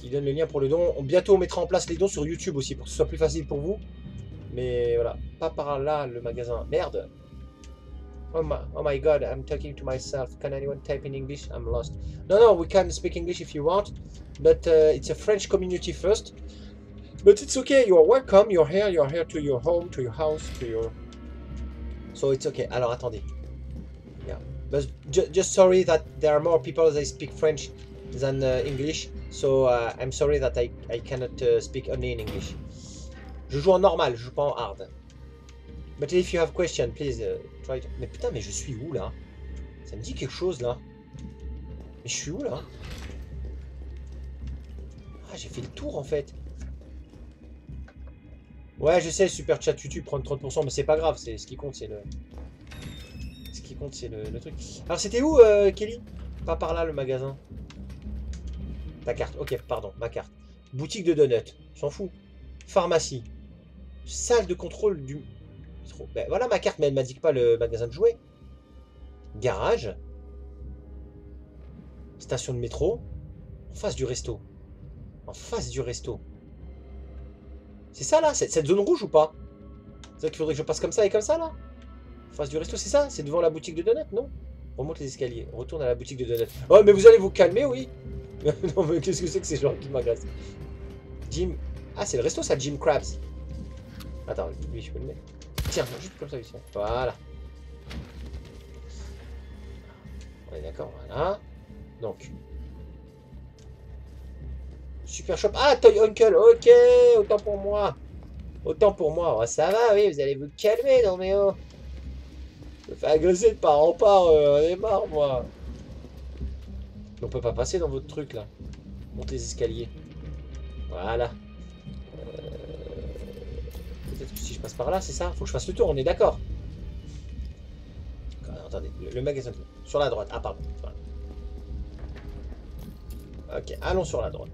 qui donne le lien pour le don. On- bientôt, on mettra en place les dons sur YouTube aussi, pour que ce soit plus facile pour vous. Mais voilà, pas par là le magasin. Merde. Oh my, oh my god, I'm talking to myself. Can anyone type in English? I'm lost. No, no, we can speak English if you want, but uh, it's a French community first. But it's okay. You are welcome. You're here. You're here to your home, to your house, to your So it's okay. Alors attendez. Yeah. But ju- just sorry that there are more people that speak French than uh, English. So uh, I'm sorry that I, I cannot uh, speak only in English. Je joue en normal, je joue pas en hard. But if you have question, please uh, try to... Mais putain, mais je suis où là? Ça me dit quelque chose là. Mais je suis où là? Ah, j'ai fait le tour en fait. Ouais, je sais, super chat YouTube prendre 30%, mais c'est pas grave, c'est ce qui compte, c'est le. Ce qui compte, c'est le, truc. Alors, c'était où, euh, Kelly? Pas par là, le magasin. Ta carte, ok, pardon, ma carte. Boutique de donuts, s'en fout. Pharmacie. Salle de contrôle du. Trop- Ben, voilà ma carte, mais elle m'indique pas le magasin de jouets. Garage. Station de métro. En face du resto. En face du resto. C'est ça là cette, zone rouge ou pas? C'est ça qu'il faudrait que je passe comme ça et comme ça là? Face du resto, c'est ça? C'est devant la boutique de donuts, non? On remonte les escaliers, retourne à la boutique de donuts. Oh mais vous allez vous calmer, oui Non mais qu'est-ce que c'est que ces gens qui m'agressent Jim... Ah c'est le resto ça, Jim Krabs. Attends, lui je peux le mettre. Tiens, juste comme ça, ici. Voilà. On est d'accord, voilà. Donc, Super Shop. Ah, Toy Uncle, ok, autant pour moi. Autant pour moi. Ouais, ça va, oui, vous allez vous calmer, non mais oh. Je me fais agresser de part en part, euh, on est marre, moi. On peut pas passer dans votre truc, là. Montez les escaliers. Voilà. Euh, Peut-être que si je passe par là, c'est ça? Faut que je fasse le tour, on est d'accord. Attendez, le, magasin. Sur la droite. Ah, pardon. Ok, allons sur la droite.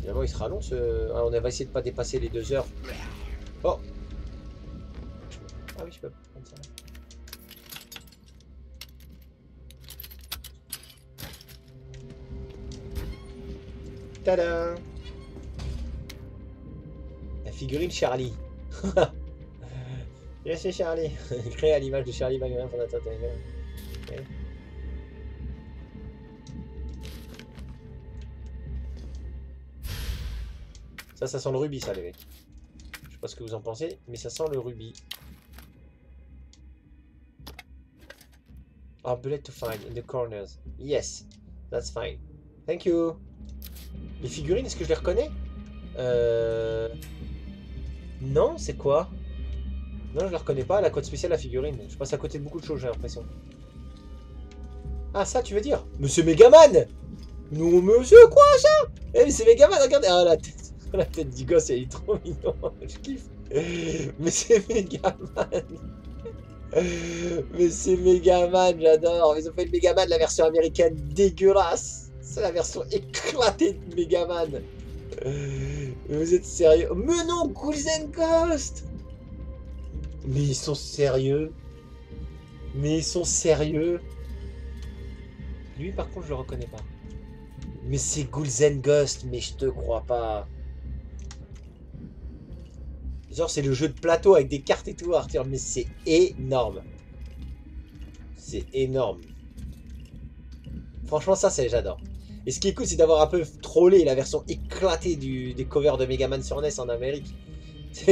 Finalement, il sera long ce. Ah, on va essayer de pas dépasser les deux heures. Oh Ah oui, je peux prendre ça. Tada La figurine Charlie. Yes, c'est Charlie. Créé à l'image de Charlie Magrin, fondateur de Ça, ça sent le rubis, ça, les mecs. Je sais pas ce que vous en pensez, mais ça sent le rubis. Ah, bullet to find in the corners. Yes, that's fine. Thank you. Les figurines, est-ce que je les reconnais? Euh... Non, c'est quoi? Non, je les reconnais pas. La code spéciale, la figurine. Je passe à côté de beaucoup de choses, j'ai l'impression. Ah, ça, tu veux dire? C'est Megaman Non, monsieur, quoi, ça? Eh, mais c'est Megaman, regardez Ah, la tête La tête du gosse, elle est trop mignon. Je kiffe. Mais c'est Megaman Mais c'est Megaman, j'adore. Ils ont fait le Megaman, la version américaine dégueulasse. C'est la version éclatée de Megaman. Vous êtes sérieux? Mais non, Ghouls Ghost Mais ils sont sérieux Mais ils sont sérieux Lui, par contre, je le reconnais pas. Mais c'est Ghouls Ghost, mais je te crois pas. Genre, c'est le jeu de plateau avec des cartes et tout, Arthur, mais c'est énorme. C'est énorme. Franchement, ça, c'est j'adore. Et ce qui est cool, c'est d'avoir un peu trollé la version éclatée du, des covers de Megaman sur NES en Amérique.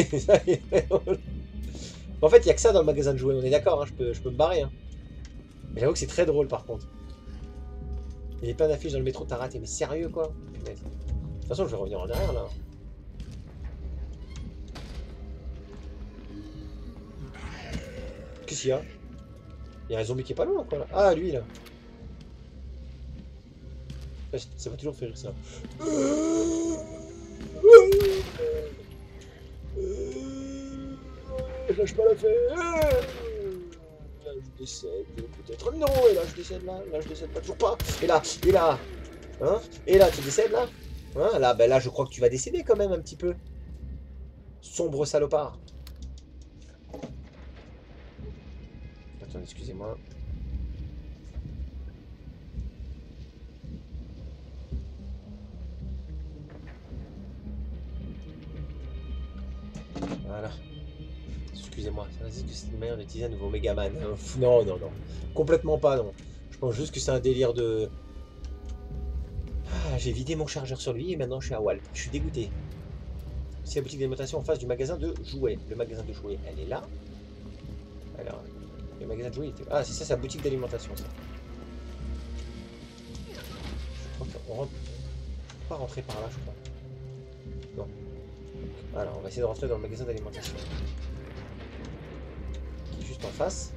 En fait, il n'y a que ça dans le magasin de jouets, on est d'accord, hein, je, peux, me barrer. hein. Mais j'avoue que c'est très drôle par contre. Il y a plein d'affiches dans le métro, t'as raté, mais sérieux quoi. De toute façon, je vais revenir en arrière là. Qu'est-ce qu'il y a? Il y a un zombie qui est pas loin quoi là. Ah, lui là. Ça m'a toujours fait rire ça. Lâche pas la fête Là je décède peut-être. Non Et là je décède là Là je décède pas toujours pas Et là Et là Hein? Et là tu décèdes là Hein? Là ben là je crois que tu vas décéder quand même un petit peu. Sombre salopard. Excusez-moi. Voilà. Excusez-moi, veut dire que c'est une manière d'utiliser un nouveau Megaman. Pff, Non, non, non. Complètement pas, non. Je pense juste que c'est un délire de... Ah, j'ai vidé mon chargeur sur lui et maintenant je suis à Walp. Je suis dégoûté. C'est la boutique d'alimentation en face du magasin de jouets. Le magasin de jouets, elle est là. De. Ah, c'est ça, la boutique d'alimentation, ça. Je crois qu'on rentre... pas rentrer par là, je crois. Non. Alors, on va essayer de rentrer dans le magasin d'alimentation. Qui est juste en face.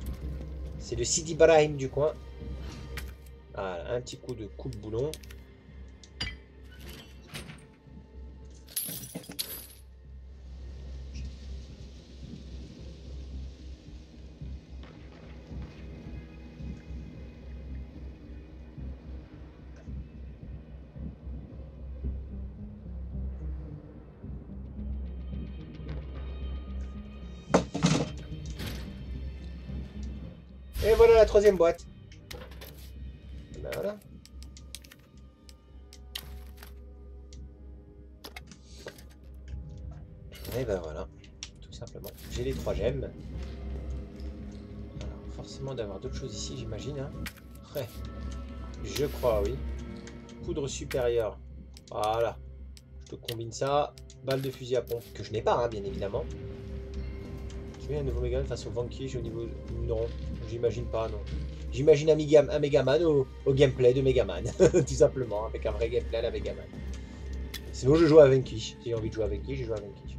C'est le Sidi Brahim du coin. Voilà, un petit coup de coupe-boulon. Et voilà troisième boîte. Voilà. Et ben voilà, tout simplement. J'ai les trois gemmes. Alors, forcément d'avoir d'autres choses ici, j'imagine. Hein. Je crois, oui. Poudre supérieure. Voilà. Je te combine ça. Balle de fusil à pompe, que je n'ai pas, hein, bien évidemment. Un nouveau Megaman face au Vanquish au niveau... Non, j'imagine pas, non. J'imagine un, Mega- un Megaman au, gameplay de Megaman, tout simplement, avec un vrai gameplay à la Megaman. Sinon, je joue à Vanquish. Si j'ai envie de jouer à Vanquish, je joue à Vanquish.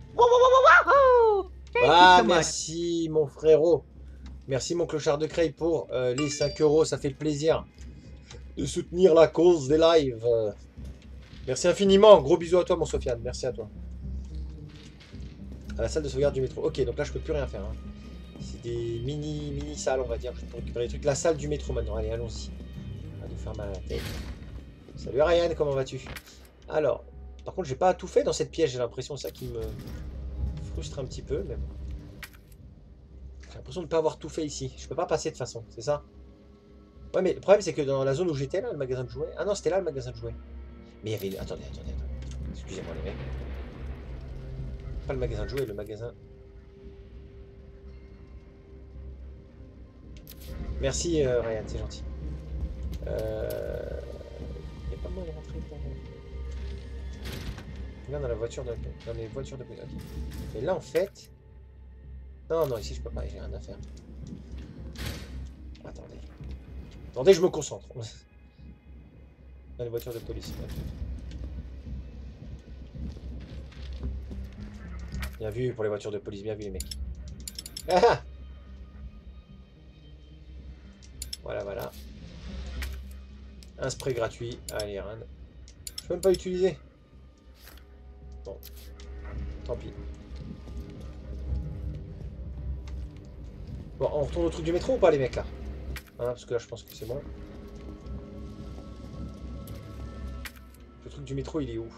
Ah, merci, mon frérot. Merci, mon clochard de Creil, pour les 5 euros. Ça fait plaisir de soutenir la cause des lives. Merci infiniment. Gros bisous à toi, mon Sofiane. Merci à toi. La salle de sauvegarde du métro. Ok, donc là, je peux plus rien faire. hein. C'est des mini, mini salles, on va dire. Peux récupérer les trucs. La salle du métro maintenant. Allez, allons-y. On va nous faire mal à la tête. Salut Ryan, comment vas-tu? Alors, par contre, j'ai pas tout fait dans cette pièce. J'ai l'impression, ça qui me frustre un petit peu. Mais. J'ai l'impression de ne pas avoir tout fait ici. Je peux pas passer de façon, c'est ça? Ouais, mais le problème, c'est que dans la zone où j'étais, là, le magasin de jouets. Ah non, c'était là le magasin de jouets. Mais il y avait. Attendez, attendez, attendez. Excusez-moi, les mecs. Pas le magasin de jouets, le magasin. Merci euh, Ryan, c'est gentil. Euh... Il y a pas moyen de rentrer pour. Là, dans la voiture de. Dans les voitures de. ok. Mais là, en fait. Non, non, ici, je peux pas, j'ai rien à faire. Attendez. Attendez, je me concentre. Dans les voitures de police. Bien vu pour les voitures de police, bien vu les mecs. Ah ah voilà, voilà. Un spray gratuit. Allez, rien. Je peux même pas utiliser. Bon. Tant pis. Bon, on retourne au truc du métro ou pas les mecs là? Hein, Parce que là je pense que c'est bon. Le truc du métro il est où?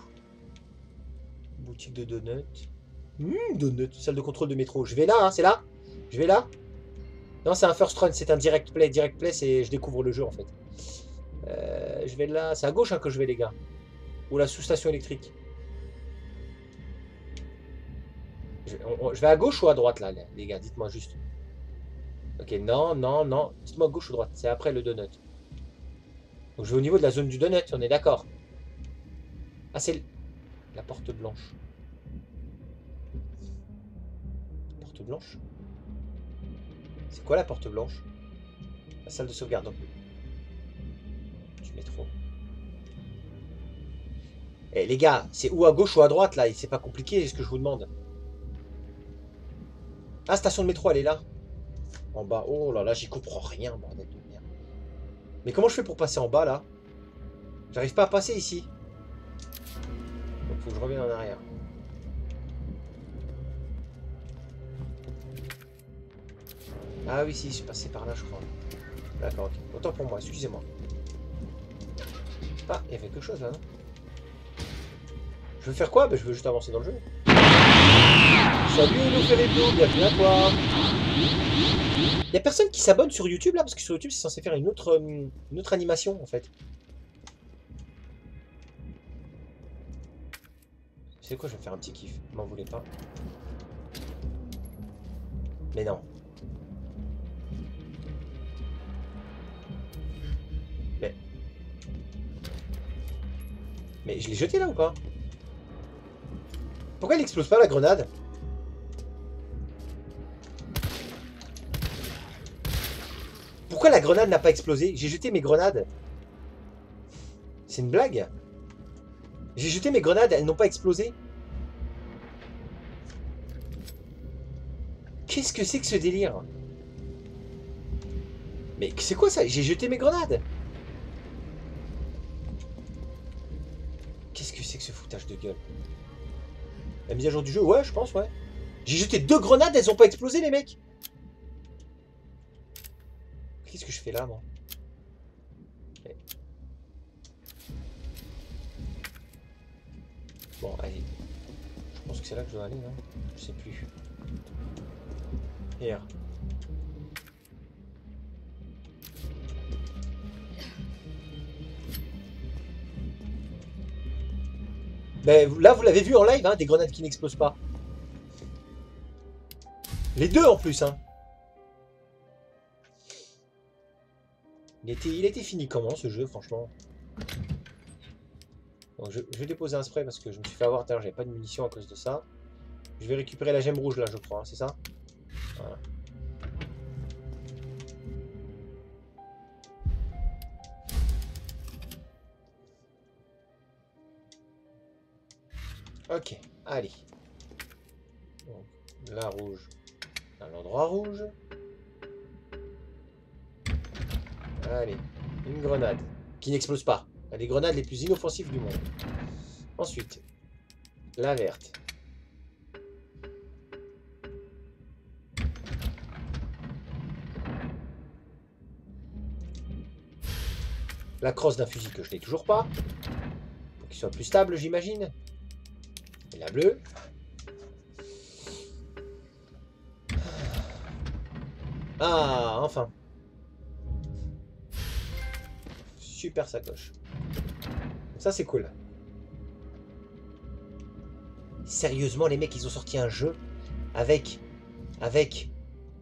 Boutique de donuts. Hum, donuts. Salle de contrôle de métro. Je vais là, hein, c'est là Je vais là Non, c'est un first run, c'est un direct play. Direct play, c'est je découvre le jeu en fait. Euh, je vais là. C'est à gauche hein, que je vais les gars. Ou la sous-station électrique. Je, je vais à gauche ou à droite là, les- gars? Dites-moi juste. Ok, non, non, non. Dites-moi gauche ou droite. C'est après le donut. Donc je vais au niveau de la zone du donut, on est d'accord. Ah, c'est la porte blanche. Blanche C'est quoi la porte blanche? La salle de sauvegarde. Du métro. Eh les gars, c'est ou à gauche ou à droite là, c'est pas compliqué ce que je vous demande. Ah, station de métro, elle est là. En bas. Oh là là, j'y comprends rien. Mais comment je fais pour passer en bas là? J'arrive pas à passer ici. Donc je revienne en arrière. Ah oui, si, je suis passé par là, je crois. D'accord, ok. Autant pour moi, excusez-moi. Ah, il y avait quelque chose là, non? Je veux faire quoi? Ben, Je veux juste avancer dans le jeu. Salut Hello Ferribio, bienvenue à toi. Il y a personne qui s'abonne sur YouTube là? Parce que sur YouTube c'est censé faire une autre, euh, une autre animation en fait. C'est quoi? Je vais faire un petit kiff. M'en voulez pas. Mais non. Mais je l'ai jeté là ou pas? Pourquoi il explose pas la grenade? Pourquoi la grenade n'a pas explosé? J'ai jeté mes grenades. C'est une blague. J'ai jeté mes grenades, elles n'ont pas explosé. Qu'est-ce que c'est que ce délire? Mais c'est quoi ça? J'ai jeté mes grenades de gueule La mise à jour du jeu Ouais, je pense, ouais. J'ai jeté deux grenades, elles ont pas explosé, les mecs Qu'est-ce que je fais là, moi? Bon, allez. Je pense que c'est là que je dois aller, non Je sais plus. Here. Ben, là, vous l'avez vu en live, hein, des grenades qui n'explosent pas. Les deux en plus, hein. Il était, il fini comment ce jeu, franchement? Donc je, vais déposer un spray parce que je me suis fait avoir tard, j'avais pas de munitions à cause de ça. Je vais récupérer la gemme rouge là, je crois, hein, c'est ça? Voilà. Ok, allez. La rouge à l'endroit rouge. Allez, une grenade qui n'explose pas. Les grenades les plus inoffensives du monde. Ensuite, la verte. La crosse d'un fusil que je n'ai toujours pas. Pour qu'il soit plus stable, j'imagine. La bleue. Ah, enfin. Super sacoche. Ça, c'est cool. Sérieusement, les mecs, ils ont sorti un jeu avec, avec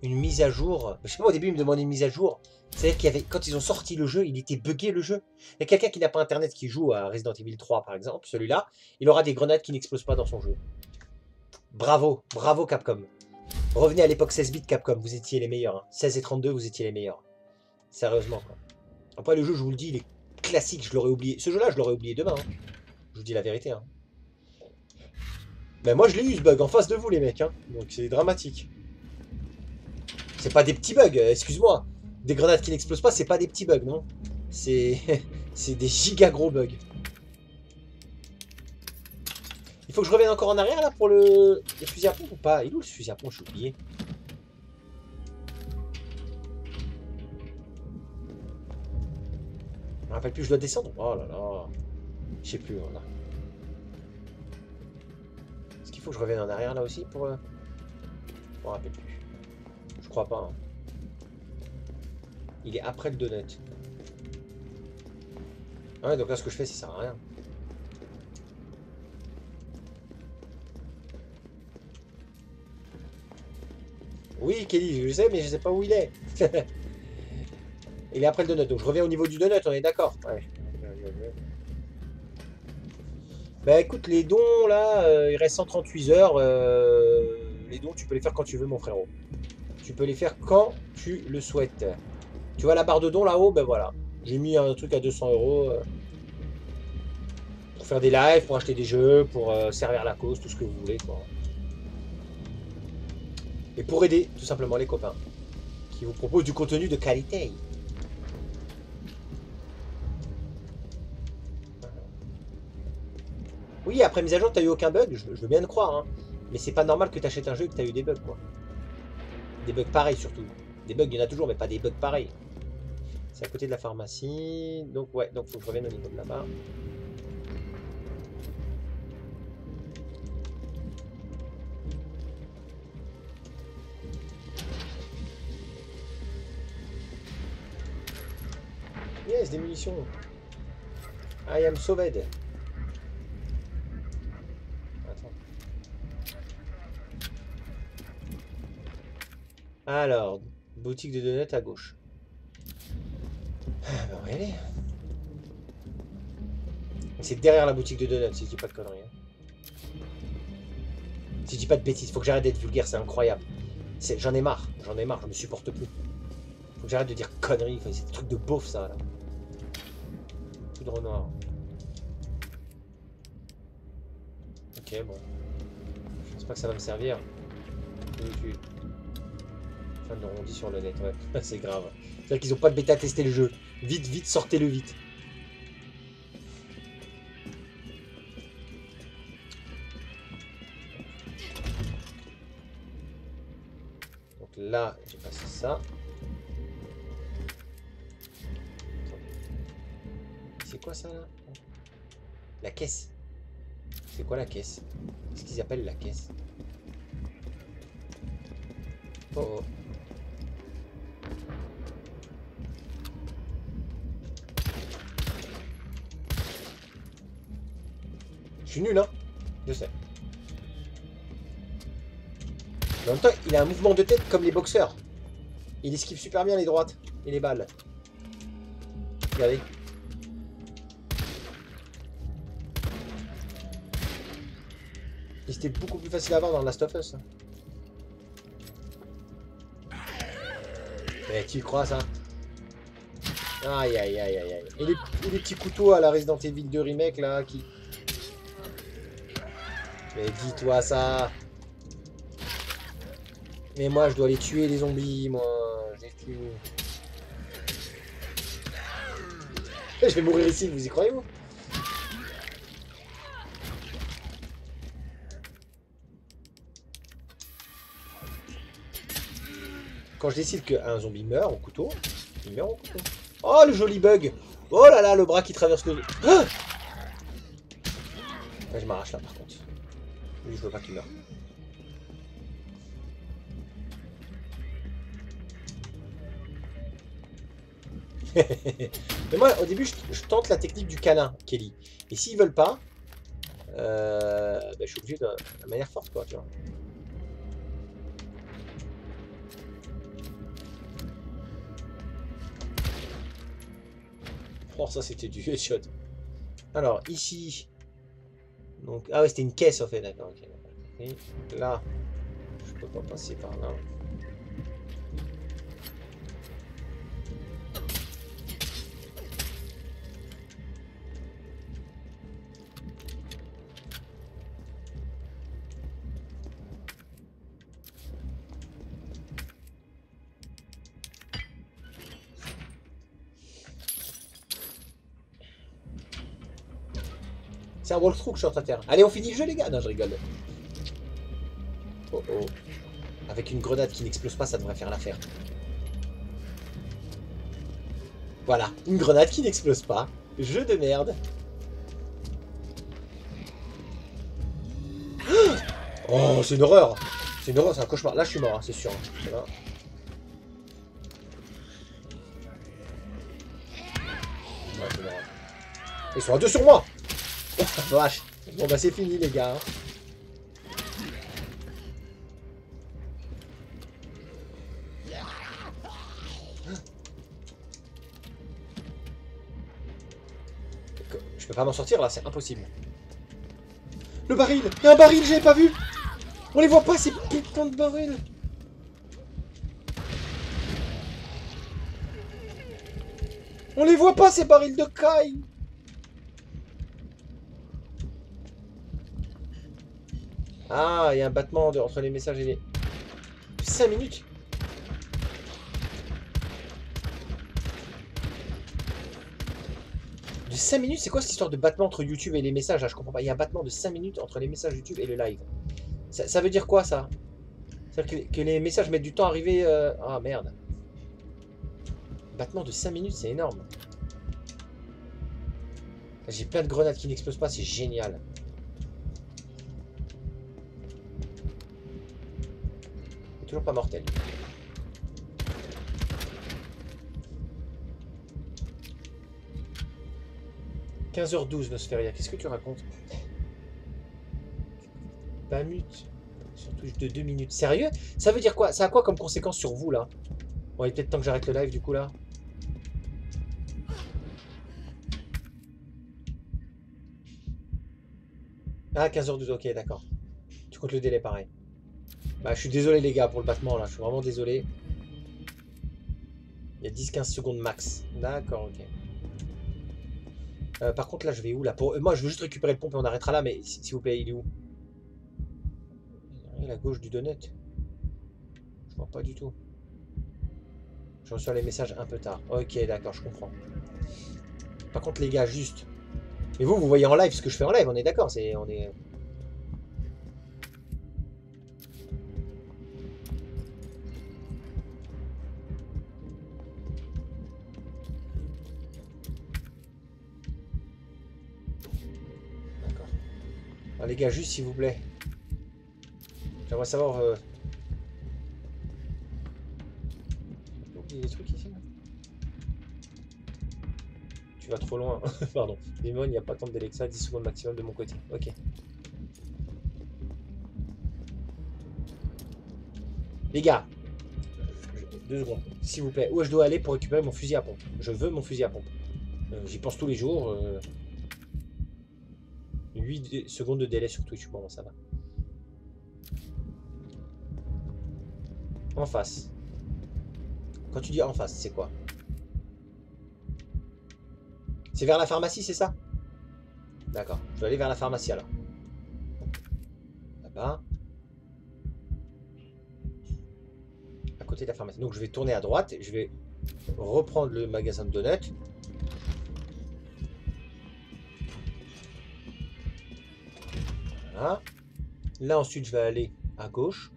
une mise à jour. Je sais pas, au début, ils me demandaient une mise à jour. C'est-à-dire qu'il y avait, quand ils ont sorti le jeu, il était buggé le jeu. Il y a quelqu'un qui n'a pas internet qui joue à Resident Evil 3, par exemple, celui-là, il aura des grenades qui n'explosent pas dans son jeu. Bravo, bravo Capcom. Revenez à l'époque 16 bits Capcom, vous étiez les meilleurs. hein. 16 et 32, vous étiez les meilleurs. Sérieusement, quoi. Après, le jeu, je vous le dis, il est classique, je l'aurais oublié. Ce jeu-là, je l'aurais oublié demain. hein. Je vous dis la vérité. Hein. Ben moi, je l'ai eu, ce bug, en face de vous, les mecs. Hein. Donc, c'est dramatique. C'est pas des petits bugs, euh, excuse-moi. Des grenades qui n'explosent pas, c'est pas des petits bugs, non? C'est des giga gros bugs. Il faut que je revienne encore en arrière, là, pour le, fusil à pompe ou pas? Il est où le fusil à pompe J'ai oublié. Je me rappelle plus, je dois descendre Oh là là. Je sais plus. Est-ce qu'il faut que je revienne en arrière, là aussi, pour... euh, Je rappelle plus. Crois pas, hein. Il est après le donut. Ah Ouais, donc là, ce que je fais, ça sert à rien. Oui, Kelly, je sais, mais je sais pas où il est. il est après le donut, donc je reviens au niveau du donut, on est d'accord. Ouais. Bah écoute, les dons, là, euh, il reste 138 heures. euh, les dons, tu peux les faire quand tu veux, mon frérot. Tu peux les faire quand tu le souhaites. Tu vois la barre de dons là-haut? Ben voilà. J'ai mis un truc à 200 euros euh, pour faire des lives, pour acheter des jeux, pour euh, servir la cause, tout ce que vous voulez. Quoi. Et pour aider tout simplement les copains qui vous proposent du contenu de qualité. Oui, après mise à jour, t'as eu aucun bug, je, je veux bien le croire. Hein. Mais c'est pas normal que t'achètes un jeu et que t'as eu des bugs, quoi. Des bugs pareils surtout. Des bugs, il y en a toujours, mais pas des bugs pareils. C'est à côté de la pharmacie. Donc ouais, donc faut que je revienne au niveau de là-bas. Yes, des munitions. I am sauvé. Attends. Alors, boutique de donuts à gauche. Ah, bah, on va. C'est derrière la boutique de donuts, si je dis pas de conneries. hein. Si je dis pas de bêtises, faut que j'arrête d'être vulgaire, c'est incroyable. J'en ai marre, j'en ai marre, je me supporte plus. Faut que j'arrête de dire conneries. C'est des trucs de beauf, ça, là. Poudre noire. Ok, bon. Je pense pas que ça va me servir. De rondi sur le net, ouais. c'est grave. C'est-à-dire qu'ils ont pas de bêta testé le jeu. Vite, vite, sortez-le vite. Donc là, j'ai passé ça. C'est quoi ça là? La caisse. C'est quoi la caisse? Qu'est-ce qu'ils appellent la caisse Oh oh. Je suis nul, hein Je sais. Mais en même temps, il a un mouvement de tête comme les boxeurs. Il esquive super bien les droites et les balles. Regardez. Et c'était beaucoup plus facile à voir dans Last of Us. Eh, tu crois ça? Aïe aïe aïe aïe aïe. Et et les petits couteaux à la Resident Evil 2 remake là qui. Mais dis-toi ça Mais moi je dois les tuer les zombies, moi. Je Je vais mourir ici, vous y croyez vous Quand je décide qu'un zombie meurt au couteau, il meurt au couteau. Oh le joli bug Oh là là, le bras qui traverse le... Ah je m'arrache là par contre. Je veux pas qu'il meure. Mais moi, au début, je, tente la technique du câlin, Kelly. Et s'ils veulent pas, euh, ben, je suis obligé de la manière forte, quoi, tu vois. Oh, ça c'était du headshot. Alors, ici. Donc, ah ouais, c'était une caisse en fait, d'accord. là, je peux pas passer par là. C'est un walkthrough que je suis en train de faire. Allez, on finit le jeu, les gars Non, je rigole. Oh oh. Avec une grenade qui n'explose pas, ça devrait faire l'affaire. Voilà, une grenade qui n'explose pas. Jeu de merde. Oh, c'est une horreur C'est une horreur, c'est un cauchemar. Là, je suis mort, hein, c'est sûr. Mort. Ils sont à deux sur moi vache. Bon bah c'est fini les gars. hein. Je peux pas m'en sortir là, c'est impossible. Le baril Il y a un baril, j'avais pas vu On les voit pas ces putains de barils On les voit pas ces barils de caille Ah, il y a un battement entre les messages et les... 5 minutes De 5 minutes C'est quoi cette histoire de battement entre YouTube et les messages là? Je comprends pas. Il y a un battement de 5 minutes entre les messages YouTube et le live. Ça, veut dire quoi ça? C'est-à-dire que, que les messages mettent du temps à arriver... euh, Ah merde. Battement de 5 minutes, c'est énorme. J'ai plein de grenades qui n'explosent pas, c'est génial. Pas mortel. « 15h12, Nosferia. Qu'est-ce que tu racontes? Pas mute. Sur touche de 2 minutes. Sérieux? Ça veut dire quoi? Ça a quoi comme conséquence sur vous, là? Bon, il est peut-être temps que j'arrête le live, du coup, là. Ah, 15h12, ok, d'accord. Tu comptes le délai, pareil. Bah, je suis désolé, les gars, pour le battement, là. Je suis vraiment désolé. Il y a 10-15 secondes max. D'accord, ok. Euh, par contre, là, je vais où là? Pour... euh, Moi, je veux juste récupérer le pompe et on arrêtera là, mais s'il vous plaît, il est où? Il est à gauche du donut. Je vois pas du tout. Je reçois les messages un peu tard. Ok, d'accord, je comprends. Par contre, les gars, juste. Et vous, vous voyez en live ce que je fais en live, on est d'accord C'est, on est. les gars, juste s'il vous plaît. J'aimerais savoir. euh, J'ai oublié des trucs ici Tu vas trop loin. Pardon. Limon, il n'y a pas tant de ça. 10 secondes maximum de mon côté. Ok. Les gars. Deux secondes. S'il vous plaît. Où je dois aller pour récupérer mon fusil à pompe? Je veux mon fusil à pompe. Euh, J'y pense tous les jours. euh, 8 dé- secondes de délai sur Twitch. Bon, ça va. En face. Quand tu dis en face, c'est quoi? C'est vers la pharmacie, c'est ça? D'accord. Je vais aller vers la pharmacie alors. Là-bas. À côté de la pharmacie. Donc je vais tourner à droite. Je vais reprendre le magasin de donuts. Là ensuite je vais aller à gauche.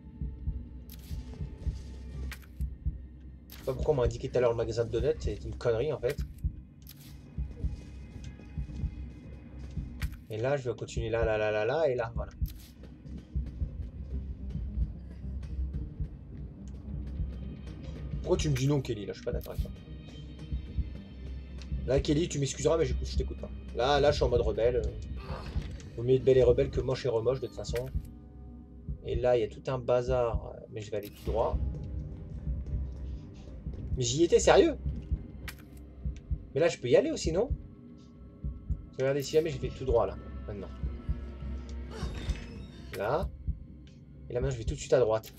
Je sais pas pourquoi on m'a indiqué tout à l'heure le magasin de donuts, c'est une connerie en fait. Et là, je vais continuer là, là, là, là, là, et là, voilà. Pourquoi tu me dis non, Kelly? Là, je suis pas d'accord avec toi. Là, Kelly, tu m'excuseras, mais je t'écoute pas. Là, là, je suis en mode rebelle. Vaut mieux être belle et rebelle que moche et remoche, de toute façon. Et là, il y a tout un bazar, mais je vais aller tout droit. Mais j'y étais sérieux Mais là, je peux y aller aussi, non? Regardez, si jamais je vais tout droit, là, maintenant. Là. Et là, maintenant, je vais tout de suite à droite.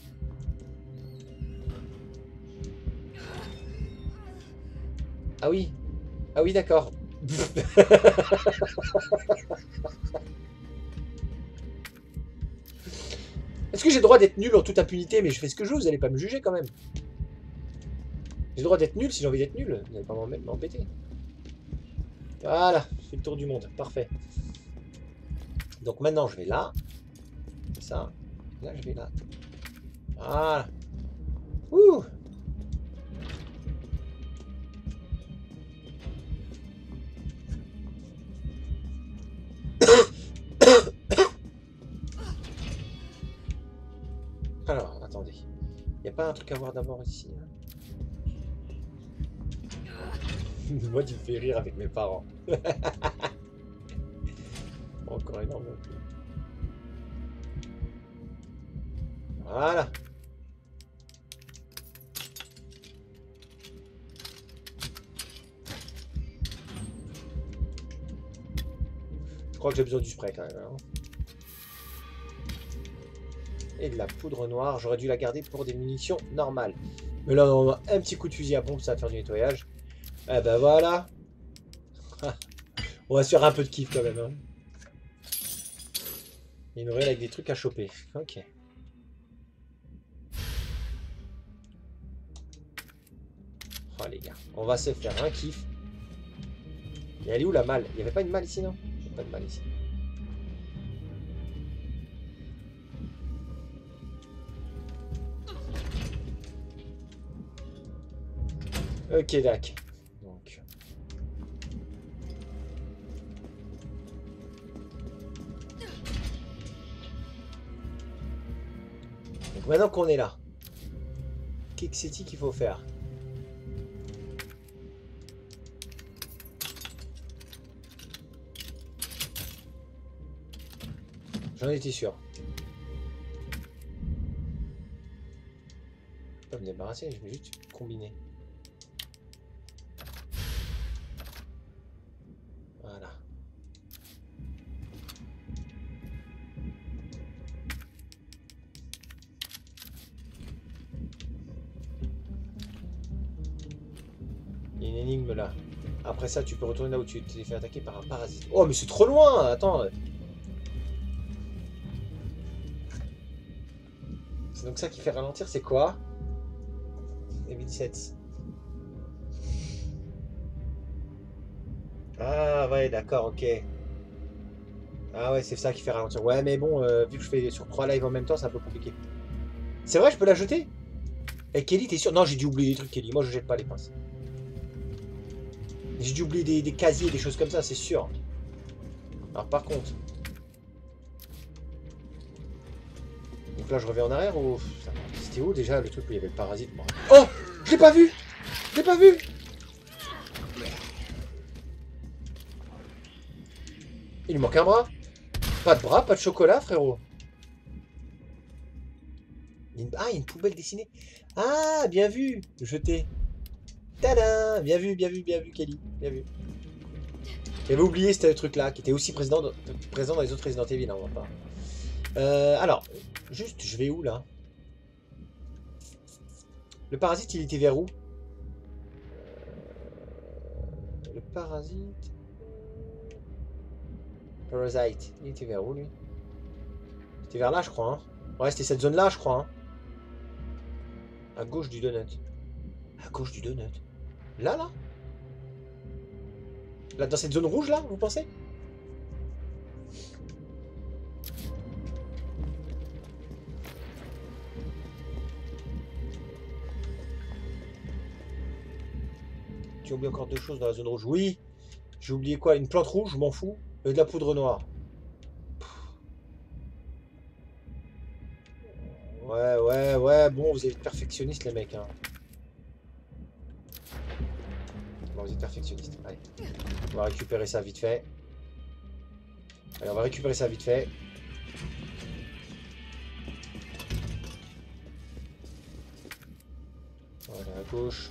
Ah oui Ah oui, d'accord. Est-ce que j'ai le droit d'être nul en toute impunité Mais je fais ce que je veux, vous allez pas me juger quand même. J'ai le droit d'être nul si j'ai envie d'être nul. Vous n'allez pas m'em- m'embêter. Voilà, je fais le tour du monde. Parfait. Donc maintenant, je vais là. Ça. Là, je vais là. Voilà. Ouh truc à voir d'abord ici hein Moi, tu me fais rire avec mes parents. Encore plus. Voilà. Je crois que j'ai besoin du spray quand même. hein. Et de la poudre noire. J'aurais dû la garder pour des munitions normales. Mais là, on a un petit coup de fusil à pompe, ça va faire du nettoyage. Eh ben voilà. on va se faire un peu de kiff quand même. hein. Une ruelle avec des trucs à choper. Ok. Oh les gars, on va se faire un kiff. Et elle est où la malle? Il n'y avait pas une malle ici, non? Il pas de malle ici. Ok, dac. Donc. Donc maintenant qu'on est là, qu'est-ce que c'est qu'il faut faire? J'en étais sûr. Je peux pas me débarrasser, je vais juste combiner. Ça, tu peux retourner là où tu t'es fait attaquer par un parasite. Oh, mais c'est trop loin Attends. C'est donc ça qui fait ralentir, c'est quoi? MV17. Ah ouais, d'accord, ok. Ah ouais, c'est ça qui fait ralentir. Ouais, mais bon, euh, vu que je fais sur trois lives en même temps, c'est un peu compliqué. C'est vrai, je peux la jeter? Et Kelly, t'es sûr? Non, j'ai dû oublier des trucs, Kelly. Moi, je jette pas les pinces. J'ai dû oublier des, des casiers, des choses comme ça, c'est sûr. Alors, par contre... Donc là, je reviens en arrière ou... C'était où déjà le truc où il y avait le parasite Bon. Oh! Je l'ai pas vu! Je l'ai pas vu! Il manque un bras. Pas de bras, pas de chocolat, frérot. Ah, il y a une poubelle dessinée. Ah, bien vu Jeté Tadam Bien vu, bien vu, bien vu, Kelly. Bien vu. J'avais oublié ce truc-là, qui était aussi présent dans, les autres Resident Evil, hein, on va pas. Euh, alors, juste, je vais où, là? Le parasite, il était vers où? Euh, Le parasite... Parasite, il était vers où, lui? C'était vers là, je crois, hein Ouais, c'était cette zone-là, je crois, hein À gauche du donut. À gauche du donut. Là, là Là, dans cette zone rouge, là, vous pensez Tu oublies encore deux choses dans la zone rouge. Oui J'ai oublié quoi? Une plante rouge, je m'en fous. Et de la poudre noire. Ouais, ouais, ouais, bon, vous êtes perfectionnistes, les mecs, hein. Vous êtes perfectionnistes. Allez. On va récupérer ça vite fait. Allez, on va récupérer ça vite fait. Voilà, à gauche.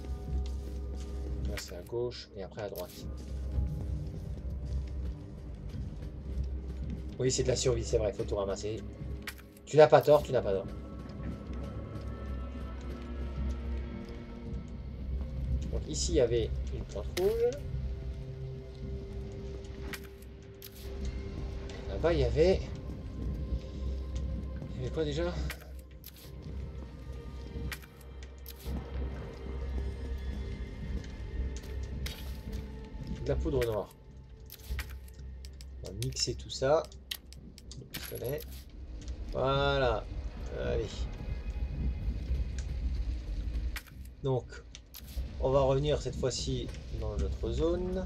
Là, c'est à gauche. Et après, à droite. Oui, c'est de la survie, c'est vrai. Faut tout ramasser. Tu n'as pas tort, tu n'as pas tort. Ici, il y avait une plante rouge. Là-bas, il y avait... Il y avait quoi déjà De la poudre noire. On va mixer tout ça. Le pistolet. Voilà. Allez. Donc, on va revenir cette fois-ci dans notre zone.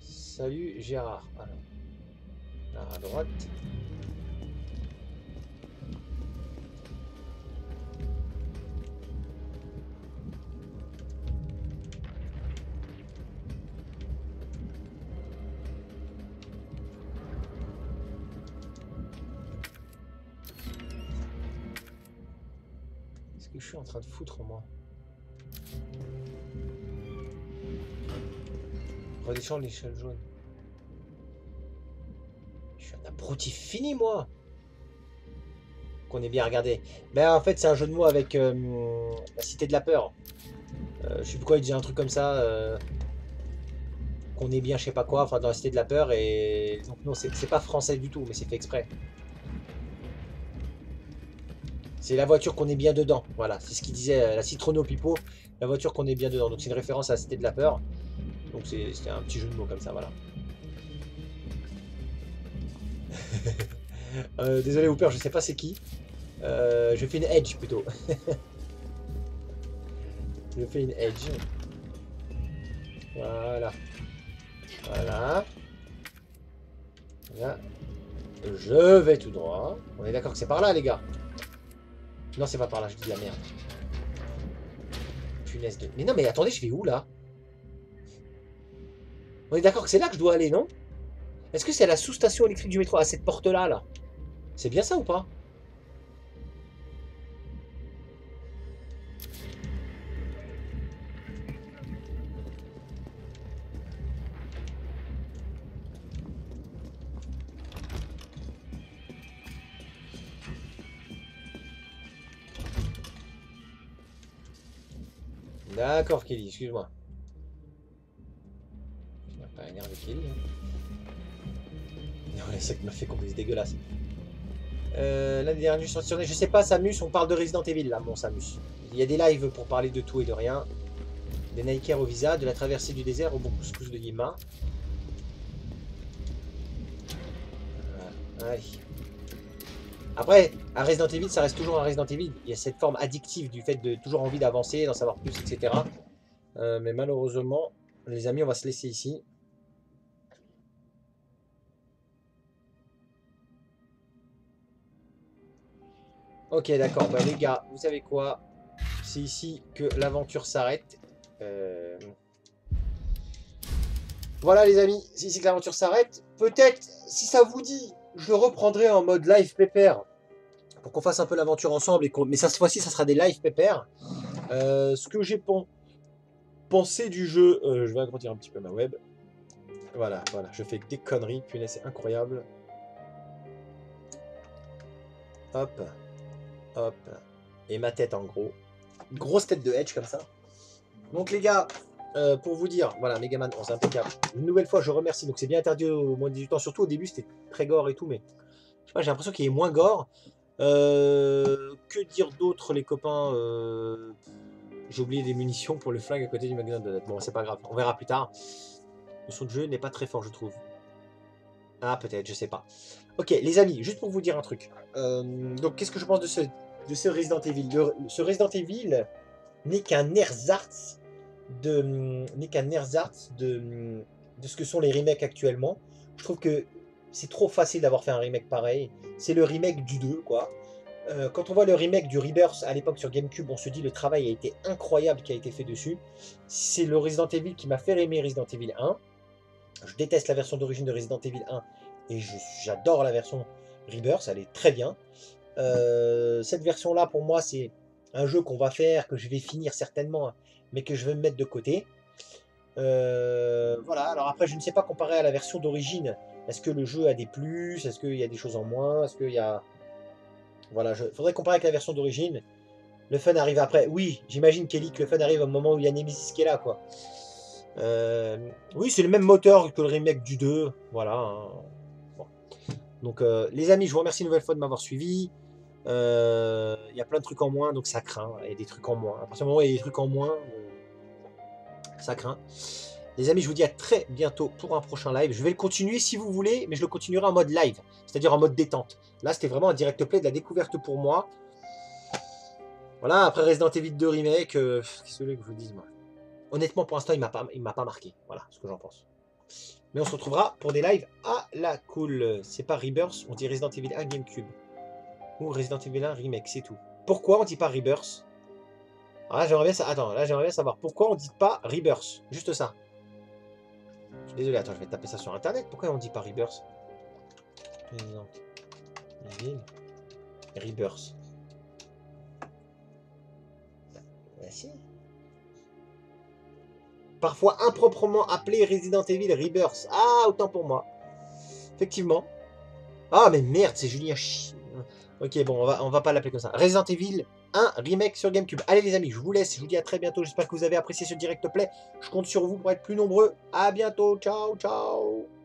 Salut Gérard. Alors, là à droite. L'échelle jaune. Je suis un abruti fini moi Qu'on ait bien regardé. Ben en fait c'est un jeu de mots avec euh, la cité de la peur. Euh, je sais plus quoi, il disait un truc comme ça. euh, qu'on est bien je sais pas quoi, enfin dans la cité de la peur et donc non c'est pas français du tout mais c'est fait exprès. C'est la voiture qu'on est bien dedans. Voilà, c'est ce qu'il disait la Citrono Pipo, la voiture qu'on est bien dedans. Donc c'est une référence à la Cité de la Peur. Donc c'était un petit jeu de mots comme ça, voilà. Euh, désolé Hooper, je sais pas c'est qui. Euh, je fais une edge plutôt. je fais une edge. Voilà. Voilà. Voilà. Je vais tout droit. On est d'accord que c'est par là les gars. Non, c'est pas par là, je dis de la merde. Punaise de... Mais non, mais attendez, je vais où, là? On est d'accord que c'est là que je dois aller, non? Est-ce que c'est la sous-station électrique du métro, à cette porte-là, là, C'est bien ça ou pas? D'accord, Kelly, excuse-moi. Ça qui m'a fait complètement dégueulasse. Euh, L'année dernière, je je sais pas, Samus, on parle de Resident Evil là, mon Samus. Il y a des lives pour parler de tout et de rien. Des Nikers au visa, de la traversée du désert au bon couscous de Yima. Voilà. Allez. Après, un Resident Evil, ça reste toujours un Resident Evil. Il y a cette forme addictive du fait de toujours envie d'avancer, d'en savoir plus, etc. Euh, mais malheureusement, les amis, on va se laisser ici. Ok, d'accord. Bah, les gars, vous savez quoi? C'est ici que l'aventure s'arrête. Euh, Voilà, les amis. C'est ici que l'aventure s'arrête. Peut-être, si ça vous dit, je reprendrai en mode live pépère pour qu'on fasse un peu l'aventure ensemble. Mais cette fois-ci, ça sera des live pépère. Euh, ce que j'ai pensé du jeu, euh, je vais agrandir un petit peu ma web. Voilà, voilà, je fais des conneries, puis c'est incroyable. Hop, hop, et ma tête en gros. Grosse tête de Edge comme ça. Donc les gars, euh, pour vous dire, voilà, Megaman 11, impeccable. Une nouvelle fois, je remercie. Donc c'est bien interdit au moins de 18 ans, surtout au début, c'était très gore et tout, mais j'ai l'impression qu'il est moins gore. Euh, que dire d'autre, les copains euh, J'ai oublié des munitions pour le flingue à côté du magasin de Bon, c'est pas grave, on verra plus tard. Le son de jeu n'est pas très fort, je trouve. Ah, peut-être, je sais pas. Ok, les amis, juste pour vous dire un truc. Euh, donc, qu'est-ce que je pense de ce, de ce Resident Evil? Ce Resident Evil n'est qu'un ersatz de n'est qu'un de ce que sont les remakes actuellement. Je trouve que c'est trop facile d'avoir fait un remake pareil. C'est le remake du 2, quoi. Euh, quand on voit le remake du Rebirth à l'époque sur GameCube, on se dit le travail a été incroyable qui a été fait dessus. C'est le Resident Evil qui m'a fait aimer Resident Evil 1. Je déteste la version d'origine de Resident Evil 1 et j'adore la version Rebirth, elle est très bien. Euh, cette version-là, pour moi, c'est un jeu qu'on va faire, que je vais finir certainement, mais que je vais me mettre de côté. Euh, voilà, alors après, je ne sais pas comparer à la version d'origine. Est-ce que le jeu a des plus? Est-ce qu'il y a des choses en moins? Est-ce qu'il y a... Voilà, il faudrait comparer avec la version d'origine. Le fun arrive après. Oui, j'imagine, Kelly, que le fun arrive au moment où il y a Nemesis qui est là, quoi. Euh, oui, c'est le même moteur que le remake du 2. Voilà. Donc, euh, les amis, je vous remercie une nouvelle fois de m'avoir suivi. Euh, il y a plein de trucs en moins, donc ça craint. Il y a des trucs en moins. À partir du moment où il y a des trucs en moins, ça craint. Les amis, je vous dis à très bientôt pour un prochain live. Je vais le continuer si vous voulez, mais je le continuerai en mode live, c'est-à-dire en mode détente. Là, c'était vraiment un direct play de la découverte pour moi. Voilà, après Resident Evil 2 Remake, euh, qu'est-ce que je vous dise moi? Honnêtement, pour l'instant, il pas, m'a pas marqué. Voilà ce que j'en pense. Mais on se retrouvera pour des lives à la cool. C'est pas Rebirth, on dit Resident Evil 1 GameCube. Ou Resident Evil 1 Remake, c'est tout. Pourquoi on dit pas Rebirth? Ah, j'aimerais bien. Attends, là, j'aimerais bien savoir pourquoi on dit pas Rebirth? Juste ça. Je suis désolé, attends, je vais taper ça sur internet. Pourquoi on dit pas Rebirth? Resident Evil Rebirth. Bah, si parfois improprement appelé Resident Evil Rebirth. Ah, autant pour moi. Effectivement. Ah, mais merde, c'est Julien Ok, bon, on va, on va pas l'appeler comme ça. Resident Evil 1 remake sur GameCube. Allez les amis, je vous laisse, je vous dis à très bientôt. J'espère que vous avez apprécié ce direct play. Je compte sur vous pour être plus nombreux. À bientôt, ciao, ciao